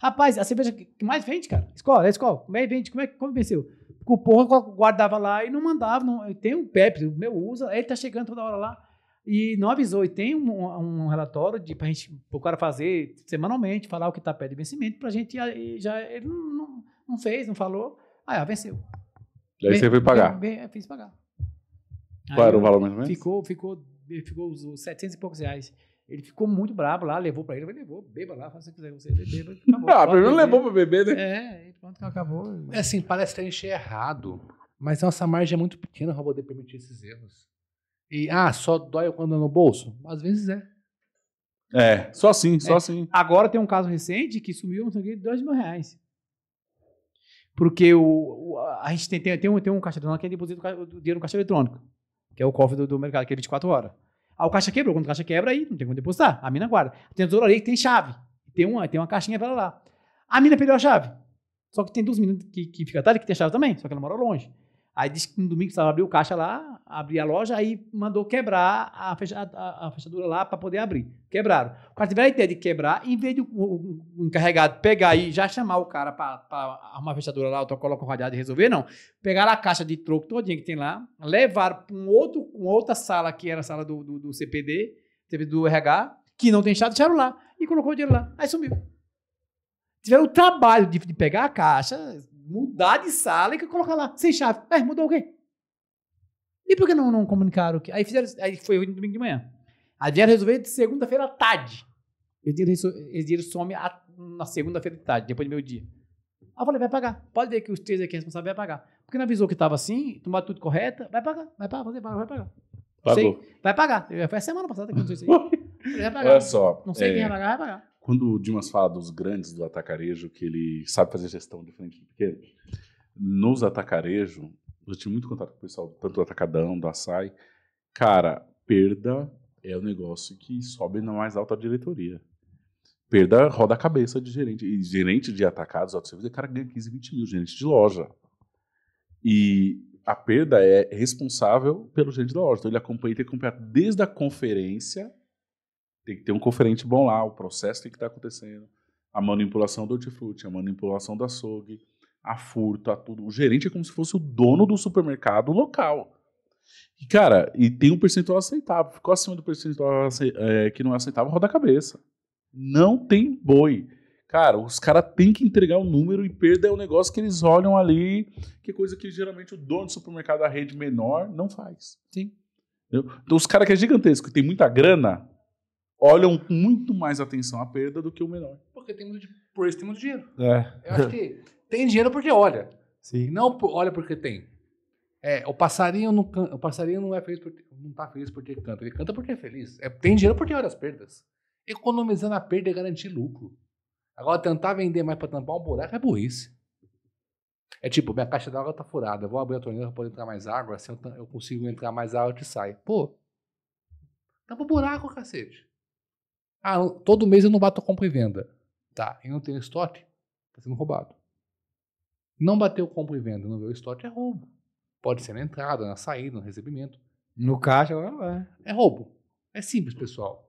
rapaz, a cerveja que mais vende, cara. Escola, é escola. Como é que vende? Como é que como venceu? Porque o porra guardava lá e não mandava. Não, tem um Pepsi, o meu usa, ele tá chegando toda hora lá. E não avisou. E tem um, um relatório de, pra gente, pro cara fazer semanalmente, falar o que tá perto de vencimento, pra gente já. Ele não, não, não fez, não falou. Ah, é, venceu. E aí você foi pagar. Bem, bem, fiz pagar. Qual era o valor mais ou menos? Ficou, ficou, ficou os os 700 e poucos reais. Ele ficou muito brabo lá, levou pra ele, ele levou, beba lá, faça o que quiser, você beba, acabou. Ah, beber. levou pra beber, né? É, e pronto, acabou. É assim, parece que a gente é errado, mas nossa margem é muito pequena para poder permitir esses erros. E, ah, só dói quando é no bolso? Às vezes é. É, só assim, só É. assim. Agora tem um caso recente que sumiu, não sei o quê, dois mil reais. Porque o, o- a gente tem, tem, tem um, tem um caixa eletrônico que é deposita o dinheiro no caixa eletrônico, que é o cofre do, do mercado, que é 24 horas. Aí o caixa quebrou. Quando o caixa quebra, aí não tem como depositar. A mina guarda. Tem a tesouraria que tem chave. Tem uma, tem uma caixinha pra ela lá. A mina perdeu a chave. Só que tem duas meninas que, que fica atrás que tem a chave também, só que ela mora longe. Aí disse que no domingo precisava abrir o caixa lá, abrir a loja, aí mandou quebrar a, fecha, a, a fechadura lá para poder abrir. Quebraram. O cara teve a ideia de quebrar, em vez de o, encarregado pegar e já chamar o cara para arrumar a fechadura lá, ou colocar o radiado e resolver, não. Pegaram a caixa de troco todinha que tem lá, levaram para um outro, uma outra sala, que era a sala do, do, do CPD, do RH, que não tem chave, deixaram lá e colocou o dinheiro lá. Aí sumiu. Tiveram o trabalho de, de pegar a caixa, mudar de sala e colocar lá, sem chave. É, mudou o quê? E por que não, não comunicaram? Que... Aí fizeram, aí foi no domingo de manhã. Aí vieram resolver de segunda-feira à tarde. Esse dinheiro some a, na segunda-feira de tarde, depois do meu dia. Aí eu falei, vai pagar. Pode ver que os três aqui responsáveis vai pagar. Porque não avisou que estava assim, tomar tudo correto, vai pagar, vai pagar, vai pagar, vai pagar. Pagou. Sei, vai pagar. Foi a semana passada que aconteceu isso aí. Vai pagar. Olha só. Não sei é, quem vai pagar, vai pagar. Quando o Dimas fala dos grandes do atacarejo, que ele sabe fazer gestão de frente de pequeno, nos atacarejo, eu tive muito contato com o pessoal, tanto do Atacadão, do Açaí. Cara, perda é o negócio que sobe na mais alta diretoria. Perda roda a cabeça de gerente. E gerente de atacados, o cara ganha 15, 20 mil, gerente de loja. E a perda é responsável pelo gerente da loja. Então ele acompanha, tem que acompanhar desde a conferência, tem que ter um conferente bom lá, o processo tem que estar acontecendo, a manipulação do hortifruti, a manipulação da açougue, a furto, a tudo. O gerente é como se fosse o dono do supermercado local. E, cara, e tem um percentual aceitável. Ficou acima do percentual é, que não é aceitável, roda a cabeça. Não tem boi. Cara, os caras têm que entregar o um número e perda é um negócio que eles olham ali, que é coisa que geralmente o dono do supermercado da rede menor não faz. Sim. Entendeu? Então, os caras que é gigantesco e tem muita grana, olham com muito mais atenção à perda do que o menor. Porque tem muito, por isso tem muito dinheiro. É. Eu acho que tem dinheiro porque olha. Sim. Não por- olha porque tem. É, o passarinho não, o passarinho não é feliz porque não tá feliz porque canta. Ele canta porque é feliz. É, tem dinheiro porque olha as perdas. Economizando a perda é garantir lucro. Agora tentar vender mais para tampar um buraco é burrice. É tipo, minha caixa d'água tá furada, eu vou abrir a torneira para poder entrar mais água, assim eu, eu consigo entrar mais água e sai. Pô, tampa o buraco, cacete. Ah, eu- todo mês eu não bato compra e venda. Tá, e não tenho estoque, tá sendo roubado. Não bateu compra e venda, não veio estoque, é roubo. Pode ser na entrada, na saída, no recebimento. No caixa, agora vai. É roubo. É simples, pessoal.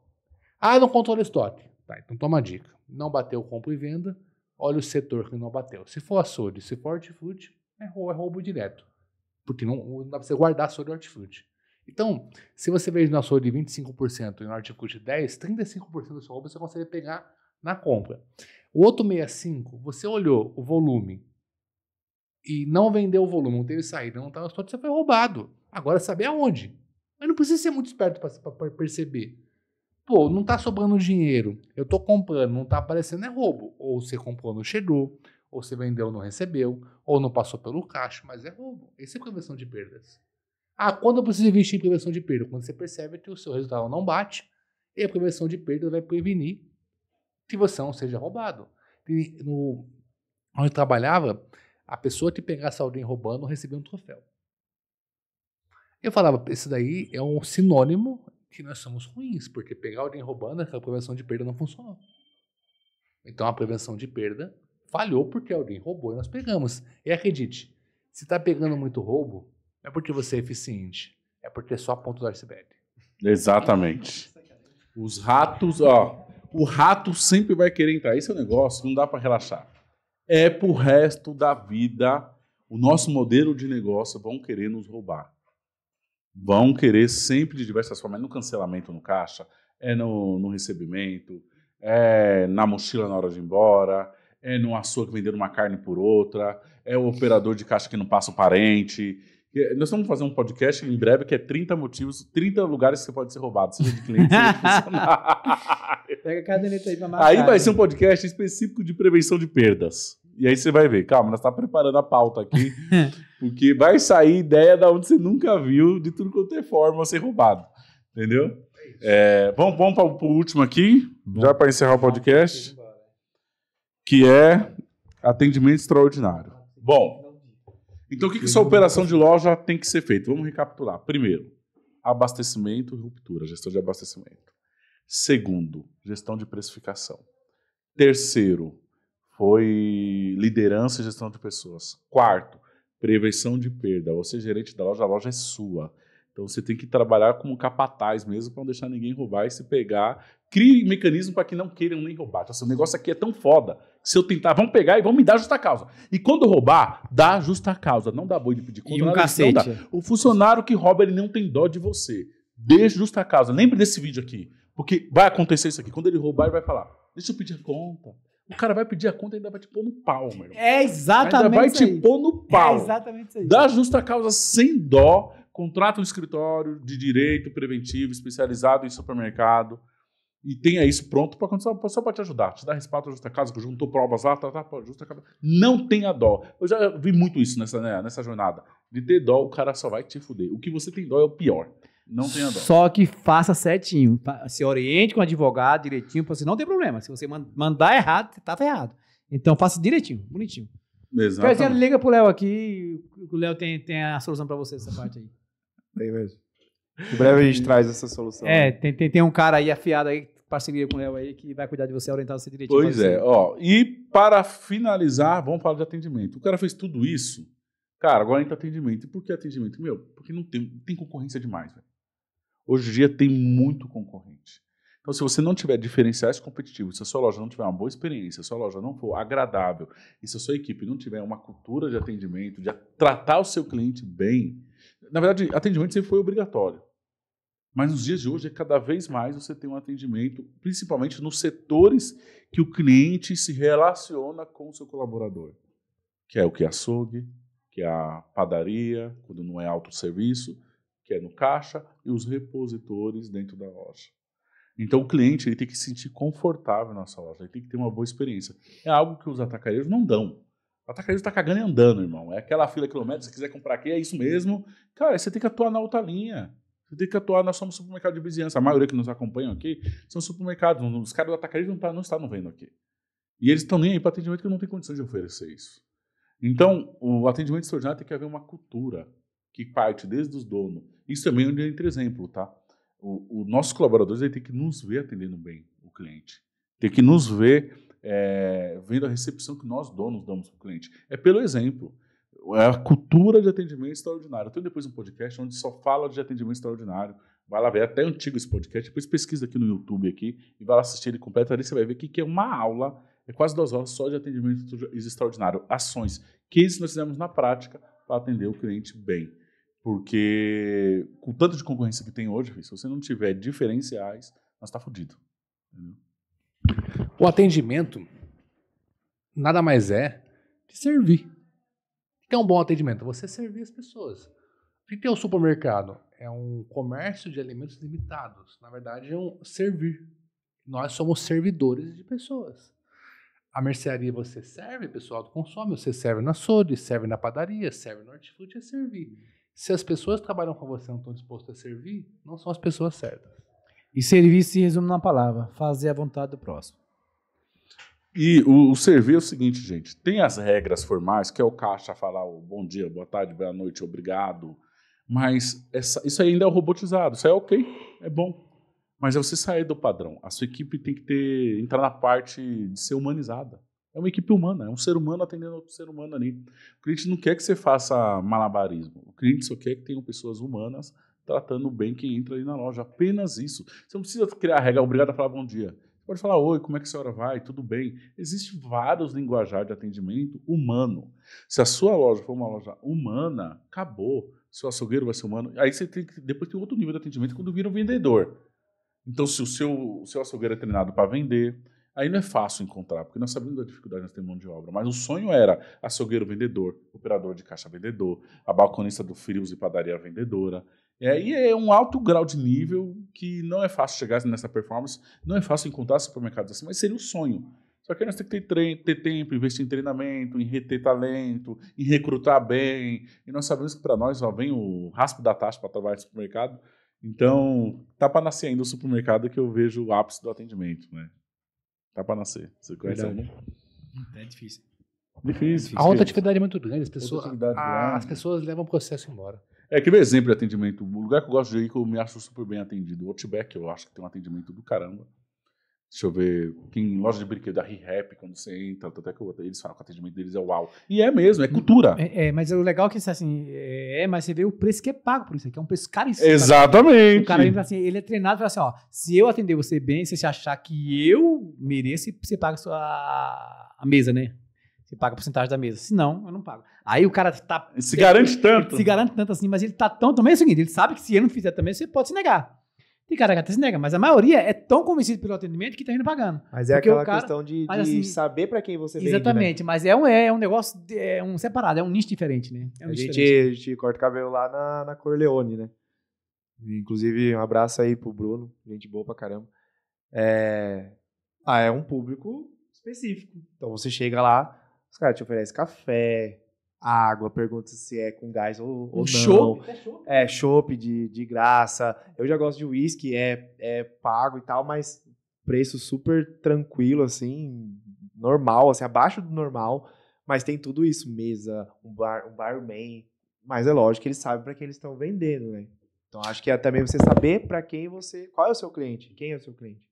Ah, não controla estoque. Tá, então toma a dica. Não bateu compra e venda, olha o setor que não bateu. Se for açougue, se for hortifruti, é roubo, é roubo direto. Porque não, não dá pra você guardar açougue e hortifruti. Então, se você vende no açougue 25% e no hortifruti 10%, 35% do seu roubo você consegue pegar na compra. O outro 65%, você olhou o volume e não vendeu o volume, não teve saída, não estava estoque, você foi roubado. Agora saber aonde. Mas não precisa ser muito esperto para perceber. Pô, não tá sobrando dinheiro. Eu tô comprando, não tá aparecendo, é roubo. Ou você comprou, não chegou. Ou você vendeu, não recebeu. Ou não passou pelo caixa, mas é roubo. Essa é prevenção de perdas. Ah, quando eu preciso investir em prevenção de perda? Quando você percebe que o seu resultado não bate, e a prevenção de perda vai prevenir que você não seja roubado. E no, onde eu trabalhava, a pessoa que pegasse alguém roubando recebia um troféu. Eu falava, isso daí é um sinônimo que nós somos ruins, porque pegar alguém roubando, a prevenção de perda não funcionou. Então a prevenção de perda falhou porque alguém roubou e nós pegamos. E acredite, se está pegando muito roubo, não é porque você é eficiente, é porque é só a ponta do iceberg. Exatamente. Os ratos, ó. O rato sempre vai querer entrar. Esse é o negócio, não dá para relaxar. É pro resto da vida. O nosso modelo de negócio vão querer nos roubar. Vão querer sempre de diversas formas. É no cancelamento no caixa, é no, no recebimento, é na mochila na hora de ir embora, é no açougue vendendo uma carne por outra, é o operador de caixa que não passa o parente. Nós vamos fazer um podcast em breve que é 30 motivos, 30 lugares que você pode ser roubado, seja de cliente, seja de funcionário. Pega a caderneta aí pra marcar. Aí vai ser um podcast específico de prevenção de perdas. E aí você vai ver, calma, nós estamos preparando a pauta aqui, porque vai sair ideia da onde você nunca viu, de tudo quanto é forma ser roubado. Entendeu? É, vamos vamos para o último aqui, já para encerrar o podcast, que é atendimento extraordinário. Bom, então o que, que essa operação de loja tem que ser feita? Vamos recapitular. Primeiro, abastecimento e ruptura, gestão de abastecimento. Segundo, gestão de precificação. Terceiro, foi liderança e gestão de pessoas. Quarto, prevenção de perda. Você, gerente da loja, a loja é sua. Então você tem que trabalhar como capataz mesmo para não deixar ninguém roubar e se pegar. Crie mecanismo para que não queiram nem roubar. Então, assim, o negócio aqui é tão foda que se eu tentar, vão pegar e vão me dar justa causa. E quando roubar, dá justa causa. Não dá boi de pedir conta. E um cacete. O funcionário que rouba, ele não tem dó de você. Dê justa causa. Lembre desse vídeo aqui. Porque vai acontecer isso aqui. Quando ele roubar, ele vai falar: Deixa eu pedir a conta. O cara vai pedir a conta e ainda vai te pôr no pau, meu irmão. É Ainda exatamente vai isso te aí. pôr no É pau. exatamente isso aí. Dá justa causa sem dó. Contrata um escritório de direito preventivo especializado em supermercado. E tenha isso pronto para só, só para te ajudar. Te dar respaldo à justa causa, que juntou provas lá, tá, tá, justa causa. Não tenha dó. Eu já vi muito isso nessa, né, nessa jornada. De ter dó, o cara só vai te fuder. O que você tem dó é o pior. Não tenha dó. Só que faça certinho. Se oriente com o advogado direitinho, pra você não ter problema. Se você man- mandar errado, você tá ferrado. Então faça direitinho, bonitinho. Quer dizer, Exatamente. liga pro Léo aqui, o Léo tem, tem a solução pra você, essa parte aí. Tem mesmo. Em breve a gente traz essa solução. É, tem, tem, tem um cara aí afiado aí, parceria com o Léo aí, que vai cuidar de você, orientar você direitinho. Pois é, ó. E para finalizar, vamos falar de atendimento. O cara fez tudo isso. Cara, agora entra atendimento. E por que atendimento? Meu, porque não tem, tem concorrência demais, velho. Hoje em dia tem muito concorrente. Então, se você não tiver diferenciais competitivos, se a sua loja não tiver uma boa experiência, se a sua loja não for agradável, e se a sua equipe não tiver uma cultura de atendimento, de tratar o seu cliente bem, na verdade, atendimento sempre foi obrigatório. Mas nos dias de hoje, é cada vez mais você tem um atendimento, principalmente nos setores que o cliente se relaciona com o seu colaborador. Que é o que é açougue, que é a padaria, quando não é autosserviço, que é no caixa, e os repositores dentro da loja. Então o cliente ele tem que se sentir confortável na sua loja, ele tem que ter uma boa experiência. É algo que os atacareiros não dão. O atacareiro está cagando e andando, irmão. É aquela fila quilométrica, se quiser comprar aqui, é isso mesmo. Cara, você tem que atuar na outra linha. Você tem que atuar, nós somos supermercado de vizinhança. A maioria que nos acompanham aqui são supermercados. Os caras do atacareiro não, tá, não estão vendo aqui. E eles estão nem aí para atendimento que não tem condições de oferecer isso. Então, o atendimento extraordinário tem que haver uma cultura que parte desde os donos. Isso também é onde entra exemplo, tá? O, o nossos colaboradores tem que nos ver atendendo bem o cliente. Tem que nos ver é, vendo a recepção que nós donos damos para o cliente. É pelo exemplo. É a cultura de atendimento extraordinário. Eu tenho depois um podcast onde só fala de atendimento extraordinário. Vai lá ver, é até antigo esse podcast. Depois pesquisa aqui no YouTube aqui e vai lá assistir ele completo. Ali você vai ver que, que é uma aula, é quase duas horas só de atendimento extraordinário. Ações. Que isso nós fizemos na prática para atender o cliente bem. Porque com tanto de concorrência que tem hoje, se você não tiver diferenciais, nós está fudido. O atendimento nada mais é que servir. O é um bom atendimento? Você servir as pessoas. O que é o supermercado? É um comércio de alimentos limitados. Na verdade, é um servir. Nós somos servidores de pessoas. A mercearia você serve, pessoal do consome, você serve no açougue, serve na padaria, serve no hortifruti, é servir. Se as pessoas que trabalham com você não estão dispostas a servir, não são as pessoas certas. E serviço se resume na palavra: fazer a vontade do próximo. E o, o é o seguinte, gente: tem as regras formais, que é o caixa falar o bom dia, boa tarde, boa noite, obrigado. Mas essa- isso ainda é robotizado. Isso é ok, é bom. Mas é você sair do padrão. A sua equipe tem que ter entrar na parte de ser humanizada. É uma equipe humana, é um ser humano atendendo outro ser humano ali. O cliente não quer que você faça malabarismo. O cliente só quer que tenham pessoas humanas tratando bem quem entra ali na loja. Apenas isso. Você não precisa criar a regra, obrigado a falar bom dia. Pode falar, oi, como é que a senhora vai? Tudo bem? Existem vários linguajar de atendimento humano. Se a sua loja for uma loja humana, acabou. Seu açougueiro vai ser humano. Aí você tem que, depois tem outro nível de atendimento quando vira um vendedor. Então, se o seu, seu açougueiro é treinado para vender, aí não é fácil encontrar, porque nós sabemos da dificuldade nós temos mão de obra. Mas o sonho era açougueiro vendedor, operador de caixa vendedor, a balconista do frios e padaria vendedora. E aí é um alto grau de nível que não é fácil chegar nessa performance, não é fácil encontrar supermercados assim, mas seria o sonho. Só que aí nós temos que ter, ter tempo, investir em treinamento, em reter talento, em recrutar bem. E nós sabemos que para nós só vem o raspo da taxa para trabalhar no supermercado. Então, tá para nascer ainda o supermercado que eu vejo o ápice do atendimento, né? Tá para nascer. Você conhece Verdade. algum? É difícil. Difícil. A rotatividade é muito grande, as pessoas, a- grande. as pessoas levam o processo embora. É, que ver exemplo de atendimento. O lugar que eu gosto de ir, que eu me acho super bem atendido. O Outback, eu acho que tem um atendimento do caramba. Deixa eu ver. Tem loja de brinquedo da ReHap, quando você entra, até que eu, eles falam que o atendimento deles é uau. E é mesmo, é cultura. É, é, mas o legal é que assim, é, mas você vê o preço que é pago por isso aqui. É um preço caríssimo. Exatamente. O cara entra assim, ele é treinado fala assim: ó, se eu atender você bem, se você achar que eu mereço, você paga a, sua, a mesa, né? Você paga a porcentagem da mesa. Se não, eu não pago. Aí o cara tá. Se garante tanto. Se garante tanto assim, mas ele tá tão. Também é o seguinte: ele sabe que se ele não fizer também, você pode se negar. Tem cara que até se nega, mas a maioria é tão convencido pelo atendimento que tá indo pagando. Mas é Porque aquela cara- questão de, de assim, saber pra quem você vende, né? Exatamente, mas é um, é um negócio, de- é um separado, é um nicho diferente, né? É um A gente, diferente. a gente corta cabelo lá na, na Corleone, né? Inclusive, um abraço aí pro Bruno, gente boa pra caramba. É... Ah, é um público específico. Então você chega lá, os caras te oferecem café, água, pergunta se é com gás ou, ou Um não. show. É, chopp de, de graça. Eu já gosto de uísque, é, é pago e tal, mas preço super tranquilo, assim, normal, assim, abaixo do normal. Mas tem tudo isso, mesa, um, bar, um barman. Mas é lógico que eles sabem para quem eles estão vendendo, né? Então acho que é também você saber para quem você. Qual é o seu cliente? Quem é o seu cliente?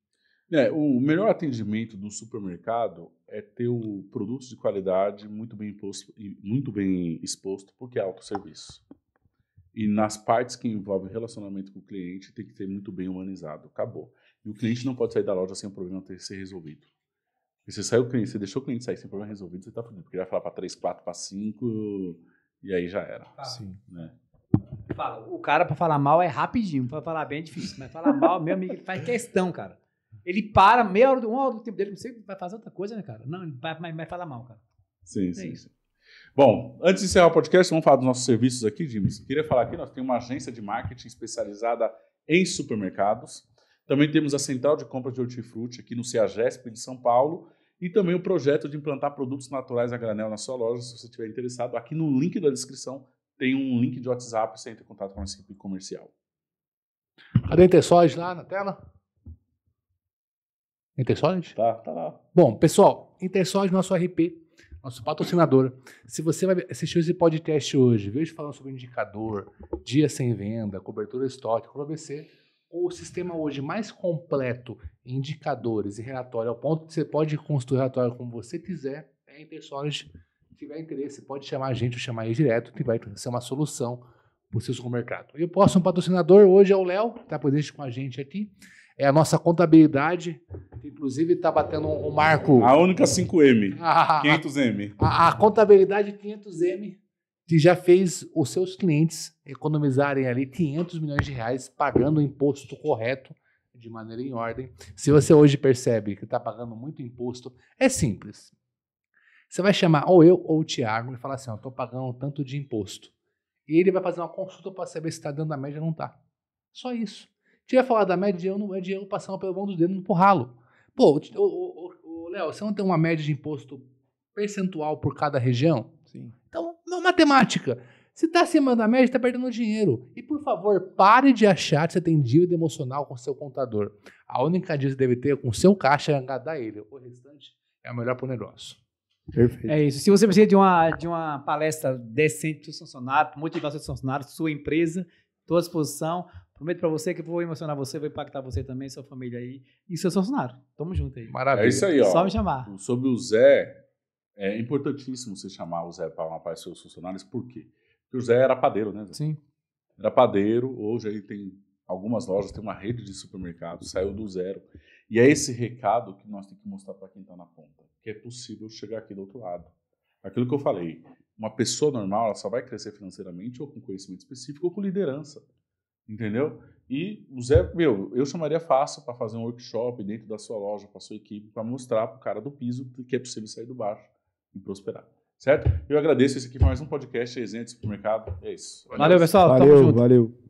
É, o melhor atendimento do supermercado é ter o produto de qualidade muito bem, imposto, e muito bem exposto, porque é autosserviço. E nas partes que envolvem relacionamento com o cliente, tem que ter muito bem humanizado. Acabou. E o cliente não pode sair da loja sem o problema ter ser resolvido. Porque você saiu o cliente, você deixou o cliente sair sem problema resolvido, você está fudido. Porque ele vai falar para 3, 4, para 5 e aí já era. Sim. Né? Fala, o cara pra falar mal é rapidinho, pra falar bem é difícil. Mas falar mal, meu amigo, ele faz questão, cara. Ele para meia hora, do- uma hora do tempo dele, não sei, vai fazer outra coisa, né, cara? Não, ele vai, vai, vai falar mal, cara. Sim, sim, isso. Bom, antes de encerrar o podcast, vamos falar dos nossos serviços aqui, Dimas. Queria falar aqui, nós temos uma agência de marketing especializada em supermercados. Também temos a central de compras de hortifruti aqui no CEAGESP de São Paulo. E também o projeto de implantar produtos naturais a granel na sua loja, se você estiver interessado. Aqui no link da descrição tem um link de WhatsApp, você entra em contato com a nossa equipe comercial. Cadê a lá na tela? Intersolid? Tá, tá lá. Bom, pessoal, Intersolid, nosso RP, nosso patrocinador. Se você vai assistir esse podcast hoje, vejo falando sobre indicador, dia sem venda, cobertura para você, o sistema hoje mais completo em indicadores e relatório, ao ponto que você pode construir relatório como você quiser, é a Intersolid. Se tiver interesse, pode chamar a gente ou chamar ele direto, que vai ser uma solução para o seu supermercado. E o próximo patrocinador hoje é o Léo, que está presente com a gente aqui. É a nossa contabilidade, que inclusive está batendo um marco. A única 5M, A, a- 500M. a- a contabilidade 500M, que já fez os seus clientes economizarem ali 500 milhões de reais pagando o imposto correto, de maneira em ordem. Se você hoje percebe que está pagando muito imposto, é simples. Você vai chamar ou eu ou o Thiago e falar assim: estou pagando tanto de imposto. E ele vai fazer uma consulta para saber se está dentro da média ou não está. Só isso. Tiver falar da média, eu não é dinheiro passando pelo mão dos dedos no ralo. Pô, o- o- o- o Léo, você não tem uma média de imposto percentual por cada região? Sim. Então, não matemática. Se está acima da média, está perdendo dinheiro. E, por favor, pare de achar que você tem dívida emocional com seu contador. A única dívida que deve ter é com o seu caixa é agradar ele. O restante é o melhor para o negócio. Perfeito. É isso. Se você precisa de uma, de uma palestra decente para seus funcionários, motivação dos funcionários, sua empresa, estou à disposição. Prometo para você que eu vou emocionar você, vou impactar você também, sua família aí e seus funcionários. Tamo junto aí. Maravilha. É isso aí, ó. Só me chamar. Sobre o Zé, é importantíssimo você chamar o Zé para uma parte dos seus funcionários, por quê? Porque o Zé era padeiro, né? Zé? Sim. Era padeiro, hoje ele tem algumas lojas, tem uma rede de supermercados, saiu do zero. E é esse recado que nós temos que mostrar para quem está na ponta, que é possível chegar aqui do outro lado. Aquilo que eu falei, uma pessoa normal ela só vai crescer financeiramente ou com conhecimento específico ou com liderança. Entendeu? E o Zé, meu, eu chamaria fácil para fazer um workshop dentro da sua loja, para sua equipe, para mostrar para o cara do piso que é possível sair do baixo e prosperar. Certo? Eu agradeço. Esse aqui foi mais um podcast Resenha de Supermercado. É isso. Valeu, pessoal. Tamo Valeu, junto. valeu.